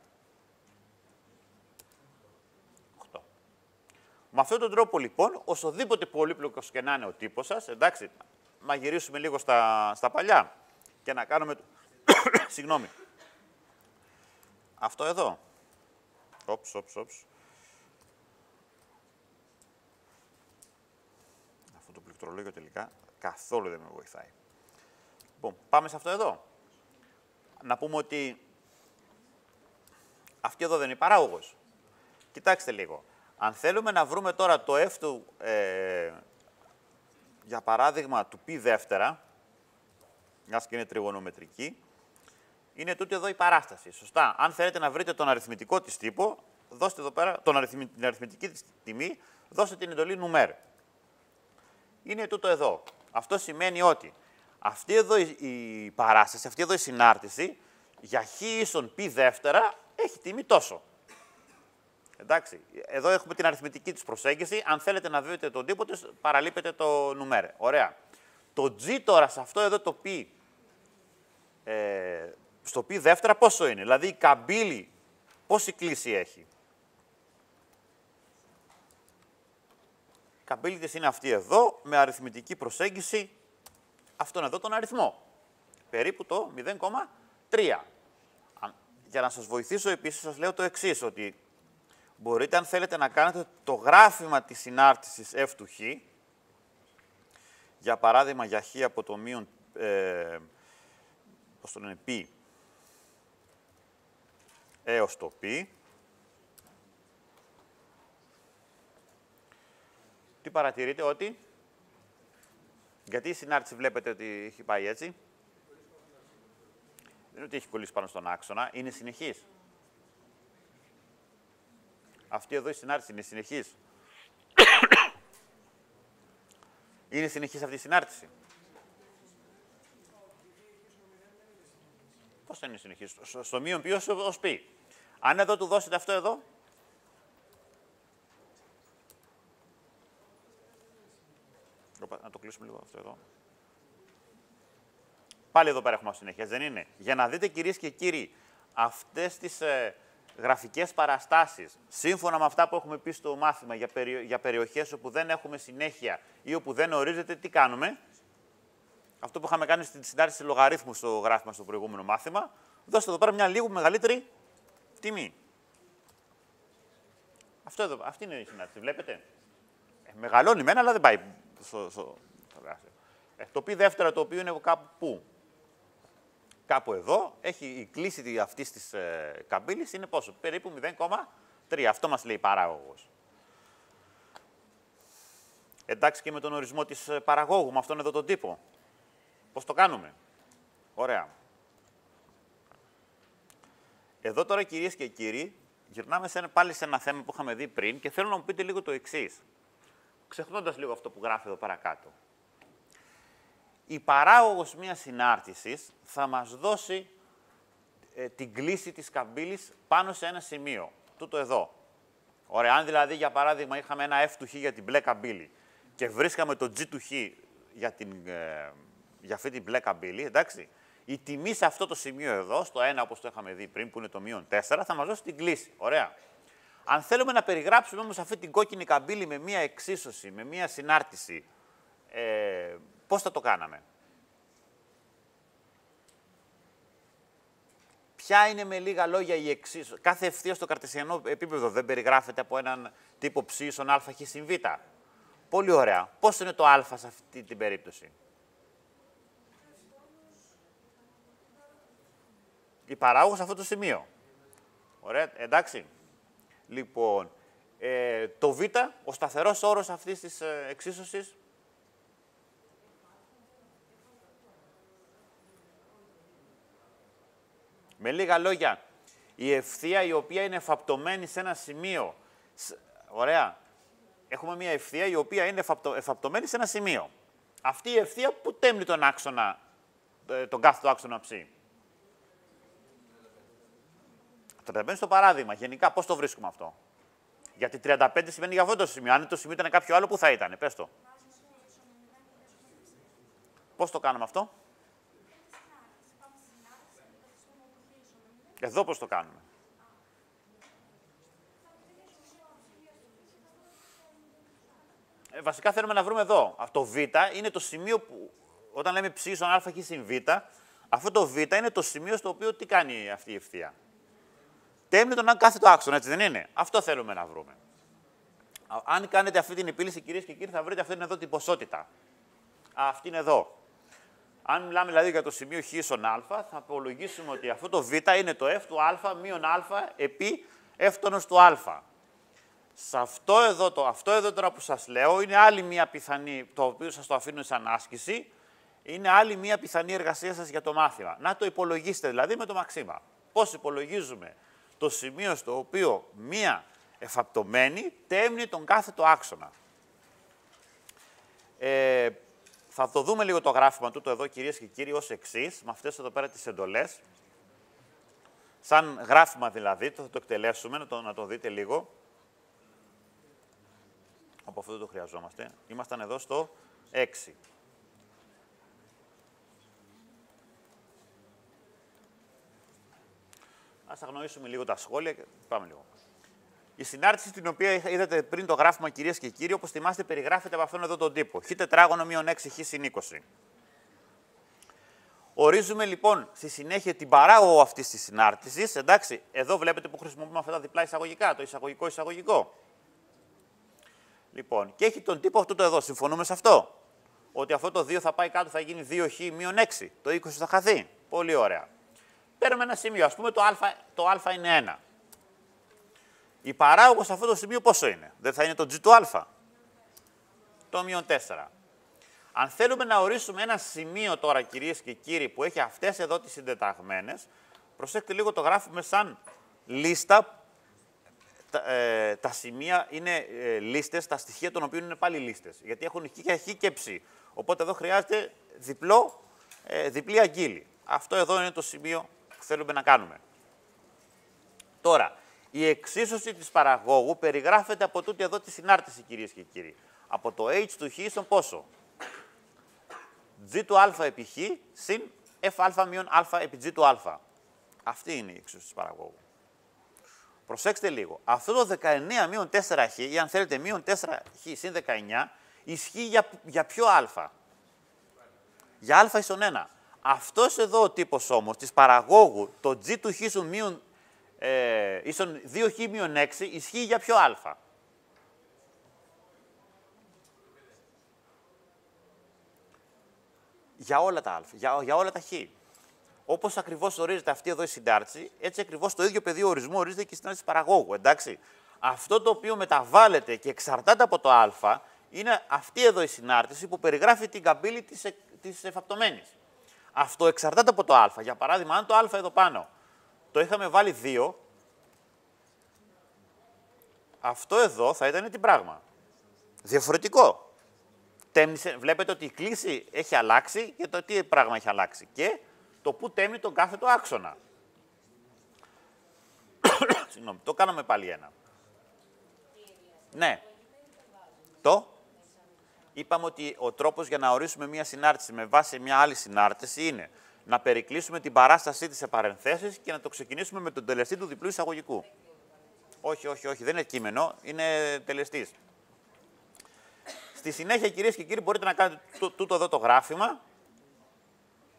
Με αυτόν τον τρόπο λοιπόν, οσοδήποτε πολύπλοκος και να είναι ο τύπος σας, εντάξει, να γυρίσουμε λίγο στα, στα παλιά και να κάνουμε... *coughs* Συγγνώμη. Αυτό εδώ. Όψ, όψ, όψ. Αυτό το πληκτρολόγιο τελικά καθόλου δεν με βοηθάει. Λοιπόν, πάμε σε αυτό εδώ. Να πούμε ότι αυτή εδώ δεν είναι παράγωγος. Κοιτάξτε λίγο. Αν θέλουμε να βρούμε τώρα το f του, ε, για παράδειγμα, του π δεύτερα, μιας και είναι τριγωνομετρική, είναι τούτη εδώ η παράσταση. Σωστά. Αν θέλετε να βρείτε τον αριθμητικό της τύπο, δώστε εδώ πέρα τον αριθμη, την αριθμητική της τιμή, δώστε την εντολή νουμέρ. Είναι τούτο εδώ. Αυτό σημαίνει ότι αυτή εδώ η παράσταση, αυτή εδώ η συνάρτηση, για χ ίσον π δεύτερα, έχει τιμή τόσο. Εντάξει, εδώ έχουμε την αριθμητική της προσέγγιση. Αν θέλετε να δείτε τον τύπο της, παραλείπετε το νουμέρ. Ωραία. Το g τώρα σε αυτό εδώ το π, ε, στο π δεύτερα πόσο είναι; Δηλαδή η καμπύλη πόση κλίση έχει; Η καμπύλη της είναι αυτή εδώ, με αριθμητική προσέγγιση αυτόν εδώ τον αριθμό. Περίπου το 0,3. Για να σας βοηθήσω επίσης σας λέω το εξής, ότι μπορείτε αν θέλετε να κάνετε το γράφημα της συνάρτησης f του χ, για παράδειγμα για χ από το μείον, ε, πώς το λένε, π, έως το π, τι παρατηρείτε ότι; Γιατί η συνάρτηση βλέπετε ότι έχει πάει έτσι; Δεν είναι ότι έχει κολλήσει πάνω στον άξονα, είναι συνεχής. Αυτή εδώ η συνάρτηση είναι συνεχής. είναι συνεχής αυτή η συνάρτηση. Πώς θα είναι συνεχής; Στο, στο μείον ποιος ως πει. Αν εδώ του δώσετε αυτό εδώ, Να το κλείσουμε λίγο αυτό εδώ. Πάλι εδώ πέρα έχουμε συνέχεια, δεν είναι; Για να δείτε κυρίες και κύριοι, αυτές τις ε, γραφικές παραστάσεις, σύμφωνα με αυτά που έχουμε πει στο μάθημα για, περι... για περιοχές όπου δεν έχουμε συνέχεια ή όπου δεν ορίζεται, τι κάνουμε; Αυτό που είχαμε κάνει στην συνάρτηση λογαρίθμου στο γράφημα στο προηγούμενο μάθημα, δώστε εδώ πέρα μια λίγο μεγαλύτερη τιμή. Αυτό εδώ, αυτή είναι η συνάρτηση, βλέπετε. Ε, μεγαλώνει μένα, αλλά δεν πάει στο, στο, ε, το πι δεύτερο το οποίο είναι κάπου πού; Κάπου εδώ έχει η κλίση αυτής της ε, καμπύλης είναι πόσο, περίπου 0,3. Αυτό μας λέει παράγωγος. Εντάξει και με τον ορισμό της ε, παραγόγου, με αυτόν εδώ τον τύπο. Πώς το κάνουμε; Ωραία. Εδώ τώρα κυρίες και κύριοι, γυρνάμε σε, πάλι σε ένα θέμα που είχαμε δει πριν και θέλω να μου πείτε λίγο το εξής ξεχνώντας λίγο αυτό που γράφει εδώ παρακάτω. Η παράγωγος μιας συνάρτησης θα μας δώσει ε, την κλίση της καμπύλης πάνω σε ένα σημείο. Τούτο εδώ. Ωραία, αν δηλαδή για παράδειγμα είχαμε ένα F του Χ για την μπλε καμπύλη και βρίσκαμε το G του Χ για, την, ε, για αυτή την μπλε καμπύλη, εντάξει, η τιμή σε αυτό το σημείο εδώ, στο 1 όπως το είχαμε δει πριν, που είναι το μείον 4, θα μας δώσει την κλίση. Ωραία. Αν θέλουμε να περιγράψουμε όμως αυτή την κόκκινη καμπύλη με μία εξίσωση, με μία συνάρτηση, ε, πώς θα το κάναμε; Ποια είναι με λίγα λόγια η εξίσωση. Κάθε ευθεία στο καρτεσιανό επίπεδο δεν περιγράφεται από έναν τύπο ψ ίσον α χ συν β. Πολύ ωραία. Πώς είναι το α σε αυτή την περίπτωση; Η παράγωγος σε αυτό το σημείο. Ωραία, εντάξει. Λοιπόν, ε, το β, ο σταθερός όρος αυτής της ε, εξίσωσης, Με λίγα λόγια, η ευθεία η οποία είναι εφαπτωμένη σε ένα σημείο. Ωραία. Έχουμε μια ευθεία η οποία είναι εφαπτωμένη σε ένα σημείο. Αυτή η ευθεία που τέμνει τον άξονα, ε, τον κάθετο άξονα ψ. 35 στο παράδειγμα. Γενικά, πώς το βρίσκουμε αυτό; Γιατί 35 σημαίνει για αυτό το σημείο. Αν το σημείο ήταν κάποιο άλλο, πού θα ήταν; Πες το. Πώς το κάνουμε αυτό; Εδώ πώς το κάνουμε. Ε, βασικά θέλουμε να βρούμε εδώ. Αυτό β είναι το σημείο που, όταν λέμε ψ στον α και συν β, αυτό το β είναι το σημείο στο οποίο τι κάνει αυτή η ευθεία. Τέμνει τον κάθετο άξονα, έτσι δεν είναι; Αυτό θέλουμε να βρούμε. Αν κάνετε αυτή την επίλυση, κυρίες και κύριοι, θα βρείτε αυτή εδώ την ποσότητα. Αυτή είναι εδώ. Αν μιλάμε δηλαδή για το σημείο χ στον α, θα απολογίσουμε ότι αυτό το β είναι το f του α μείον α επί f του α. Σε αυτό εδώ, το, αυτό εδώ τώρα που σας λέω είναι άλλη μία πιθανή, το οποίο σας το αφήνω σαν άσκηση, είναι άλλη μία πιθανή εργασία σας για το μάθημα. Να το υπολογίσετε δηλαδή με το μαξίμα. Πώς υπολογίζουμε το σημείο στο οποίο μία εφαπτωμένη τέμνει τον κάθετο άξονα. Ε, θα το δούμε λίγο το γράφημα τούτο εδώ, κυρίες και κύριοι, ως εξής, με αυτές εδώ πέρα τις εντολές. Σαν γράφημα δηλαδή, το θα το εκτελέσουμε, να το, να το δείτε λίγο. Από αυτό δεν το χρειαζόμαστε. Ήμασταν εδώ στο 6. Ας αγνοήσουμε λίγο τα σχόλια και πάμε λίγο. Η συνάρτηση την οποία είδατε πριν το γράφημα, κυρίες και κύριοι, όπως θυμάστε, περιγράφεται από αυτόν εδώ τον τύπο. Χ τετράγωνο μείον 6 χ συν 20. Ορίζουμε λοιπόν στη συνέχεια την παράγωγο αυτής της συνάρτησης. Εντάξει, εδώ βλέπετε που χρησιμοποιούμε αυτά τα διπλά εισαγωγικά, το εισαγωγικό-εισαγωγικό. Λοιπόν, και έχει τον τύπο αυτό το εδώ. Συμφωνούμε σε αυτό; Ότι αυτό το 2 θα πάει κάτω, θα γίνει 2χ μείον 6. Το 20 θα χαθεί. Πολύ ωραία. Παίρνουμε ένα σημείο. Α πούμε το α, το α είναι 1. Η παράγωγος σε αυτό το σημείο πόσο είναι; Δεν θα είναι το g του α; Το μείον 4. Αν θέλουμε να ορίσουμε ένα σημείο τώρα, κυρίες και κύριοι, που έχει αυτές εδώ τις συντεταγμένες, προσέξτε λίγο το γράφουμε σαν λίστα. Τα, ε, τα σημεία είναι ε, λίστες, τα στοιχεία των οποίων είναι πάλι λίστες. Γιατί έχουν χ και χ και ψ. Οπότε εδώ χρειάζεται διπλό, ε, διπλή αγγίλη. Αυτό εδώ είναι το σημείο που θέλουμε να κάνουμε. Τώρα, η εξίσωση της παραγόγου περιγράφεται από τούτη εδώ τη συνάρτηση, κυρίες και κύριοι. Από το h του χ στον πόσο; g του α επί χ συν f μείον α επί g του α. Αυτή είναι η εξίσωση της παραγόγου. Προσέξτε λίγο. Αυτό το 19 μείον 4χ, ή αν θέλετε μείον 4χ συν 19, ισχύει για, για ποιο α; Για α ίσον 1. Αυτός εδώ ο τύπος όμως της παραγόγου, το g του χ σου μείον ε, ίσον 2 χ 6 ισχύει για ποιο α. Για όλα τα α, για, για όλα τα χ. Όπως ακριβώς ορίζεται αυτή εδώ η συντάρτηση, έτσι ακριβώς το ίδιο πεδίο ορισμού ορίζεται και η συντάρτηση παραγόγου, εντάξει. Αυτό το οποίο μεταβάλλεται και εξαρτάται από το α, είναι αυτή εδώ η συνάρτηση που περιγράφει την καμπύλη της, της εφαπτωμένης. Αυτό εξαρτάται από το α. Για παράδειγμα, αν το α εδώ πάνω το είχαμε βάλει 2, αυτό εδώ θα ήταν τι πράγμα. Διαφορετικό. Τέμνησε, βλέπετε ότι η κλίση έχει αλλάξει και το τι πράγμα έχει αλλάξει. Και το που τέμνει τον κάθετο άξονα. *coughs* Συγγνώμη, το κάναμε πάλι ένα. Ναι. Το. Είπαμε ότι ο τρόπος για να ορίσουμε μία συνάρτηση με βάση μια άλλη συνάρτηση είναι να περικλείσουμε την παράστασή της σε παρενθέσεις και να το ξεκινήσουμε με τον τελεστή του διπλού εισαγωγικού. Όχι, όχι, όχι, δεν είναι κείμενο, είναι τελεστής. Στη συνέχεια, κυρίες και κύριοι, μπορείτε να κάνετε τούτο εδώ το γράφημα.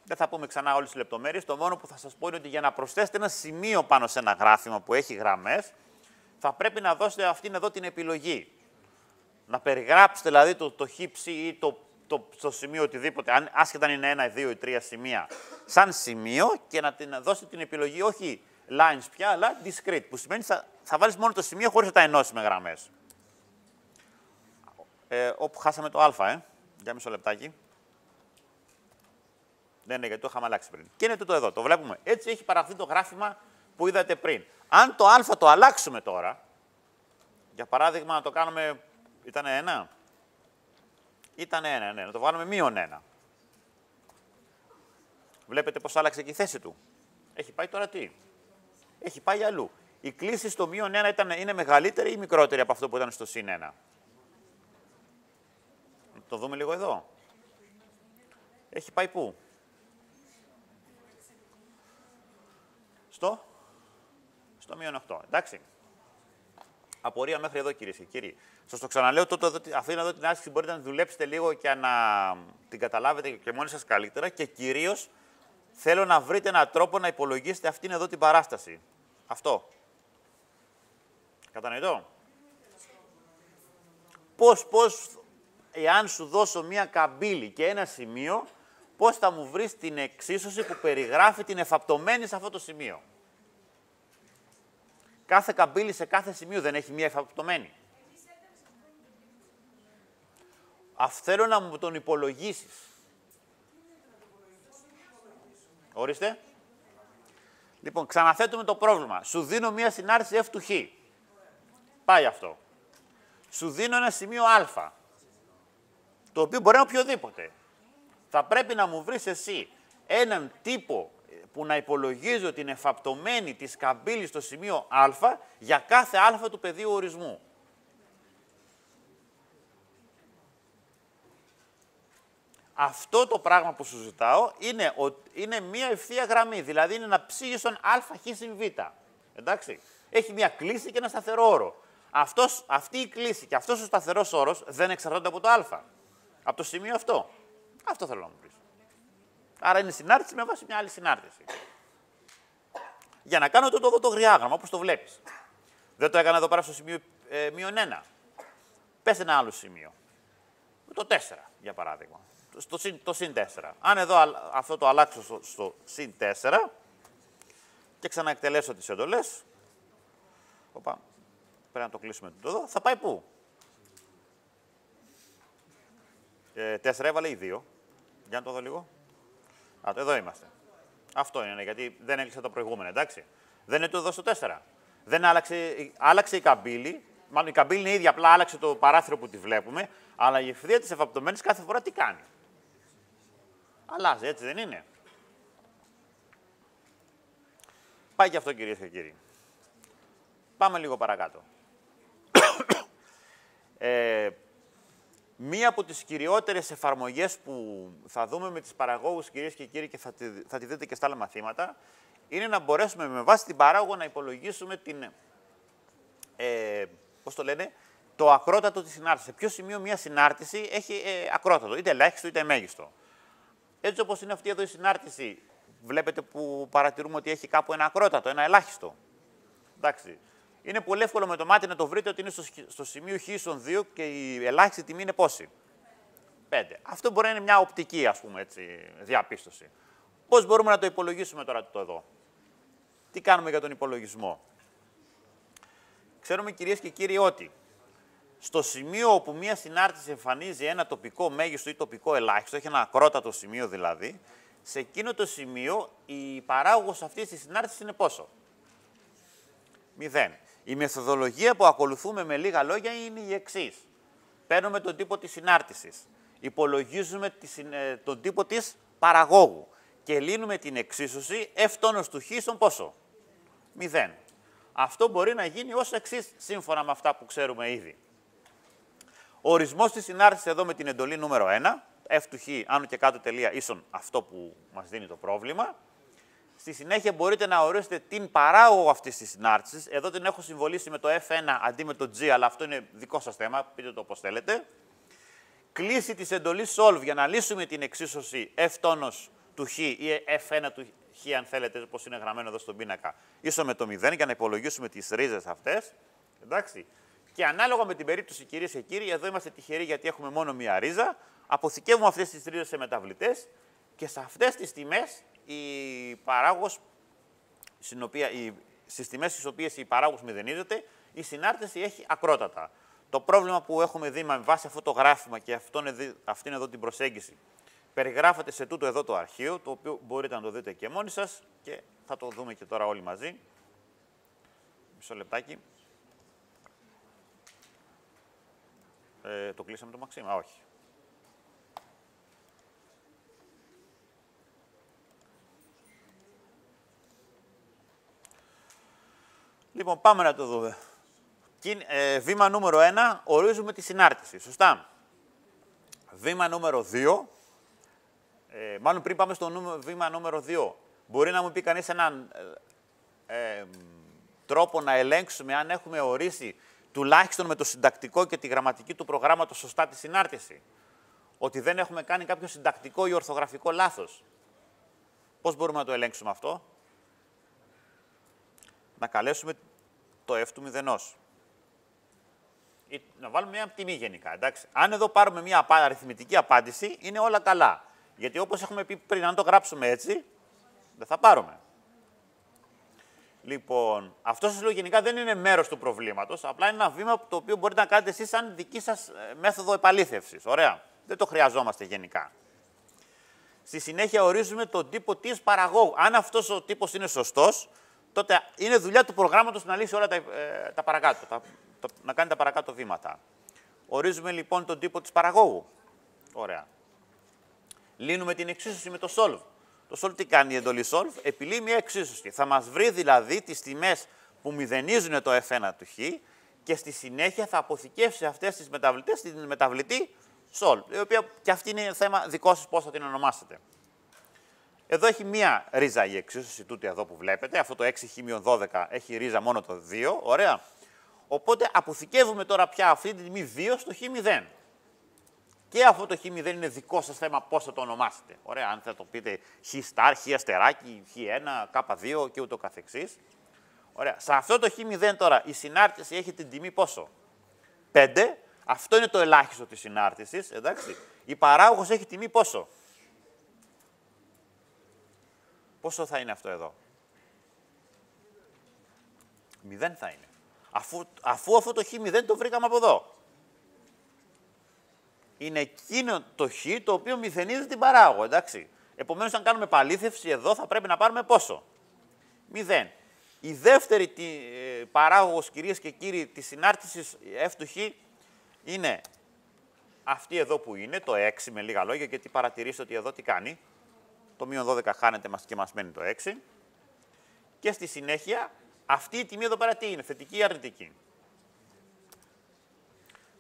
Δεν θα πούμε ξανά όλες τις λεπτομέρειες. Το μόνο που θα σας πω είναι ότι για να προσθέσετε ένα σημείο πάνω σε ένα γράφημα που έχει γραμμές, θα πρέπει να δώσετε αυτήν εδώ την επιλογή. Να περιγράψετε δηλαδή το, το ή το, το, το σημείο οτιδήποτε, αν, άσχετα αν είναι ένα, δύο ή τρία σημεία, σαν σημείο και να, την, να δώσετε την επιλογή όχι lines πια, αλλά discrete, που σημαίνει θα, θα βάλεις μόνο το σημείο χωρίς να τα ενώσεις με γραμμές. Ε, όπου χάσαμε το α, ε. Για μισό λεπτάκι. Ναι, ναι, γιατί το είχαμε αλλάξει πριν. Και είναι το εδώ, το βλέπουμε. Έτσι έχει παραχθεί το γράφημα που είδατε πριν. Αν το α το αλλάξουμε τώρα, για παράδειγμα να το κάνουμε, ήταν ένα, ήταν ένα, ναι, να το βάλουμε μείον ένα. Βλέπετε πώς άλλαξε και η θέση του. Έχει πάει τώρα τι; Έχει πάει αλλού. Η κλίση στο μείον 1 ήταν, είναι μεγαλύτερη ή μικρότερη από αυτό που ήταν στο συν 1. Το δούμε λίγο εδώ. Έχει πάει πού; Στο; Στο μείον 8. Εντάξει. Απορία μέχρι εδώ κυρίε και κύριοι. Σας το ξαναλέω, τότε, αυτή εδώ την άσκηση μπορείτε να δουλέψετε λίγο και να την καταλάβετε και μόνοι σας καλύτερα και κυρίως θέλω να βρείτε έναν τρόπο να υπολογίσετε αυτήν εδώ την παράσταση. Αυτό. Κατανοητό; Πώς, πώς, εάν σου δώσω μία καμπύλη και ένα σημείο, πώς θα μου βρεις την εξίσωση που περιγράφει την εφαπτωμένη σε αυτό το σημείο; Κάθε καμπύλη σε κάθε σημείο δεν έχει μία εφαπτωμένη. Αυτό θέλω να μου τον υπολογίσεις. Ορίστε. Λοιπόν, ξαναθέτουμε το πρόβλημα. Σου δίνω μία συνάρτηση f του χ. Πάει αυτό. Σου δίνω ένα σημείο α. Το οποίο μπορεί να είναι οποιοδήποτε. Θα πρέπει να μου βρεις εσύ έναν τύπο που να υπολογίζω την εφαπτωμένη της καμπύλης στο σημείο α για κάθε α του πεδίου ορισμού. Αυτό το πράγμα που σου ζητάω είναι, είναι μία ευθεία γραμμή, δηλαδή είναι ένα ψήγισον α χ συν β. Εντάξει. Έχει μία κλίση και ένα σταθερό όρο. Αυτός, αυτή η κλίση και αυτός ο σταθερός όρος δεν εξαρτώνται από το α. Από το σημείο αυτό. Αυτό θέλω να μου πεις. Άρα είναι συνάρτηση με βάση μια άλλη συνάρτηση. Για να κάνω το, το, το γριάγραμμα, όπως το βλέπεις. Δεν το έκανα εδώ πέρα στο σημείο ε, μείον 1. Πες ένα άλλο σημείο. Το 4, για παράδειγμα. Στο, το συν 4. Αν εδώ αυτό το αλλάξω στο, στο συν 4 και ξαναεκτελέσω τις εντολές, Οπα, πρέπει να το κλείσουμε το εδώ, θα πάει πού; Ε, 4 έβαλε ή 2. Για να το δω λίγο. Α, εδώ είμαστε. Αυτό είναι, γιατί δεν έκλεισε το προηγούμενο, εντάξει. Δεν είναι το εδώ στο 4. Δεν άλλαξε, άλλαξε η καμπύλη. Μάλλον η καμπύλη είναι ίδια, απλά άλλαξε το παράθυρο που τη βλέπουμε. Αλλά η ευθεία της εφαπτωμένης κάθε φορά τι κάνει; Αλλάζει, έτσι δεν είναι. Πάει και αυτό κυρίες και κύριοι. Πάμε λίγο παρακάτω. *coughs* ε, Μία από τις κυριότερες εφαρμογές που θα δούμε με τις παραγόγους, κυρίες και κύριοι, και θα τη, θα τη δείτε και στα άλλα μαθήματα, είναι να μπορέσουμε με βάση την παράγωγο να υπολογίσουμε την, ε, πώς το λένε, το ακρότατο της συνάρτησης. Σε ποιο σημείο μια συνάρτηση έχει ε, ακρότατο, είτε ελάχιστο είτε μέγιστο. Έτσι όπως είναι αυτή εδώ η συνάρτηση, βλέπετε που παρατηρούμε ότι έχει κάπου ένα ακρότατο, ένα ελάχιστο. Εντάξει είναι πολύ εύκολο με το μάτι να το βρείτε ότι είναι στο, στο σημείο χ 2 και η ελάχιστη τιμή είναι πόση; 5. Αυτό μπορεί να είναι μια οπτική, ας πούμε, έτσι, διαπίστωση. Πώς μπορούμε να το υπολογίσουμε τώρα το εδώ; Τι κάνουμε για τον υπολογισμό; Ξέρουμε, κυρίες και κύριοι, ότι στο σημείο όπου μία συνάρτηση εμφανίζει ένα τοπικό μέγιστο ή τοπικό ελάχιστο, έχει ένα ακρότατο σημείο δηλαδή, σε εκείνο το σημείο η παράγωγος αυτής της συνάρτησης είναι πόσο; 0. Η μεθοδολογία που ακολουθούμε με λίγα λόγια είναι η εξής. Παίρνουμε τον τύπο της συνάρτησης, υπολογίζουμε ε, τον τύπο της παραγόγου και λύνουμε την εξίσωση f τόνος του χ στον πόσο; 0. Αυτό μπορεί να γίνει ως εξής σύμφωνα με αυτά που ξέρουμε ήδη. Ο ορισμός της συνάρτησης εδώ με την εντολή νούμερο 1, f του χ άνω και κάτω τελεία ίσον αυτό που μας δίνει το πρόβλημα, Στη συνέχεια μπορείτε να ορίσετε την παράγωγο αυτής της συνάρτησης. Εδώ την έχω συμβολήσει με το F1 αντί με το G, αλλά αυτό είναι δικό σας θέμα. Πείτε το όπως θέλετε. Κλίση της εντολής solve για να λύσουμε την εξίσωση F τόνος του χ ή f1 του χ, αν θέλετε, όπως είναι γραμμένο εδώ στον πίνακα, ίσο με το 0 για να υπολογίσουμε τις ρίζες αυτές. Εντάξει. Και ανάλογα με την περίπτωση, κυρίες και κύριοι, εδώ είμαστε τυχεροί γιατί έχουμε μόνο μία ρίζα. Αποθηκεύουμε αυτές τις ρίζες σε μεταβλητές και σε αυτές τις τιμές η παράγω, στις τιμές στις οποίες η παράγω μηδενίζεται, η συνάρτηση έχει ακρότατα. Το πρόβλημα που έχουμε δει με βάση αυτό το γράφημα και αυτή είναι εδώ την προσέγγιση περιγράφεται σε τούτο εδώ το αρχείο, το οποίο μπορείτε να το δείτε και μόνοι σας και θα το δούμε και τώρα όλοι μαζί. Μισό λεπτάκι. Ε, το κλείσαμε το Μαξίμα, όχι. Λοιπόν, πάμε να το δούμε. Ε, βήμα νούμερο 1, ορίζουμε τη συνάρτηση, σωστά; Βήμα νούμερο 2, ε, μάλλον πριν πάμε στο νούμερο, βήμα νούμερο 2, μπορεί να μου πει κανείς έναν ε, ε, τρόπο να ελέγξουμε αν έχουμε ορίσει τουλάχιστον με το συντακτικό και τη γραμματική του προγράμματος σωστά τη συνάρτηση. Ότι δεν έχουμε κάνει κάποιο συντακτικό ή ορθογραφικό λάθος. Πώς μπορούμε να το ελέγξουμε αυτό; Να καλέσουμε το f του μηδενός. Ή να βάλουμε μια τιμή γενικά. Εντάξει. Αν εδώ πάρουμε μια αριθμητική απάντηση, είναι όλα καλά. Γιατί όπως έχουμε πει πριν, αν το γράψουμε έτσι, δεν θα πάρουμε. Λοιπόν, αυτό σας λέω γενικά δεν είναι μέρος του προβλήματος, απλά είναι ένα βήμα το οποίο μπορείτε να κάνετε εσείς σαν δική σας ε, μέθοδο επαλήθευσης. Ωραία. Δεν το χρειαζόμαστε γενικά. Στη συνέχεια ορίζουμε τον τύπο της παραγόγου. Αν αυτός ο τύπος είναι σωστός, τότε είναι δουλειά του προγράμματος να λύσει όλα τα, ε, τα παρακάτω, τα, να κάνει τα παρακάτω βήματα. Ορίζουμε λοιπόν τον τύπο της παραγόγου. Ωραία λύνουμε την εξίσωση με το solve. Το solve τι κάνει η εντολή solve, επιλύει μια εξίσωση. Θα μας βρει δηλαδή τις τιμές που μηδενίζουν το f1 του χ και στη συνέχεια θα αποθηκεύσει αυτές τις μεταβλητές στην μεταβλητή solve, η οποία και αυτή είναι θέμα δικό σας πώς θα την ονομάσετε. Εδώ έχει μία ρίζα η εξίσωση τούτη εδώ που βλέπετε. Αυτό το 6χ-12 έχει ρίζα μόνο το 2. Ωραία. Οπότε αποθηκεύουμε τώρα πια αυτή τη τιμή 2 στο χ0. Και αυτό το χ0 είναι δικό σας θέμα πώς θα το ονομάσετε. Ωραία, αν θα το πείτε χ στάρ, χ αστεράκι, χ1, k2 και ούτω καθεξής. Ωραία. Σε αυτό το χ0 τώρα η συνάρτηση έχει την τιμή πόσο; 5. Αυτό είναι το ελάχιστο της συνάρτησης, εντάξει. Η παράγωγος έχει τιμή πόσο; Πόσο θα είναι αυτό εδώ; 0 θα είναι. Αφού, αφού αυτό το χ0 το βρήκαμε από εδώ είναι εκείνο το χ το οποίο μηδενίζει την παράγω, εντάξει. Επομένως, αν κάνουμε παλήθευση εδώ, θα πρέπει να πάρουμε πόσο; 0. Η δεύτερη τη, ε, παράγωγος, κυρίες και κύριοι, της συνάρτησης f του χ είναι αυτή εδώ που είναι, το 6 με λίγα λόγια, γιατί παρατηρήστε ότι εδώ τι κάνει. Το μείον 12 χάνεται και μας μένει το 6. Και στη συνέχεια, αυτή η τιμή εδώ πέρα τι είναι, θετική ή αρνητική;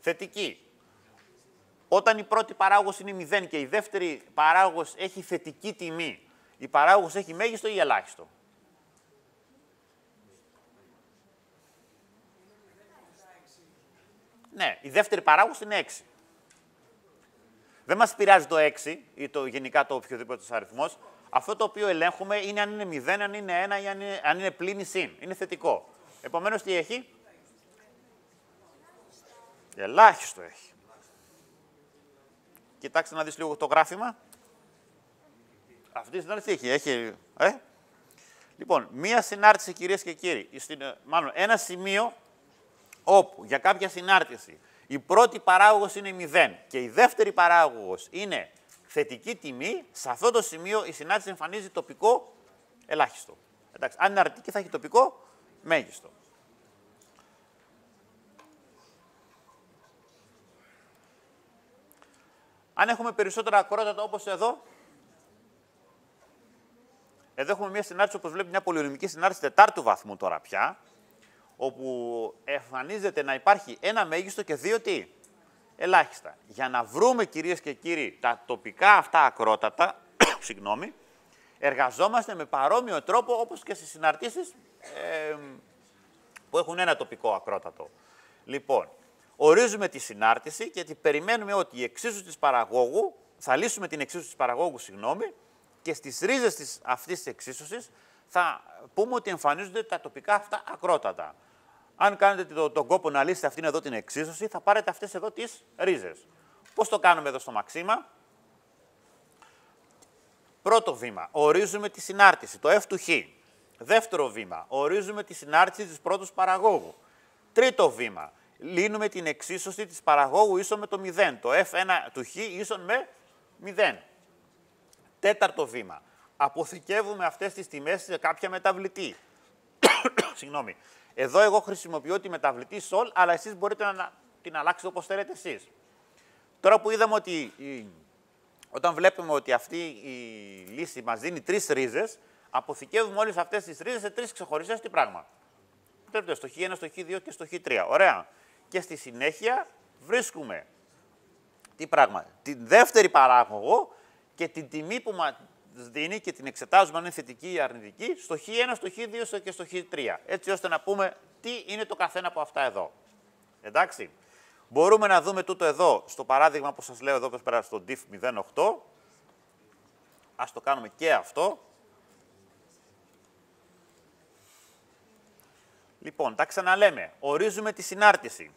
Θετική. Όταν η πρώτη παράγωγος είναι 0 και η δεύτερη παράγωγος έχει θετική τιμή, η παράγωγος έχει μέγιστο ή ελάχιστο; Ναι, η δεύτερη παράγωγος είναι 6. Δεν μας πειράζει το 6 ή το, γενικά το οποιοδήποτε αριθμός. Αυτό το οποίο ελέγχουμε είναι αν είναι 0, αν είναι 1 ή αν είναι, αν είναι πλήν ή συν. Είναι θετικό. Επομένως τι έχει; Ελάχιστο έχει. Κοιτάξτε να δεις λίγο το γράφημα. Αυτή η συνάρτηση έχει. έχει ε; Λοιπόν, μία συνάρτηση κυρίες και κύριοι, στην, ε, μάλλον ένα σημείο όπου για κάποια συνάρτηση η πρώτη παράγωγος είναι 0 και η δεύτερη παράγωγος είναι θετική τιμή, σε αυτό το σημείο η συνάρτηση εμφανίζει τοπικό ελάχιστο. Εντάξει, αν είναι αρνητική θα έχει τοπικό μέγιστο. Αν έχουμε περισσότερα ακρότατα όπως εδώ, εδώ έχουμε μια συνάρτηση, όπως βλέπει, μια πολυονομική συνάρτηση τετάρτου βαθμού τώρα πια, όπου εμφανίζεται να υπάρχει ένα μέγιστο και δύο τι, ελάχιστα. Για να βρούμε, κυρίες και κύριοι, τα τοπικά αυτά ακρότατα, *coughs* συγγνώμη, εργαζόμαστε με παρόμοιο τρόπο όπως και στις συναρτήσεις ε, που έχουν ένα τοπικό ακρότατο. Λοιπόν, ορίζουμε τη συνάρτηση και περιμένουμε ότι η εξίσωση της παραγόγου, θα λύσουμε την εξίσωση της παραγόγου, συγγνώμη, και στις ρίζες της, αυτής της εξίσωσης θα πούμε ότι εμφανίζονται τα τοπικά αυτά ακρότατα. Αν κάνετε τον, τον κόπο να λύσετε αυτήν εδώ την εξίσωση, θα πάρετε αυτές εδώ τις ρίζες. Πώς το κάνουμε εδώ στο μαξίμα; Πρώτο βήμα, ορίζουμε τη συνάρτηση, το F του Χ. Δεύτερο βήμα, ορίζουμε τη συνάρτηση της πρώτου παραγόγου. Τρίτο βήμα, λύνουμε την εξίσωση της παραγόγου ίσο με το 0. Το F1 του Χ ίσον με 0. Τέταρτο βήμα, αποθηκεύουμε αυτές τις τιμές σε κάποια μεταβλητή. *coughs* Συγγνώμη. Εδώ εγώ χρησιμοποιώ τη μεταβλητή sol, αλλά εσείς μπορείτε να την αλλάξετε όπως θέλετε εσείς. Τώρα που είδαμε ότι όταν βλέπουμε ότι αυτή η λύση μας δίνει τρεις ρίζες, αποθηκεύουμε όλες αυτές τις ρίζες σε τρεις ξεχωριστές τι πράγμα. Βλέπετε, στο χ1, στο χ2 και στο χ3. Ωραία. Και στη συνέχεια βρίσκουμε τι πράγμα. Την δεύτερη παράγωγο και την τιμή που μας δίνει και την εξετάζουμε αν είναι θετική ή αρνητική στο χ1, στο χ2 και στο χ3. Έτσι ώστε να πούμε τι είναι το καθένα από αυτά εδώ. Εντάξει. Μπορούμε να δούμε τούτο εδώ, στο παράδειγμα που σας λέω εδώ πέρα στο diff 08. Ας το κάνουμε και αυτό. Λοιπόν, τα ξαναλέμε. Ορίζουμε τη συνάρτηση.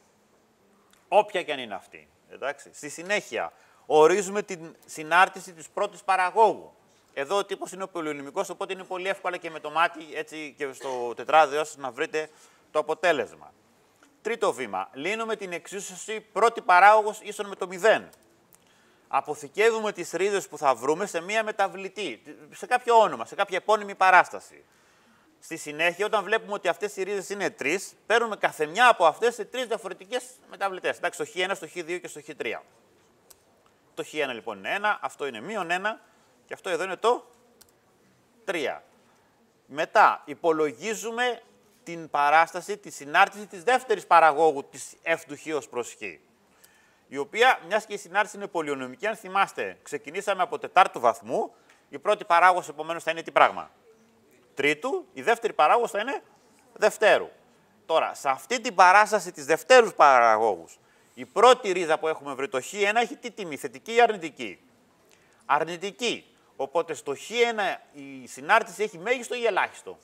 Όποια και αν είναι αυτή. Εντάξει. Στη συνέχεια, ορίζουμε την συνάρτηση της πρώτης παραγόγου. Εδώ ο τύπος είναι ο πολυονυμικός, οπότε είναι πολύ εύκολα και με το μάτι έτσι και στο τετράδιο σας να βρείτε το αποτέλεσμα. Τρίτο βήμα. Λύνουμε την εξίσωση πρώτη παράγωγος ίσον με το 0. Αποθηκεύουμε τις ρίζες που θα βρούμε σε μία μεταβλητή, σε κάποιο όνομα, σε κάποια επώνυμη παράσταση. Στη συνέχεια, όταν βλέπουμε ότι αυτές οι ρίζες είναι τρεις, παίρνουμε καθεμιά από αυτές σε τρεις διαφορετικές μεταβλητές. Εντάξει, στο χ1, στο χ2 και στο χ3. Το χ1 λοιπόν είναι 1, αυτό είναι μείον 1 και αυτό εδώ είναι το 3. Μετά υπολογίζουμε την παράσταση, τη συνάρτηση της δεύτερης παραγόγου της f του χ ως προς χ. Η οποία, μιας και η συνάρτηση είναι πολυονομική, αν θυμάστε, ξεκινήσαμε από τετάρτου βαθμού, η πρώτη παράγωγος επομένως θα είναι τι πράγμα; Τρίτου, η δεύτερη παράγωγος θα είναι δευτέρου. Τώρα, σε αυτή την παράσταση της δευτέρους παραγόγους, η πρώτη ρίζα που έχουμε βρει, το χ1, έχει τι τιμή, θετική ή αρνητική; Αρνητική. Οπότε στο χ1 η συνάρτηση έχει μέγιστο ή ελάχιστο;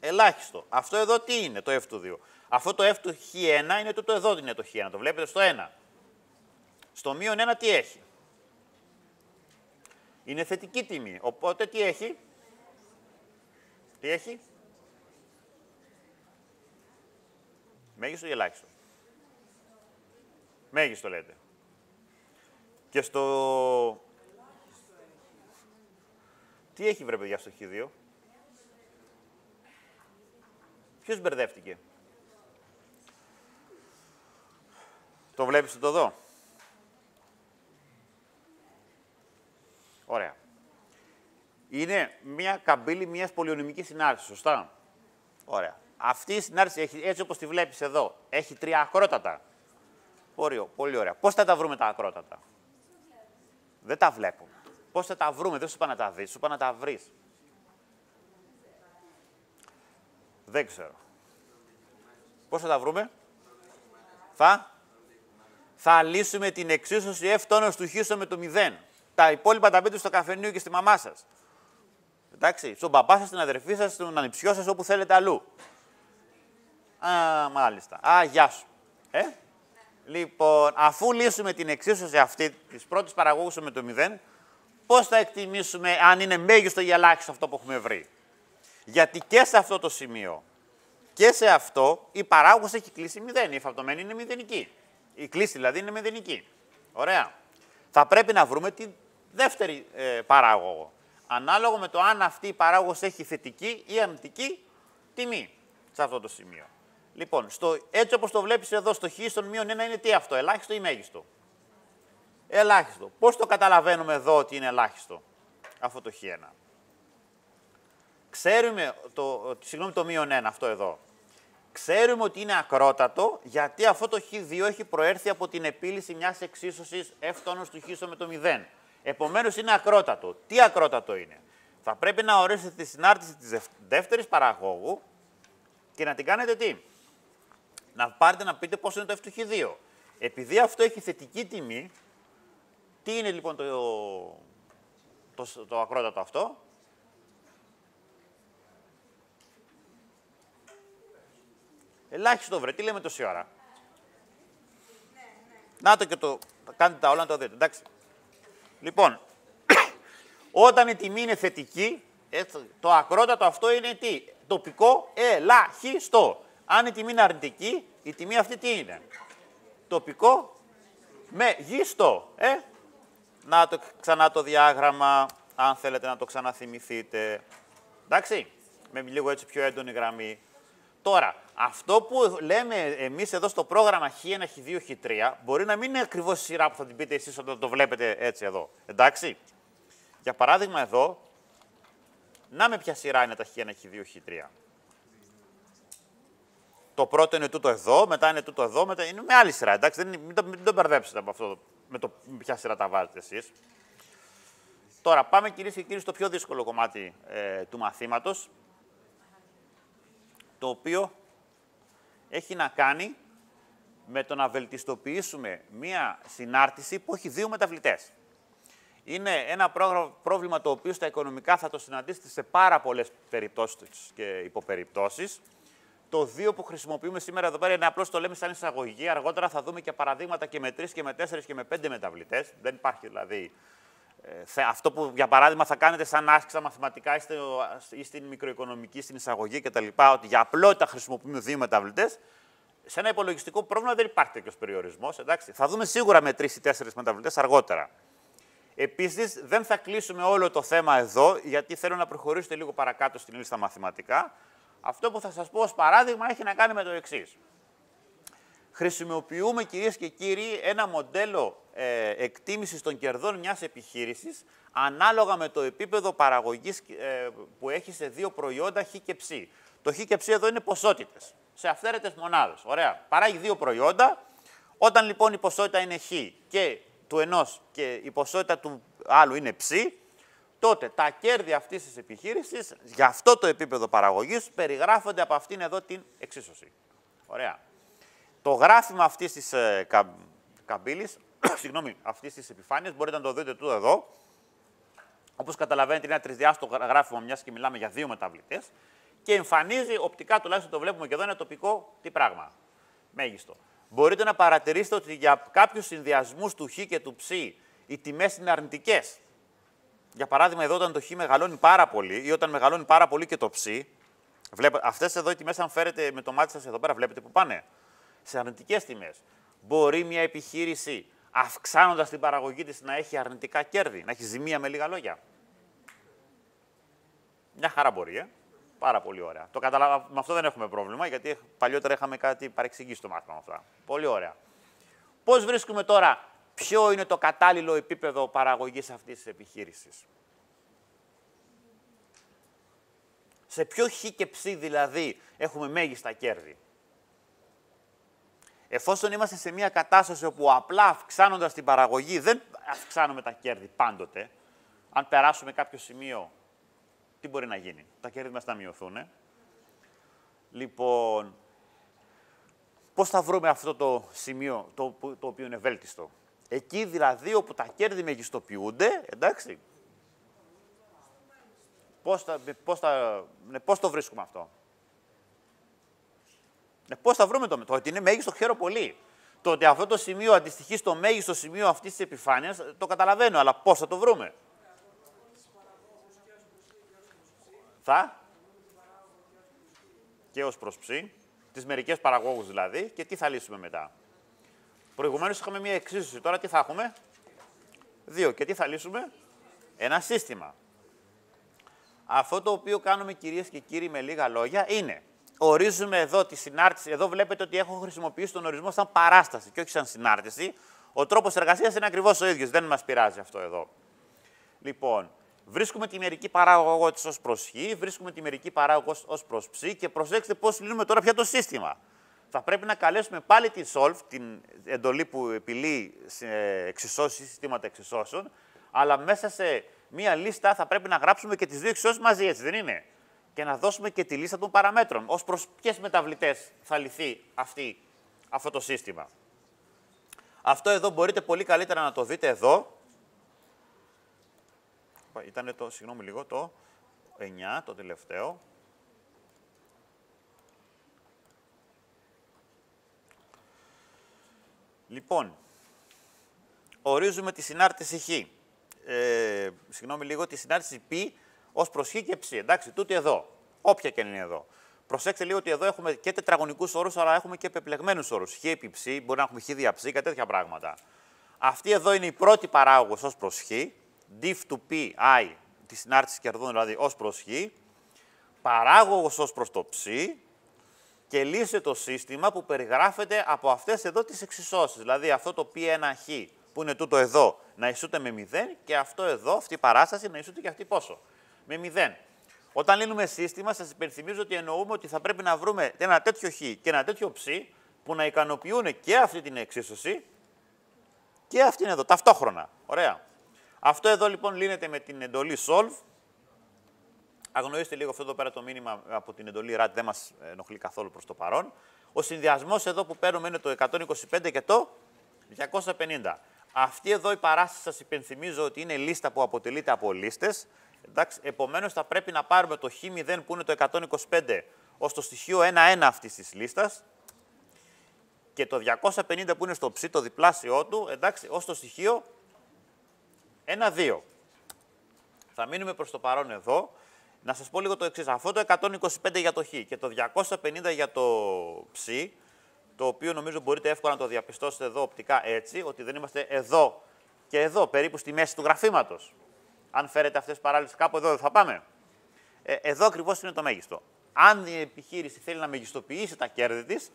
Ελάχιστο. Αυτό εδώ τι είναι το f του 2. Αυτό το f του χ1 είναι το, το εδώ είναι το χ1. Το βλέπετε στο 1. Στο μείον 1 τι έχει; Είναι θετική τιμή. Οπότε τι έχει; Τι έχει; Μέγιστο ή ελάχιστο; Μέγιστο λέτε. Και στο... Τι έχει βρε παιδιά στο χ2. Ποιος μπερδεύτηκε; Το βλέπεις το εδώ. Ωραία. Είναι μια καμπύλη μιας πολυονομικής συνάρτησης, σωστά; Ωραία. Αυτή η συνάρτηση, έχει, έτσι όπως τη βλέπεις εδώ, έχει τρία ακρότατα. Πολύ, πολύ ωραία. Πώς θα τα βρούμε τα ακρότατα; Δεν τα βλέπουμε. Πώς θα τα βρούμε, δεν σου είπα να τα δεις, σου είπα να τα βρεις. Δεν ξέρω. Πώς θα τα βρούμε; Θα; Θα λύσουμε την εξίσωση F τόνος του χ με το 0. Τα υπόλοιπα τα πείτε στο καφενείο και στη μαμά σας. Εντάξει, στον παπά σας, στην αδερφή σας, στον ανιψιό σας, όπου θέλετε αλλού. Α, μάλιστα. Α, γεια σου. Ε; Λοιπόν, αφού λύσουμε την εξίσωση αυτή της πρώτης παραγόγου με το 0, πώς θα εκτιμήσουμε αν είναι μέγιστο ή ελάχιστο αυτό που έχουμε βρει; Γιατί και σε αυτό το σημείο και σε αυτό η παράγωγος έχει κλείσει 0. Η εφαπτωμένη είναι μηδενική. Η κλίση δηλαδή είναι μηδενική. Ωραία. Θα πρέπει να βρούμε τη δεύτερη ε, παράγωγο. Ανάλογο με το αν αυτή η παράγωγος έχει θετική ή αρνητική τιμή σε αυτό το σημείο. Λοιπόν, στο, έτσι όπως το βλέπεις εδώ στο χ στον μείον 1 είναι τι αυτό, ελάχιστο ή μέγιστο; Ελάχιστο. Πώς το καταλαβαίνουμε εδώ ότι είναι ελάχιστο αυτό το χ1. Ξέρουμε, το, συγγνώμη το μείον 1 αυτό εδώ. Ξέρουμε ότι είναι ακρότατο γιατί αυτό το χ2 έχει προέρθει από την επίλυση μιας εξίσωσης f τόνος του χ με το 0. Επομένως είναι ακρότατο. Τι ακρότατο είναι; Θα πρέπει να ορίσετε τη συνάρτηση της δεύτερης παραγόγου και να την κάνετε τι; Να πάρετε να πείτε πόσο είναι το f του χ2. Επειδή αυτό έχει θετική τιμή, τι είναι λοιπόν το, το, το ακρότατο αυτό; Ελάχιστο βρε, τι λέμε τόση ώρα; Να το και το, κάντε τα όλα να το δείτε, εντάξει. Λοιπόν, *clears throat* όταν η τιμή είναι θετική, το ακρότατο αυτό είναι τι, τοπικό ελάχιστο. Αν η τιμή είναι αρνητική, η τιμή αυτή τι είναι; Τοπικό μεγιστό. Ε, να το ξανά το διάγραμμα, αν θέλετε να το ξαναθυμηθείτε. Εντάξει, με λίγο έτσι πιο έντονη γραμμή. Τώρα, αυτό που λέμε εμείς εδώ στο πρόγραμμα Χ1, Χ2, Χ3, μπορεί να μην είναι ακριβώς η σειρά που θα την πείτε εσείς όταν το βλέπετε έτσι εδώ. Εντάξει; Για παράδειγμα εδώ, να με ποια σειρά είναι τα Χ1, Χ2, Χ3. Το πρώτο είναι τούτο εδώ, μετά είναι τούτο εδώ, μετά είναι με άλλη σειρά. Εντάξει, δεν, μην, το, μην το μπερδέψετε από αυτό με το με ποια σειρά τα βάζετε εσείς. Τώρα, πάμε κυρίες και κύριοι στο πιο δύσκολο κομμάτι ε, του μαθήματος, το οποίο έχει να κάνει με το να βελτιστοποιήσουμε μία συνάρτηση που έχει δύο μεταβλητές. Είναι ένα πρόβλημα το οποίο στα οικονομικά θα το συναντήσετε σε πάρα πολλές περιπτώσεις και υποπεριπτώσεις. Το 2 που χρησιμοποιούμε σήμερα εδώ πέρα είναι απλώς το λέμε σαν εισαγωγή. Αργότερα θα δούμε και παραδείγματα και με 3 και με 4 και με 5 μεταβλητές. Δεν υπάρχει δηλαδή. Ε, αυτό που για παράδειγμα θα κάνετε σαν άσκησα μαθηματικά ή στην μικροοικονομική, στην εισαγωγή κτλ. Ότι για απλότητα χρησιμοποιούμε δύο μεταβλητέ. Σε ένα υπολογιστικό πρόβλημα δεν υπάρχει τέτοιος περιορισμός. Θα δούμε σίγουρα με 3 ή 4 μεταβλητές αργότερα. Επίσης, δεν θα κλείσουμε όλο το θέμα εδώ, γιατί θέλω να προχωρήσετε λίγο παρακάτω στην λίστα μαθηματικά. Αυτό που θα σας πω ως παράδειγμα έχει να κάνει με το εξής. Χρησιμοποιούμε, κυρίες και κύριοι, ένα μοντέλο ε, εκτίμησης των κερδών μιας επιχείρησης ανάλογα με το επίπεδο παραγωγής ε, που έχει σε δύο προϊόντα Χ και Ψ. Το Χ και Ψ εδώ είναι ποσότητες, σε αυθαίρετες μονάδες. Ωραία. Παράγει δύο προϊόντα. Όταν λοιπόν η ποσότητα είναι Χ και του ενός και η ποσότητα του άλλου είναι Ψ, τότε τα κέρδη αυτής της επιχείρησης για αυτό το επίπεδο παραγωγής περιγράφονται από αυτήν εδώ την εξίσωση. Ωραία. Το γράφημα αυτής της ε, κα, καμπύλης, *coughs* συγγνώμη, αυτής της επιφάνειας, μπορείτε να το δείτε τούτο εδώ. Όπως καταλαβαίνετε, είναι ένα τρισδιάστο γράφημα, μιας και μιλάμε για δύο μεταβλητές. Και εμφανίζει οπτικά, τουλάχιστον το βλέπουμε και εδώ, ένα τοπικό τι πράγμα. Μέγιστο. Μπορείτε να παρατηρήσετε ότι για κάποιους συνδυασμούς του χ και του ψ οι τιμές είναι αρνητικές για παράδειγμα, εδώ όταν το χ μεγαλώνει πάρα πολύ ή όταν μεγαλώνει πάρα πολύ και το ψ, αυτές εδώ οι τιμές, αν φέρετε με το μάτι σας εδώ πέρα, βλέπετε που πάνε. Σε αρνητικές τιμές. Μπορεί μια επιχείρηση αυξάνοντας την παραγωγή της να έχει αρνητικά κέρδη, να έχει ζημία με λίγα λόγια. Μια χαρά μπορεί, ε. Πάρα πολύ ωραία. Το καταλαβα... Με αυτό δεν έχουμε πρόβλημα, γιατί παλιότερα είχαμε κάτι παρεξηγήσει στο μάθημα αυτά. Πολύ ωραία. Πώς βρίσκουμε τώρα ποιο είναι το κατάλληλο επίπεδο παραγωγής αυτής της επιχείρησης; Σε ποιο χ και ψ δηλαδή έχουμε μέγιστα κέρδη; Εφόσον είμαστε σε μια κατάσταση όπου απλά αυξάνοντας την παραγωγή δεν αυξάνουμε τα κέρδη πάντοτε, αν περάσουμε κάποιο σημείο, τι μπορεί να γίνει; Τα κέρδη μας θα μειωθούν. Λοιπόν, πώς θα βρούμε αυτό το σημείο το, το οποίο είναι βέλτιστο. Εκεί δηλαδή όπου τα κέρδη μεγιστοποιούνται, εντάξει. Πώς, θα, πώς, θα, ναι, πώς το βρίσκουμε αυτό; Ναι, πώς θα βρούμε το, το ότι είναι μέγιστο χαίρο πολύ. Το ότι αυτό το σημείο αντιστοιχεί στο μέγιστο σημείο αυτής της επιφάνειας, το καταλαβαίνω, αλλά πώς θα το βρούμε; Θα. Και ως προς ψή, τις μερικές παραγόγους δηλαδή, και τι θα λύσουμε μετά. Προηγουμένως είχαμε μία εξίσωση. Τώρα τι θα έχουμε; Δύο. Και τι θα λύσουμε; Ένα σύστημα. Αυτό το οποίο κάνουμε κυρίες και κύριοι με λίγα λόγια είναι ορίζουμε εδώ τη συνάρτηση. Εδώ βλέπετε ότι έχω χρησιμοποιήσει τον ορισμό σαν παράσταση και όχι σαν συνάρτηση. Ο τρόπος εργασίας είναι ακριβώς ο ίδιος. Δεν μας πειράζει αυτό εδώ. Λοιπόν, βρίσκουμε τη μερική παράγωγό τη ως προ χ, βρίσκουμε τη μερική παράγωγο ως προ ψ και προσέξτε πώς λύνουμε τώρα πια το σύστημα θα πρέπει να καλέσουμε πάλι τη Solve, την εντολή που επιλύει εξισώσεις, συστήματα εξισώσεων, αλλά μέσα σε μία λίστα θα πρέπει να γράψουμε και τις δύο εξισώσεις μαζί, έτσι δεν είναι; Και να δώσουμε και τη λίστα των παραμέτρων, ως προς ποιες μεταβλητές θα λυθεί αυτή, αυτό το σύστημα. Αυτό εδώ μπορείτε πολύ καλύτερα να το δείτε εδώ. Ήταν το, συγγνώμη λίγο, το 9, το τελευταίο. Λοιπόν, ορίζουμε τη συνάρτηση χ. Ε, συγγνώμη λίγο, τη συνάρτηση π ως προ χ και ψ. Εντάξει, τούτη εδώ. Όποια και είναι εδώ. Προσέξτε λίγο ότι εδώ έχουμε και τετραγωνικούς όρους, αλλά έχουμε και πεπλεγμένους όρους. Χ επί ψ, μπορεί να έχουμε χ δια ψ και τέτοια πράγματα. Αυτή εδώ είναι η πρώτη παράγωγος ως προ χ. Diff του π, i, της συνάρτησης κερδών δηλαδή ως προ χ. Παράγωγος ως προς το ψ. Και λύσε το σύστημα που περιγράφεται από αυτές εδώ τις εξισώσεις. Δηλαδή αυτό το π1χ που είναι τούτο εδώ να ισούται με 0 και αυτό εδώ, αυτή η παράσταση να ισούται και αυτή πόσο. Με 0. Όταν λύνουμε σύστημα, σας υπενθυμίζω ότι εννοούμε ότι θα πρέπει να βρούμε ένα τέτοιο χ και ένα τέτοιο ψ που να ικανοποιούν και αυτή την εξίσωση και αυτήν εδώ, ταυτόχρονα. Ωραία. Αυτό εδώ λοιπόν λύνεται με την εντολή solve. Αγνοήστε λίγο αυτό εδώ πέρα το μήνυμα από την εντολή RAT, δεν μας ενοχλεί καθόλου προς το παρόν. Ο συνδυασμός εδώ που παίρνουμε είναι το 125 και το 250. Αυτή εδώ η παράσταση σας υπενθυμίζω ότι είναι λίστα που αποτελείται από λίστες. Εντάξει, επομένως θα πρέπει να πάρουμε το χ0 που είναι το 125 ως το στοιχείο 1-1 αυτής της λίστας και το 250 που είναι στο ψ, το διπλάσιό του, εντάξει, ως το στοιχείο 1-2. Θα μείνουμε προς το παρόν εδώ. Να σας πω λίγο το εξής. Αυτό το 125 για το χ και το 250 για το ψ, το οποίο νομίζω μπορείτε εύκολα να το διαπιστώσετε εδώ οπτικά έτσι, ότι δεν είμαστε εδώ και εδώ, περίπου στη μέση του γραφήματος. Αν φέρετε αυτές τις παράλληλες κάπου εδώ, δεν θα πάμε. Ε, εδώ ακριβώς είναι το μέγιστο. Αν η επιχείρηση θέλει να μεγιστοποιήσει τα κέρδη της,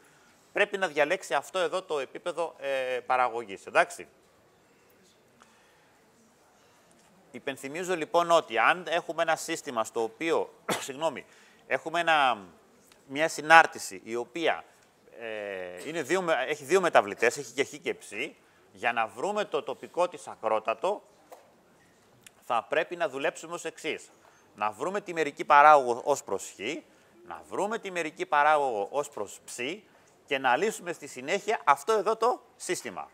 πρέπει να διαλέξει αυτό εδώ το επίπεδο ε, παραγωγής, εντάξει. Υπενθυμίζω λοιπόν ότι αν έχουμε ένα σύστημα στο οποίο, *coughs* συγγνώμη, έχουμε ένα, μια συνάρτηση η οποία ε, είναι δύο, έχει δύο μεταβλητές, έχει και χ και ψ, για να βρούμε το τοπικό της ακρότατο, θα πρέπει να δουλέψουμε ως εξής. Να βρούμε τη μερική παράγωγο ως προς χ, να βρούμε τη μερική παράγωγο ως προς ψ και να λύσουμε στη συνέχεια αυτό εδώ το σύστημα.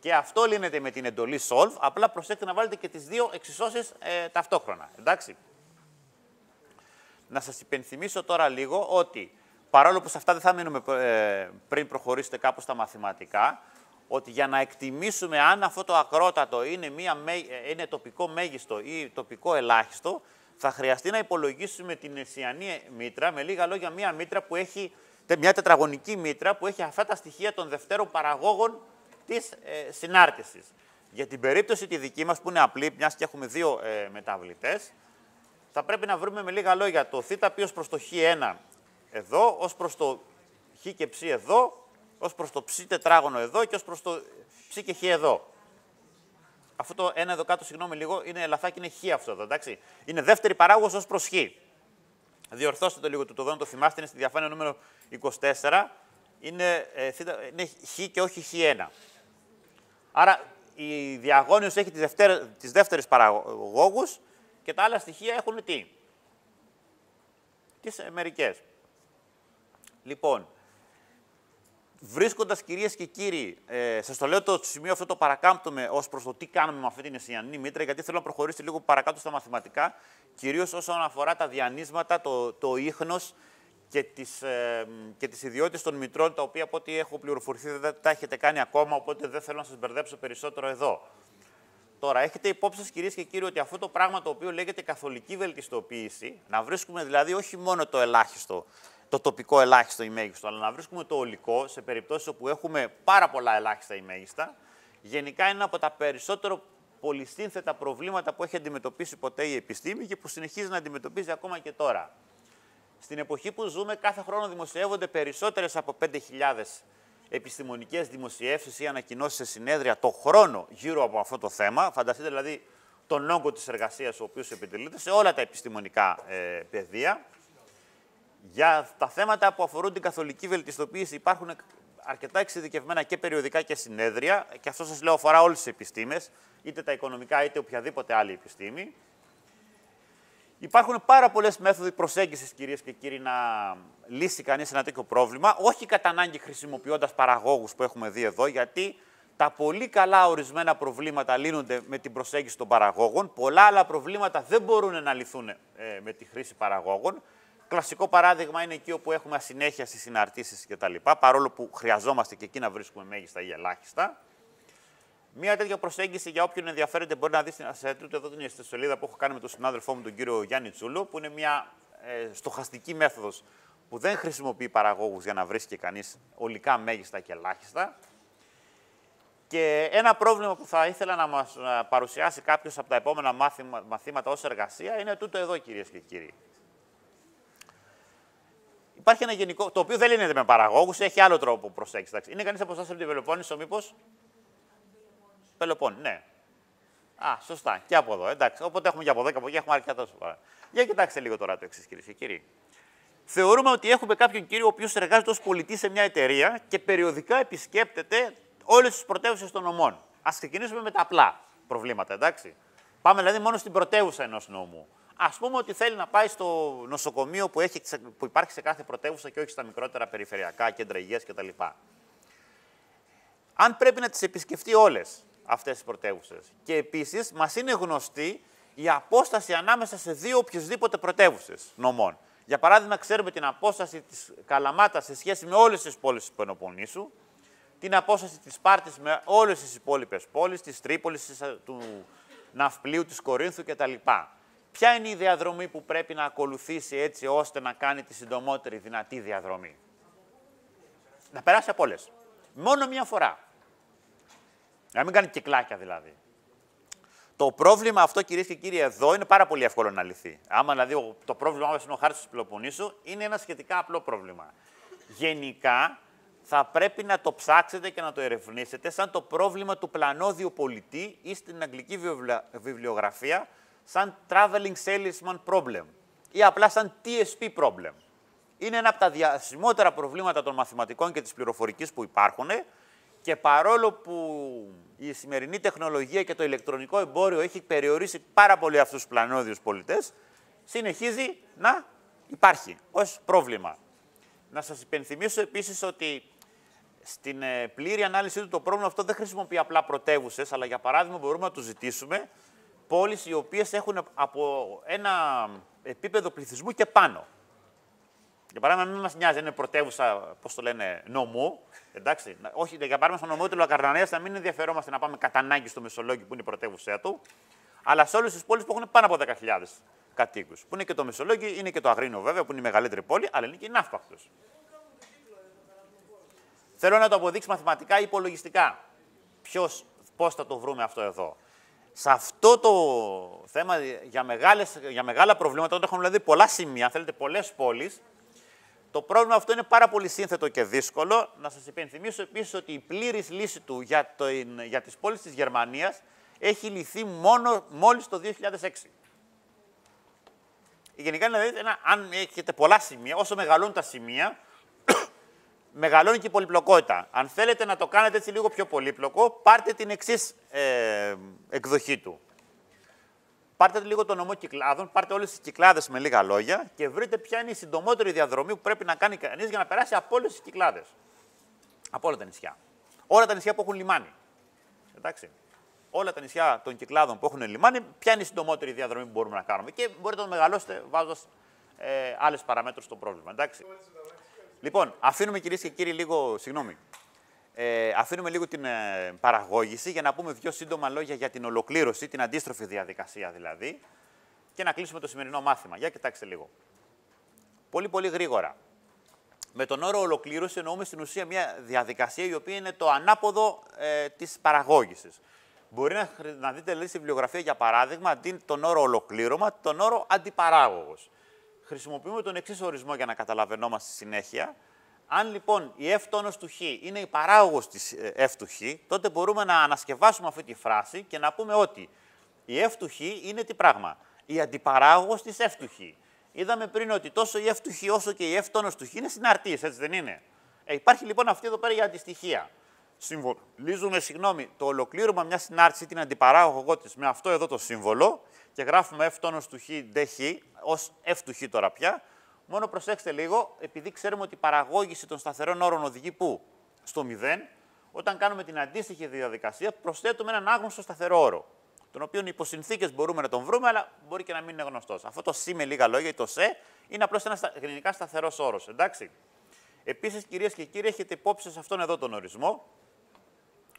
Και αυτό λύνεται με την εντολή solve, απλά προσέξτε να βάλετε και τις δύο εξισώσεις ε, ταυτόχρονα. Εντάξει. Να σας υπενθυμίσω τώρα λίγο ότι, παρόλο που σε αυτά δεν θα μείνουμε ε, πριν προχωρήσετε κάπου στα μαθηματικά, ότι για να εκτιμήσουμε αν αυτό το ακρότατο είναι, μία, ε, είναι τοπικό μέγιστο ή τοπικό ελάχιστο, θα χρειαστεί να υπολογίσουμε την εσιανή μήτρα, με λίγα λόγια μία μήτρα που έχει, μια τετραγωνική μήτρα που έχει αυτά τα στοιχεία των δευτέρων παραγόγων της ε, συνάρτησης. Για την περίπτωση τη δική μας που είναι απλή, μιας και έχουμε δύο ε, μεταβλητές, θα πρέπει να βρούμε με λίγα λόγια το θ πει προς το χ1 εδώ, ως προς το χ και ψ εδώ, ως προς το ψ τετράγωνο εδώ και ως προς το ψ και χ εδώ. Αυτό το ένα εδώ κάτω, συγγνώμη λίγο, είναι λαθάκι, είναι χ αυτό εδώ, εντάξει. Είναι δεύτερη παράγωγος ως προς χ. Διορθώστε το λίγο του το δω, το θυμάστε, είναι στη διαφάνεια νούμερο 24. Είναι, ε, είναι χ και όχι χ1. Άρα η διαγώνιος έχει τις, δευτέρες, τις δεύτερες παραγόγους και τα άλλα στοιχεία έχουν τι; Τις μερικές. Λοιπόν, βρίσκοντας κυρίες και κύριοι, ε, σας το λέω το σημείο αυτό το παρακάμπτουμε ως προς το τι κάνουμε με αυτή την εσιανή μήτρα, γιατί θέλω να προχωρήσετε λίγο παρακάτω στα μαθηματικά, κυρίως όσον αφορά τα διανύσματα, το, το ίχνος και τις, ε, και τις ιδιότητες των μητρών, τα οποία από ό,τι έχω πληροφορηθεί δεν τα έχετε κάνει ακόμα, οπότε δεν θέλω να σας μπερδέψω περισσότερο εδώ. Τώρα, έχετε υπόψη σας, κυρίες και κύριοι, ότι αυτό το πράγμα το οποίο λέγεται καθολική βελτιστοποίηση, να βρίσκουμε δηλαδή όχι μόνο το ελάχιστο, το τοπικό ελάχιστο ή μέγιστο, αλλά να βρίσκουμε το ολικό σε περιπτώσεις όπου έχουμε πάρα πολλά ελάχιστα ή μέγιστα, γενικά είναι ένα από τα περισσότερο πολυσύνθετα προβλήματα που έχει αντιμετωπίσει ποτέ η επιστήμη και που συνεχίζει να αντιμετωπίζει ακόμα και τώρα. Στην εποχή που ζούμε, κάθε χρόνο δημοσιεύονται περισσότερες από 5.000 επιστημονικές δημοσιεύσεις ή ανακοινώσεις σε συνέδρια το χρόνο γύρω από αυτό το θέμα. Φανταστείτε δηλαδή τον όγκο της εργασίας ο οποίος επιτελείται σε όλα τα επιστημονικά ε, πεδία. Για τα θέματα που αφορούν την καθολική βελτιστοποίηση υπάρχουν αρκετά εξειδικευμένα και περιοδικά και συνέδρια και αυτό σας λέω αφορά όλες τις επιστήμες, είτε τα οικονομικά είτε οποιαδήποτε άλλη επιστήμη. Υπάρχουν πάρα πολλές μέθοδοι προσέγγισης, κυρίες και κύριοι, να λύσει κανείς ένα τέτοιο πρόβλημα. Όχι κατά ανάγκη χρησιμοποιώντας παραγόγους που έχουμε δει εδώ, γιατί Τα πολύ καλά ορισμένα προβλήματα λύνονται με την προσέγγιση των παραγόγων. Πολλά άλλα προβλήματα δεν μπορούν να λυθούν ε, με τη χρήση παραγόγων. Κλασικό παράδειγμα είναι εκεί όπου έχουμε ασυνέχεια στις συναρτήσεις κτλ. Παρόλο που χρειαζόμαστε και εκεί να βρίσκουμε μέγιστα ή ελάχιστα. Μία τέτοια προσέγγιση για όποιον ενδιαφέρεται μπορεί να δει στην ασέτρου. Εδώ την ιστοσελίδα που έχω κάνει με τον συνάδελφό μου, τον κύριο Γιάννη Τσούλο, που είναι μια ε, στοχαστική μέθοδος που δεν χρησιμοποιεί παραγόγου για να βρίσκει κανείς ολικά μέγιστα και ελάχιστα. Και ένα πρόβλημα που θα ήθελα να μας παρουσιάσει κάποιος από τα επόμενα μάθημα, μαθήματα ως εργασία είναι τούτο εδώ, κυρίες και κύριοι. Υπάρχει ένα γενικό, το οποίο δεν λύνεται με παραγόγους, έχει άλλο τρόπο προσέγγισης. Είναι κανείς από εσάς από την Πελοπόννησο, μήπως; Πελοπόννη, ναι. Α, σωστά. Και από εδώ. Εντάξει. Οπότε έχουμε και από εδώ και από εκεί έχουμε αρκετά σοβαρά. Για κοιτάξτε λίγο τώρα το εξής, κυρίε και κύριοι. Θεωρούμε ότι έχουμε κάποιον κύριο ο οποίος εργάζεται ως πολιτή σε μια εταιρεία και περιοδικά επισκέπτεται όλες τις πρωτεύουσες των νομών. Α ξεκινήσουμε με τα απλά προβλήματα, εντάξει. Πάμε δηλαδή μόνο στην πρωτεύουσα ενός νόμου. Α πούμε ότι θέλει να πάει στο νοσοκομείο που, έχει, που υπάρχει σε κάθε πρωτεύουσα και όχι στα μικρότερα περιφερειακά κέντρα υγείας κτλ. Αν πρέπει να τις επισκεφτεί όλες αυτές τις πρωτεύουσες. Και επίσης μας είναι γνωστή η απόσταση ανάμεσα σε δύο οποιασδήποτε πρωτεύουσες νομών. Για παράδειγμα, ξέρουμε την απόσταση της Καλαμάτα σε σχέση με όλες τις πόλεις του Πενοποννήσου, την απόσταση της Σπάρτης με όλες τις υπόλοιπες πόλεις, της Τρίπολης, του Ναυπλίου, της Κορίνθου κτλ. Ποια είναι η διαδρομή που πρέπει να ακολουθήσει έτσι ώστε να κάνει τη συντομότερη δυνατή διαδρομή; Να περάσει από όλες. Μόνο μία φορά. Να μην κάνει κυκλάκια δηλαδή. Το πρόβλημα αυτό, κυρίες και κύριοι, εδώ είναι πάρα πολύ εύκολο να λυθεί. Άμα δηλαδή το πρόβλημα μας είναι ο χάρτης του Πελοποννήσου, είναι ένα σχετικά απλό πρόβλημα. Γενικά, θα πρέπει να το ψάξετε και να το ερευνήσετε σαν το πρόβλημα του πλανόδιου πολιτή ή στην αγγλική βιβλιογραφία σαν traveling salesman problem ή απλά σαν TSP problem. Είναι ένα από τα διασημότερα προβλήματα των μαθηματικών και της πληροφορικής που υπάρχουν και παρόλο που η σημερινή τεχνολογία και το ηλεκτρονικό εμπόριο έχει περιορίσει πάρα πολύ αυτούς τους πλανόδιους πολιτές, συνεχίζει να υπάρχει ως πρόβλημα. Να σας υπενθυμίσω επίσης ότι στην ε, πλήρη ανάλυση του το πρόβλημα αυτό δεν χρησιμοποιεί απλά πρωτεύουσες, αλλά για παράδειγμα μπορούμε να το ζητήσουμε πόλεις οι οποίες έχουν από ένα επίπεδο πληθυσμού και πάνω. Για παράδειγμα, μην μας νοιάζει, είναι πρωτεύουσα, πώς το λένε, νομού. Εντάξει, όχι, για παράδειγμα, στο νομό του Λακαρνανέα να μην ενδιαφερόμαστε να πάμε κατά ανάγκη στο Μεσολόγιο που είναι η πρωτεύουσά του, αλλά σε όλες τις πόλεις που έχουν πάνω από 10.000 κατοίκους. Που είναι και το Μεσολόγιο, είναι και το Αγρίνο βέβαια, που είναι η μεγαλύτερη πόλη, αλλά είναι και η Ναύπακτο. Θέλω να το αποδείξει μαθηματικά ή υπολογιστικά. Ποιος, πώς θα το βρούμε αυτό εδώ. Σε αυτό το θέμα για, μεγάλες, για μεγάλα προβλήματα, όταν έχουμε δηλαδή πολλά σημεία, θέλετε πολλές πόλεις, το πρόβλημα αυτό είναι πάρα πολύ σύνθετο και δύσκολο. Να σας υπενθυμίσω επίσης ότι η πλήρης λύση του για, το, για τις πόλεις της Γερμανίας έχει λυθεί μόνο μόλις το 2006. Γενικά, δηλαδή, αν έχετε πολλά σημεία, όσο μεγαλώνουν τα σημεία, *coughs* μεγαλώνει και η πολυπλοκότητα. Αν θέλετε να το κάνετε έτσι λίγο πιο πολύπλοκο, πάρτε την εξής ε, εκδοχή του. Πάρτε λίγο το νομό κυκλάδων, πάρτε όλες τις κυκλάδες με λίγα λόγια και βρείτε ποια είναι η συντομότερη διαδρομή που πρέπει να κάνει κανείς για να περάσει από όλες τις κυκλάδες. Από όλα τα νησιά. Όλα τα νησιά που έχουν λιμάνι. Εντάξει. Όλα τα νησιά των κυκλάδων που έχουν λιμάνι, ποια είναι η συντομότερη διαδρομή που μπορούμε να κάνουμε. Και μπορείτε να το μεγαλώσετε βάζοντας ε, άλλες παραμέτρους στο πρόβλημα. Εντάξει. Λοιπόν, αφήνουμε κυρίες και κύριοι λίγο. Συγγνώμη. Ε, αφήνουμε λίγο την ε, παραγώγηση για να πούμε δύο σύντομα λόγια για την ολοκλήρωση, την αντίστροφη διαδικασία δηλαδή, και να κλείσουμε το σημερινό μάθημα. Για κοιτάξτε λίγο. Πολύ πολύ γρήγορα. Με τον όρο ολοκλήρωση εννοούμε στην ουσία μια διαδικασία η οποία είναι το ανάποδο ε, της παραγώγησης. Μπορεί να, να δείτε δηλαδή, στη βιβλιογραφία, για παράδειγμα, αντί τον όρο ολοκλήρωμα, τον όρο αντιπαράγωγος. Χρησιμοποιούμε τον εξής ορισμό για να καταλαβαίνόμαστε συνέχεια. Αν λοιπόν η f τόνος του χ είναι η παράγωγος της ε, f του χ, τότε μπορούμε να ανασκευάσουμε αυτή τη φράση και να πούμε ότι η f του χ είναι τι πράγμα; Η αντιπαράγωγος της f του χ. Είδαμε πριν ότι τόσο η f του χ όσο και η f τόνος του χ είναι συναρτήσεις, έτσι δεν είναι; Ε, υπάρχει λοιπόν αυτή εδώ πέρα η αντιστοιχεία. Συμβολίζουμε, συγγνώμη, το ολοκλήρωμα μιας συνάρτησης, την αντιπαράγωγό τη με αυτό εδώ το σύμβολο και γράφουμε f τόνος του χ, χ, ως f του χ τώρα πια, Μόνο προσέξτε λίγο, επειδή ξέρουμε ότι η παραγώγηση των σταθερών όρων οδηγεί πού; Στο 0. Όταν κάνουμε την αντίστοιχη διαδικασία, προσθέτουμε έναν άγνωστο σταθερό όρο. Τον οποίο υπό συνθήκες μπορούμε να τον βρούμε, αλλά μπορεί και να μην είναι γνωστός. Αυτό το σι με λίγα λόγια, το σε, είναι απλώς ένας γενικά σταθερός όρος. Εντάξει. Επίσης, κυρίες και κύριοι, έχετε υπόψη σε αυτόν εδώ τον ορισμό,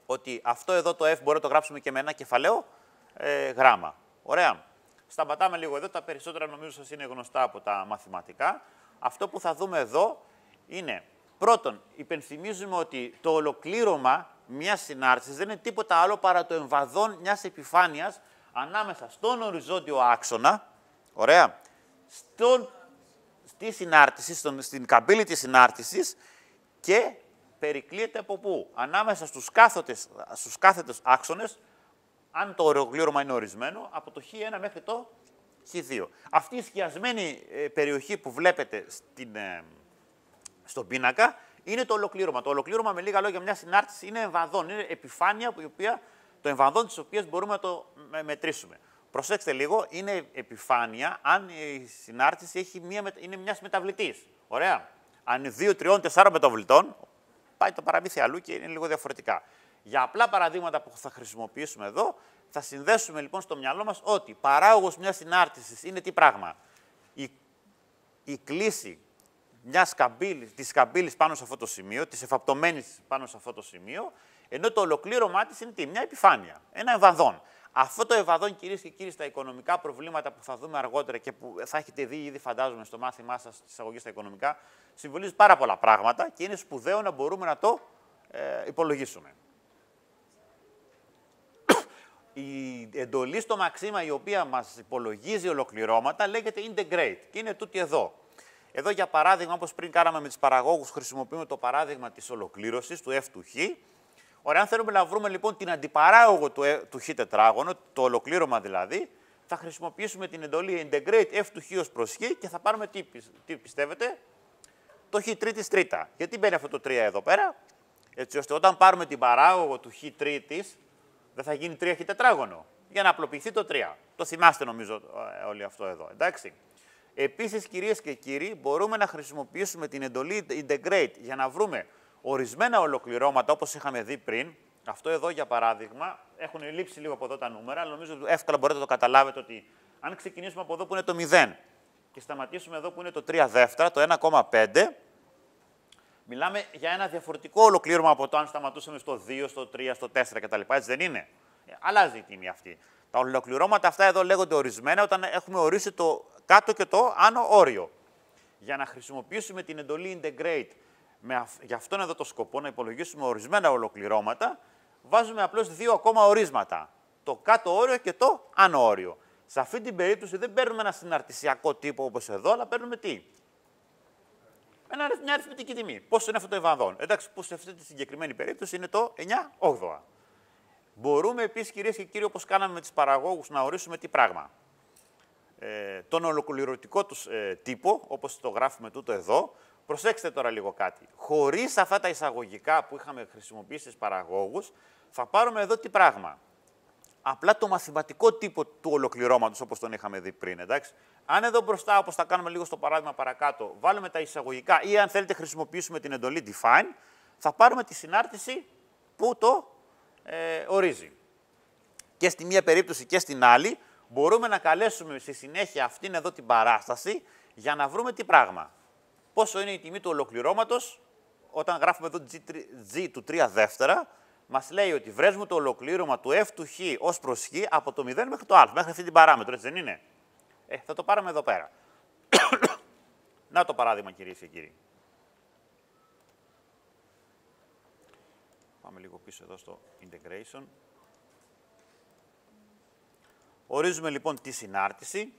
ότι αυτό εδώ το F μπορεί να το γράψουμε και με ένα κεφαλαίο ε, γράμμα. Ωραία. Σταματάμε λίγο εδώ. Τα περισσότερα νομίζω σας είναι γνωστά από τα μαθηματικά. Αυτό που θα δούμε εδώ είναι πρώτον, υπενθυμίζουμε ότι το ολοκλήρωμα μιας συνάρτησης δεν είναι τίποτα άλλο παρά το εμβαδόν μιας επιφάνειας ανάμεσα στον οριζόντιο άξονα, ωραία, στον, στη συνάρτηση, στον, στην καμπύλη της συνάρτησης και περικλείεται από πού; Ανάμεσα στους, κάθετες, στους κάθετες άξονες, αν το ολοκλήρωμα είναι ορισμένο, από το Χ1 μέχρι το Χ2. Αυτή η σκιασμένη ε, περιοχή που βλέπετε στην, ε, στον πίνακα είναι το ολοκλήρωμα. Το ολοκλήρωμα, με λίγα λόγια, μια συνάρτηση είναι εμβαδόν. Είναι επιφάνεια, η οποία, το εμβαδόν της οποίας μπορούμε να το μετρήσουμε. Προσέξτε λίγο, είναι επιφάνεια αν η συνάρτηση έχει μία, είναι μιας μεταβλητής. Ωραία. Αν είναι 2, 3, 4 μεταβλητών, πάει το παραμύθι αλλού και είναι λίγο διαφορετικά. Για απλά παραδείγματα που θα χρησιμοποιήσουμε εδώ, θα συνδέσουμε λοιπόν στο μυαλό μας ότι παράγωγος μιας συνάρτησης είναι τι πράγμα; Η, η κλίση μιας καμπύλης, της καμπύλης πάνω σε αυτό το σημείο, της εφαπτωμένης πάνω σε αυτό το σημείο, ενώ το ολοκλήρωμά της είναι τι, μια επιφάνεια, ένα ευαδόν. Αυτό το ευαδόν, κυρίες και κύριοι, στα οικονομικά προβλήματα που θα δούμε αργότερα και που θα έχετε δει ήδη, φαντάζομαι, στο μάθημά σας τη εισαγωγή στα οικονομικά, συμβολίζει πάρα πολλά πράγματα και είναι σπουδαίο να μπορούμε να το ε, υπολογίσουμε. Η εντολή στο μαξίμα η οποία μας υπολογίζει ολοκληρώματα λέγεται integrate και είναι τούτη εδώ. Εδώ, για παράδειγμα, όπως πριν κάναμε με τις παραγόγους, χρησιμοποιούμε το παράδειγμα της ολοκλήρωσης του F του Χ. Ωραία, αν θέλουμε να βρούμε λοιπόν την αντιπαράγωγο του, ε, του Χ τετράγωνο, το ολοκλήρωμα δηλαδή, θα χρησιμοποιήσουμε την εντολή integrate F του Χ ως προς Χ και θα πάρουμε τι, τι πιστεύετε, το Χ τρίτης τρίτα. Γιατί μπαίνει αυτό το 3 εδώ πέρα, έτσι ώστε όταν πάρουμε την παράγωγο του Χ τρίτης, δεν θα γίνει 3 Χ τετράγωνο, για να απλοποιηθεί το 3. Το θυμάστε νομίζω ε, όλοι αυτό εδώ, εντάξει. Επίσης, κυρίες και κύριοι, μπορούμε να χρησιμοποιήσουμε την εντολή integrate για να βρούμε ορισμένα ολοκληρώματα, όπως είχαμε δει πριν. Αυτό εδώ, για παράδειγμα, έχουν λείψει λίγο από εδώ τα νούμερα, αλλά νομίζω ότι εύκολα μπορείτε να το καταλάβετε ότι αν ξεκινήσουμε από εδώ που είναι το 0 και σταματήσουμε εδώ που είναι το 3 δεύτερα, το 1,5, μιλάμε για ένα διαφορετικό ολοκλήρωμα από το αν σταματούσαμε στο 2, στο 3, στο 4 κτλ. Έτσι δεν είναι; Ε, αλλάζει η τιμή αυτή. Τα ολοκληρώματα αυτά εδώ λέγονται ορισμένα όταν έχουμε ορίσει το κάτω και το άνω όριο. Για να χρησιμοποιήσουμε την εντολή integrate με για αυτόν εδώ το σκοπό, να υπολογίσουμε ορισμένα ολοκληρώματα, βάζουμε απλώς δύο ακόμα ορίσματα. Το κάτω όριο και το άνω όριο. Σε αυτή την περίπτωση δεν παίρνουμε ένα συναρτησιακό τύπο όπως εδώ, αλλά παίρνουμε τι; Ένα, μια αριθμητική τιμή. Πόσο είναι αυτό το ευαδόν; Εντάξει, που σε αυτή τη συγκεκριμένη περίπτωση είναι το 9 8. Μπορούμε επίσης, κυρίες και κύριοι, όπως κάναμε με τι παραγόγους, να ορίσουμε τι πράγμα ε, τον ολοκληρωτικό τους ε, τύπο, όπως το γράφουμε τούτο εδώ. Προσέξτε τώρα λίγο κάτι. Χωρίς αυτά τα εισαγωγικά που είχαμε χρησιμοποιήσει στις παραγόγους, θα πάρουμε εδώ τι πράγμα. Απλά το μαθηματικό τύπο του ολοκληρώματος, όπως τον είχαμε δει πριν, εντάξει. Αν εδώ μπροστά, όπως θα κάνουμε λίγο στο παράδειγμα παρακάτω, βάλουμε τα εισαγωγικά ή αν θέλετε χρησιμοποιήσουμε την εντολή define, θα πάρουμε τη συνάρτηση που το ε, ορίζει. Και στη μία περίπτωση και στην άλλη, μπορούμε να καλέσουμε στη συνέχεια αυτήν εδώ την παράσταση για να βρούμε τι πράγμα. Πόσο είναι η τιμή του ολοκληρώματος, όταν γράφουμε εδώ G, G του 3 δεύτερα, μας λέει ότι βρέσουμε το ολοκλήρωμα του F του Χ ως προς Χ από το 0 μέχρι το Α, μέχρι αυτή την παράμετρο, έτσι δεν είναι; Ε, θα το πάρουμε εδώ πέρα. *coughs* να το παράδειγμα, κυρίες και κύριοι. Πάμε λίγο πίσω εδώ στο integration. Ορίζουμε λοιπόν τη συνάρτηση.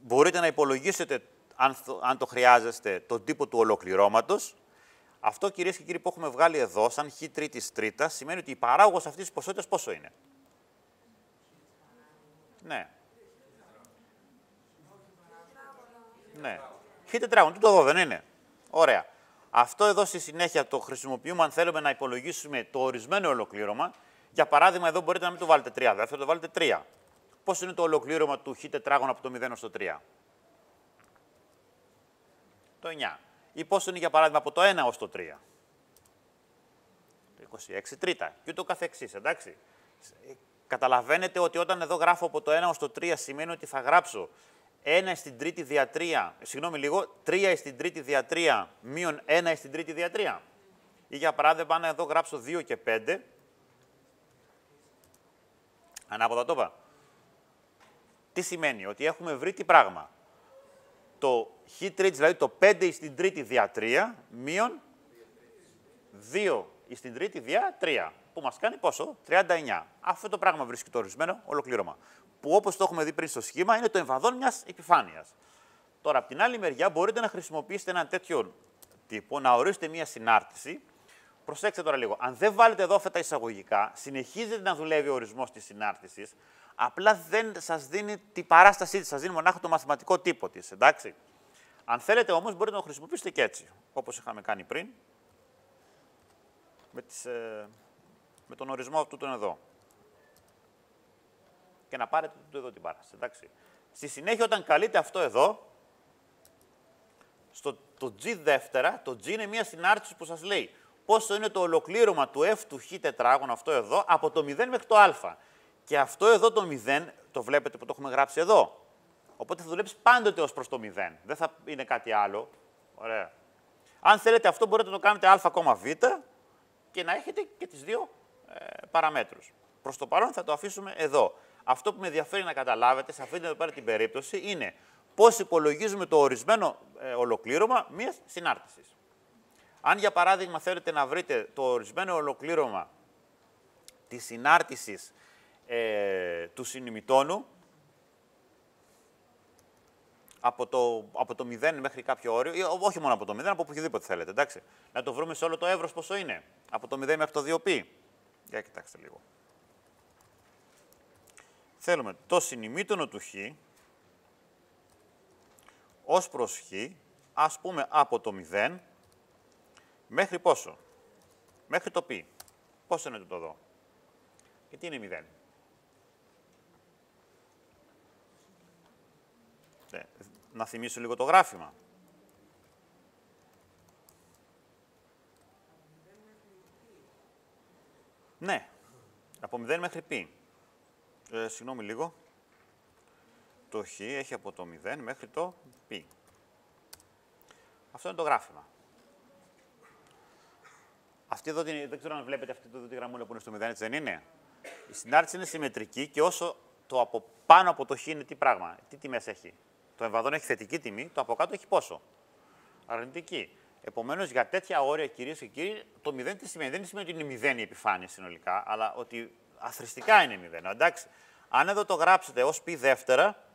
Μπορείτε να υπολογίσετε, αν, αν το χρειάζεστε, τον τύπο του ολοκληρώματος. Αυτό, κυρίες και κύριοι, που έχουμε βγάλει εδώ, σαν χ τρίτης τρίτας, σημαίνει ότι η παράγωγος αυτής της ποσότητας πόσο είναι; Ναι. Ναι. Χ τετράγωνο, το εδώ δεν είναι. Ωραία. Αυτό εδώ στη συνέχεια το χρησιμοποιούμε αν θέλουμε να υπολογίσουμε το ορισμένο ολοκλήρωμα για παράδειγμα, εδώ μπορείτε να μην το βάλετε 3 δεύτερα, θα το βάλετε 3. Πώς είναι το ολοκλήρωμα του χ τετράγωνο από το 0 στο 3. Το 9. Ή πώς είναι για παράδειγμα από το 1 ως το 3. 26 τρίτα και ούτω καθεξής, εντάξει. Ε, καταλαβαίνετε ότι όταν εδώ γράφω από το 1 ως το 3 σημαίνει ότι θα γράψω 1 στην τρίτη δια 3, συγγνώμη λίγο, 3 στην τρίτη δια 3 μείον 1 στην τρίτη δια 3. Ή για παράδειγμα, αν εδώ γράψω 2 και 5, ανάποδα το είπα. Τι σημαίνει, ότι έχουμε βρει τι πράγμα. Το χ τρίτη, δηλαδή το 5 στην τρίτη δια 3, μείον 2 στην τρίτη δια 3, που μας κάνει πόσο, 39. Αυτό το πράγμα βρίσκει το ορισμένο ολοκλήρωμα. Που όπως το έχουμε δει πριν στο σχήμα, είναι το εμβαδόν μιας επιφάνειας. Τώρα, από την άλλη μεριά, μπορείτε να χρησιμοποιήσετε ένα τέτοιο τύπο, να ορίσετε μια συνάρτηση. Προσέξτε τώρα λίγο. Αν δεν βάλετε εδώ αυτά τα εισαγωγικά, συνεχίζετε να δουλεύει ο ορισμός της συνάρτησης, απλά δεν σας δίνει την παράστασή της, σας δίνει μονάχα το μαθηματικό τύπο της. Εντάξει. Αν θέλετε όμως, μπορείτε να το χρησιμοποιήσετε και έτσι, όπως είχαμε κάνει πριν, με, τις, ε, με τον ορισμό αυτού τον εδώ. Και να πάρετε το εδώ την παράσταση. Εντάξει. Στη συνέχεια, όταν καλείτε αυτό εδώ, στο το G δεύτερα, το G είναι μια συνάρτηση που σας λέει πόσο είναι το ολοκλήρωμα του f του χ τετράγωνο αυτό εδώ από το 0 μέχρι το α. Και αυτό εδώ το 0, το βλέπετε που το έχουμε γράψει εδώ. Οπότε θα δουλέψεις πάντοτε ως προς το 0. Δεν θα είναι κάτι άλλο. Ωραία. Αν θέλετε αυτό μπορείτε να το κάνετε α, β και να έχετε και τις δύο ε, παραμέτρους. Προς το παρόν θα το αφήσουμε εδώ. Αυτό που με ενδιαφέρει να καταλάβετε σε αυτή την την περίπτωση είναι πώς υπολογίζουμε το ορισμένο ε, ολοκλήρωμα μιας συνάρτησης. Αν για παράδειγμα θέλετε να βρείτε το ορισμένο ολοκλήρωμα της συνάρτησης ε, του συνημιτόνου, από το, από το 0 μέχρι κάποιο όριο, ή όχι μόνο από το 0, από οποιοδήποτε θέλετε, εντάξει. Να το βρούμε σε όλο το εύρος πόσο είναι. Από το 0 μέχρι το 2π. Για κοιτάξτε λίγο. Θέλουμε το συνημίτονο του χ, ως προς χ, ας πούμε από το 0 μέχρι πόσο. Μέχρι το π. Πόσο είναι το εδώ. Και τι είναι 0. Ε, να θυμίσω λίγο το γράφημα. Ναι, από 0 μέχρι π. Ε, συγγνώμη λίγο. Το χ έχει από το 0 μέχρι το π. Αυτό είναι το γράφημα. Αυτή εδώ, δεν ξέρω αν βλέπετε αυτή εδώ τη γραμμούλα που είναι στο 0, έτσι δεν είναι; Η συνάρτηση είναι συμμετρική και όσο το από πάνω από το χ είναι τι πράγμα, τι τιμές έχει; Το εμβαδόν έχει θετική τιμή, το από κάτω έχει πόσο. Αρνητική. Επομένως, για τέτοια όρια, κυρίες και κύριοι, το 0 τι σημαίνει. Δεν σημαίνει ότι είναι 0 η επιφάνεια συνολικά, αλλά ότι αθρηστικά είναι 0. Εντάξει. Αν εδώ το γράψετε ως π δεύτερα,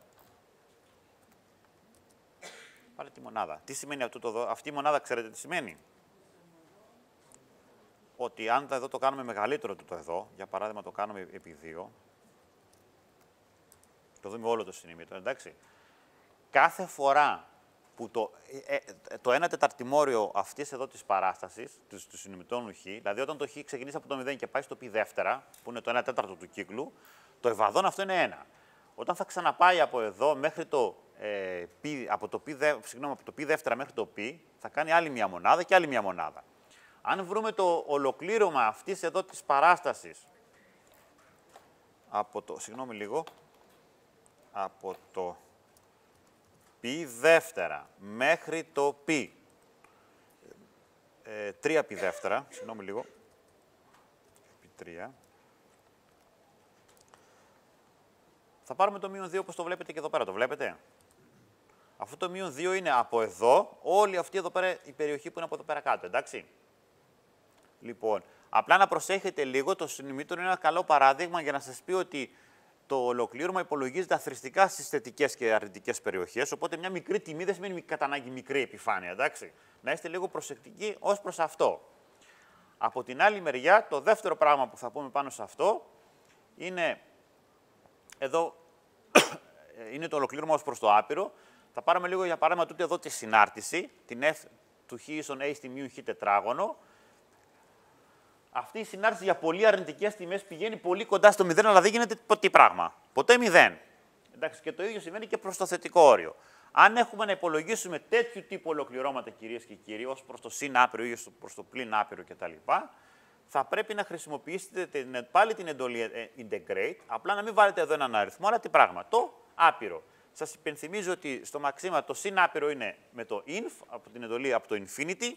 Πάρε τη μονάδα. Τι σημαίνει αυτό το εδώ. Αυτή η μονάδα ξέρετε τι σημαίνει; Ότι αν εδώ το κάνουμε μεγαλύτερο το εδώ, για παράδειγμα το κάνουμε επί 2, το δούμε όλο το συνημείο, εντάξει. Κάθε φορά που το, ε, ε το 1 τεταρτημόριο αυτής εδώ της παράστασης, του, του συνημητών χ, δηλαδή όταν το χ ξεκινήσει από το 0 και πάει στο π δεύτερα, που είναι το 1 τέταρτο του κύκλου, το ευαδόν αυτό είναι 1. Όταν θα ξαναπάει από εδώ μέχρι το ε, από, το π, συγγνώμη, από το π δεύτερα μέχρι το π, θα κάνει άλλη μια μονάδα και άλλη μια μονάδα. Αν βρούμε το ολοκλήρωμα αυτής εδώ της παράστασης, από το, συγγνώμη λίγο, από το π δεύτερα. Μέχρι το π, ε, 3 π δεύτερα, συγγνώμη λίγο, π 3, θα πάρουμε το μείον 2 όπως το βλέπετε και εδώ πέρα, το βλέπετε; Αυτό το μείον 2 είναι από εδώ, όλη αυτή εδώ πέρα η περιοχή που είναι από εδώ πέρα κάτω, εντάξει. Λοιπόν, απλά να προσέχετε λίγο, το συνημήτων είναι ένα καλό παράδειγμα για να σας πει ότι το ολοκλήρωμα υπολογίζεται αθρηστικά στις θετικές και αρνητικές περιοχές. Οπότε μια μικρή τιμή δεν σημαίνει κατά ανάγκη μικρή επιφάνεια. Εντάξει. Να είστε λίγο προσεκτικοί ως προς αυτό. Από την άλλη μεριά, το δεύτερο πράγμα που θα πούμε πάνω σε αυτό είναι εδώ *coughs* είναι το ολοκλήρωμα ως προς το άπειρο. Θα πάρουμε λίγο για παράδειγμα τούτη εδώ τη συνάρτηση, την F του χ ίσον A στη μείον χ τετράγωνο. Αυτή η συνάρτηση για πολύ αρνητικές τιμές πηγαίνει πολύ κοντά στο 0, αλλά δεν γίνεται ποτέ πράγμα. Ποτέ 0. Εντάξει, και το ίδιο σημαίνει και προς το θετικό όριο. Αν έχουμε να υπολογίσουμε τέτοιου τύπου ολοκληρώματα, κυρίες και κύριοι, ως προς το συν άπειρο ή προς το πλήν άπειρο κτλ., θα πρέπει να χρησιμοποιήσετε την, πάλι την εντολή ε, integrate, απλά να μην βάλετε εδώ έναν αριθμό, αλλά τι πράγμα, το άπειρο. Σας υπενθυμίζω ότι στο μαξίμα το συν άπειρο είναι με το inf, από την εντολή από το infinity,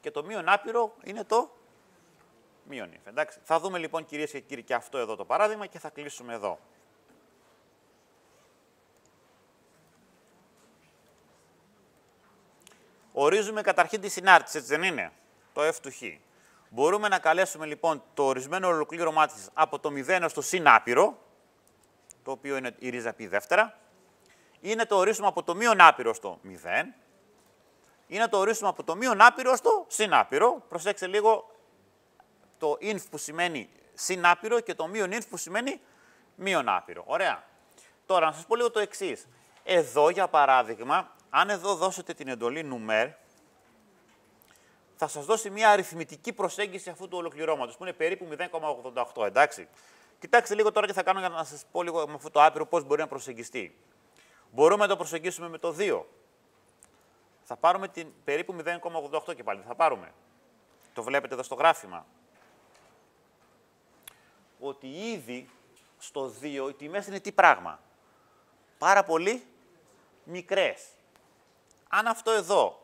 και το μείον άπειρο είναι το μείον if. Εντάξει. Θα δούμε λοιπόν κυρίες και κύριοι και αυτό εδώ το παράδειγμα και θα κλείσουμε εδώ. Ορίζουμε καταρχήν τη συνάρτηση, έτσι δεν είναι, το f του χ. Μπορούμε να καλέσουμε λοιπόν το ορισμένο ολοκλήρωμά της από το 0 στο συν άπειρο, το οποίο είναι η ρίζα π δεύτερα, ή να το ορίσουμε από το μείον άπειρο στο 0, ή να το ορίσουμε από το μείον άπειρο στο συν άπειρο. Προσέξτε λίγο το inf που σημαίνει συν άπειρο και το μείον inf που σημαίνει μείον άπειρο. Ωραία. Τώρα, να σας πω λίγο το εξής. Εδώ, για παράδειγμα, αν εδώ δώσετε την εντολή numer, θα σας δώσει μια αριθμητική προσέγγιση αυτού του ολοκληρώματος, που είναι περίπου 0,88, εντάξει. Κοιτάξτε λίγο τώρα τι θα κάνω για να σας πω λίγο με αυτό το άπειρο πώς μπορεί να προσεγγιστεί. Μπορούμε να το προσεγγίσουμε με το 2. Θα πάρουμε την περίπου 0,88 και πάλι. Θα πάρουμε. Το βλέπετε εδώ στο γράφημα. Ότι ήδη στο 2 οι τιμές είναι τι πράγμα. Πάρα πολύ μικρές. Αν αυτό εδώ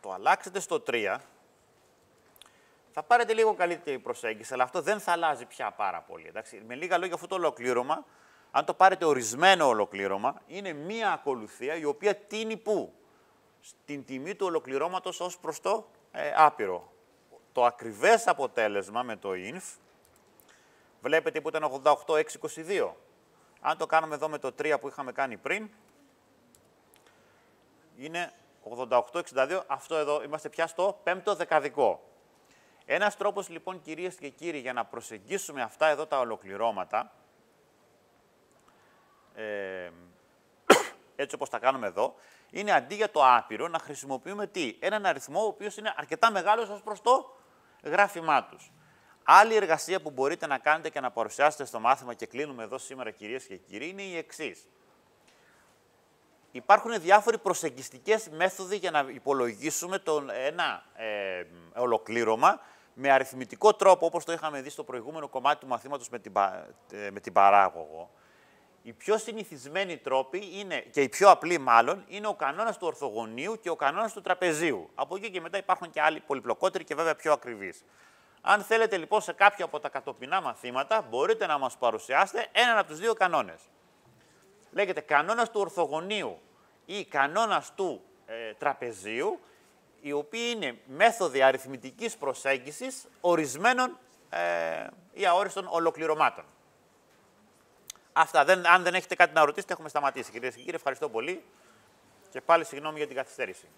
το αλλάξετε στο 3, θα πάρετε λίγο καλύτερη προσέγγιση, αλλά αυτό δεν θα αλλάζει πια πάρα πολύ. Εντάξει. Με λίγα λόγια, αυτό το ολοκλήρωμα, αν το πάρετε ορισμένο ολοκλήρωμα, είναι μία ακολουθία η οποία τίνει πού; Στην τιμή του ολοκληρώματος ως προς το ε, άπειρο. Το ακριβές αποτέλεσμα με το inf, βλέπετε που ήταν 88,622. Αν το κάνουμε εδώ με το 3 που είχαμε κάνει πριν, είναι 88-62. Αυτό εδώ είμαστε πια στο πέμπτο δεκαδικό. Ένας τρόπος λοιπόν κυρίες και κύριοι για να προσεγγίσουμε αυτά εδώ τα ολοκληρώματα, ε, *coughs* έτσι όπως τα κάνουμε εδώ, είναι αντί για το άπειρο να χρησιμοποιούμε τι, έναν αριθμό ο οποίος είναι αρκετά μεγάλος ως προς το γράφημά τους. Άλλη εργασία που μπορείτε να κάνετε και να παρουσιάσετε στο μάθημα και κλείνουμε εδώ σήμερα κυρίες και κύριοι είναι η εξής υπάρχουν διάφοροι προσεγγιστικές μέθοδοι για να υπολογίσουμε τον, ένα ε, ολοκλήρωμα με αριθμητικό τρόπο, όπως το είχαμε δει στο προηγούμενο κομμάτι του μαθήματος με την, ε, με την παράγωγο. Οι πιο συνηθισμένοι τρόποι είναι, και οι πιο απλοί μάλλον, είναι ο κανόνας του ορθογωνίου και ο κανόνας του τραπεζίου. Από εκεί και μετά υπάρχουν και άλλοι πολυπλοκότεροι και βέβαια πιο ακριβείς. Αν θέλετε λοιπόν σε κάποιο από τα κατοπινά μαθήματα, μπορείτε να μας παρουσιάσετε έναν από τους δύο κανόνες λέγεται κανόνας του ορθογωνίου ή κανόνας του ε, τραπεζίου, οι οποίοι είναι μέθοδοι αριθμητικής προσέγγισης ορισμένων ε, ή αόριστων ολοκληρωμάτων. Αυτά. Δεν, αν δεν έχετε κάτι να ρωτήσετε, έχουμε σταματήσει. Κυρίες και κύριοι, ευχαριστώ πολύ και πάλι συγγνώμη για την καθυστέρηση.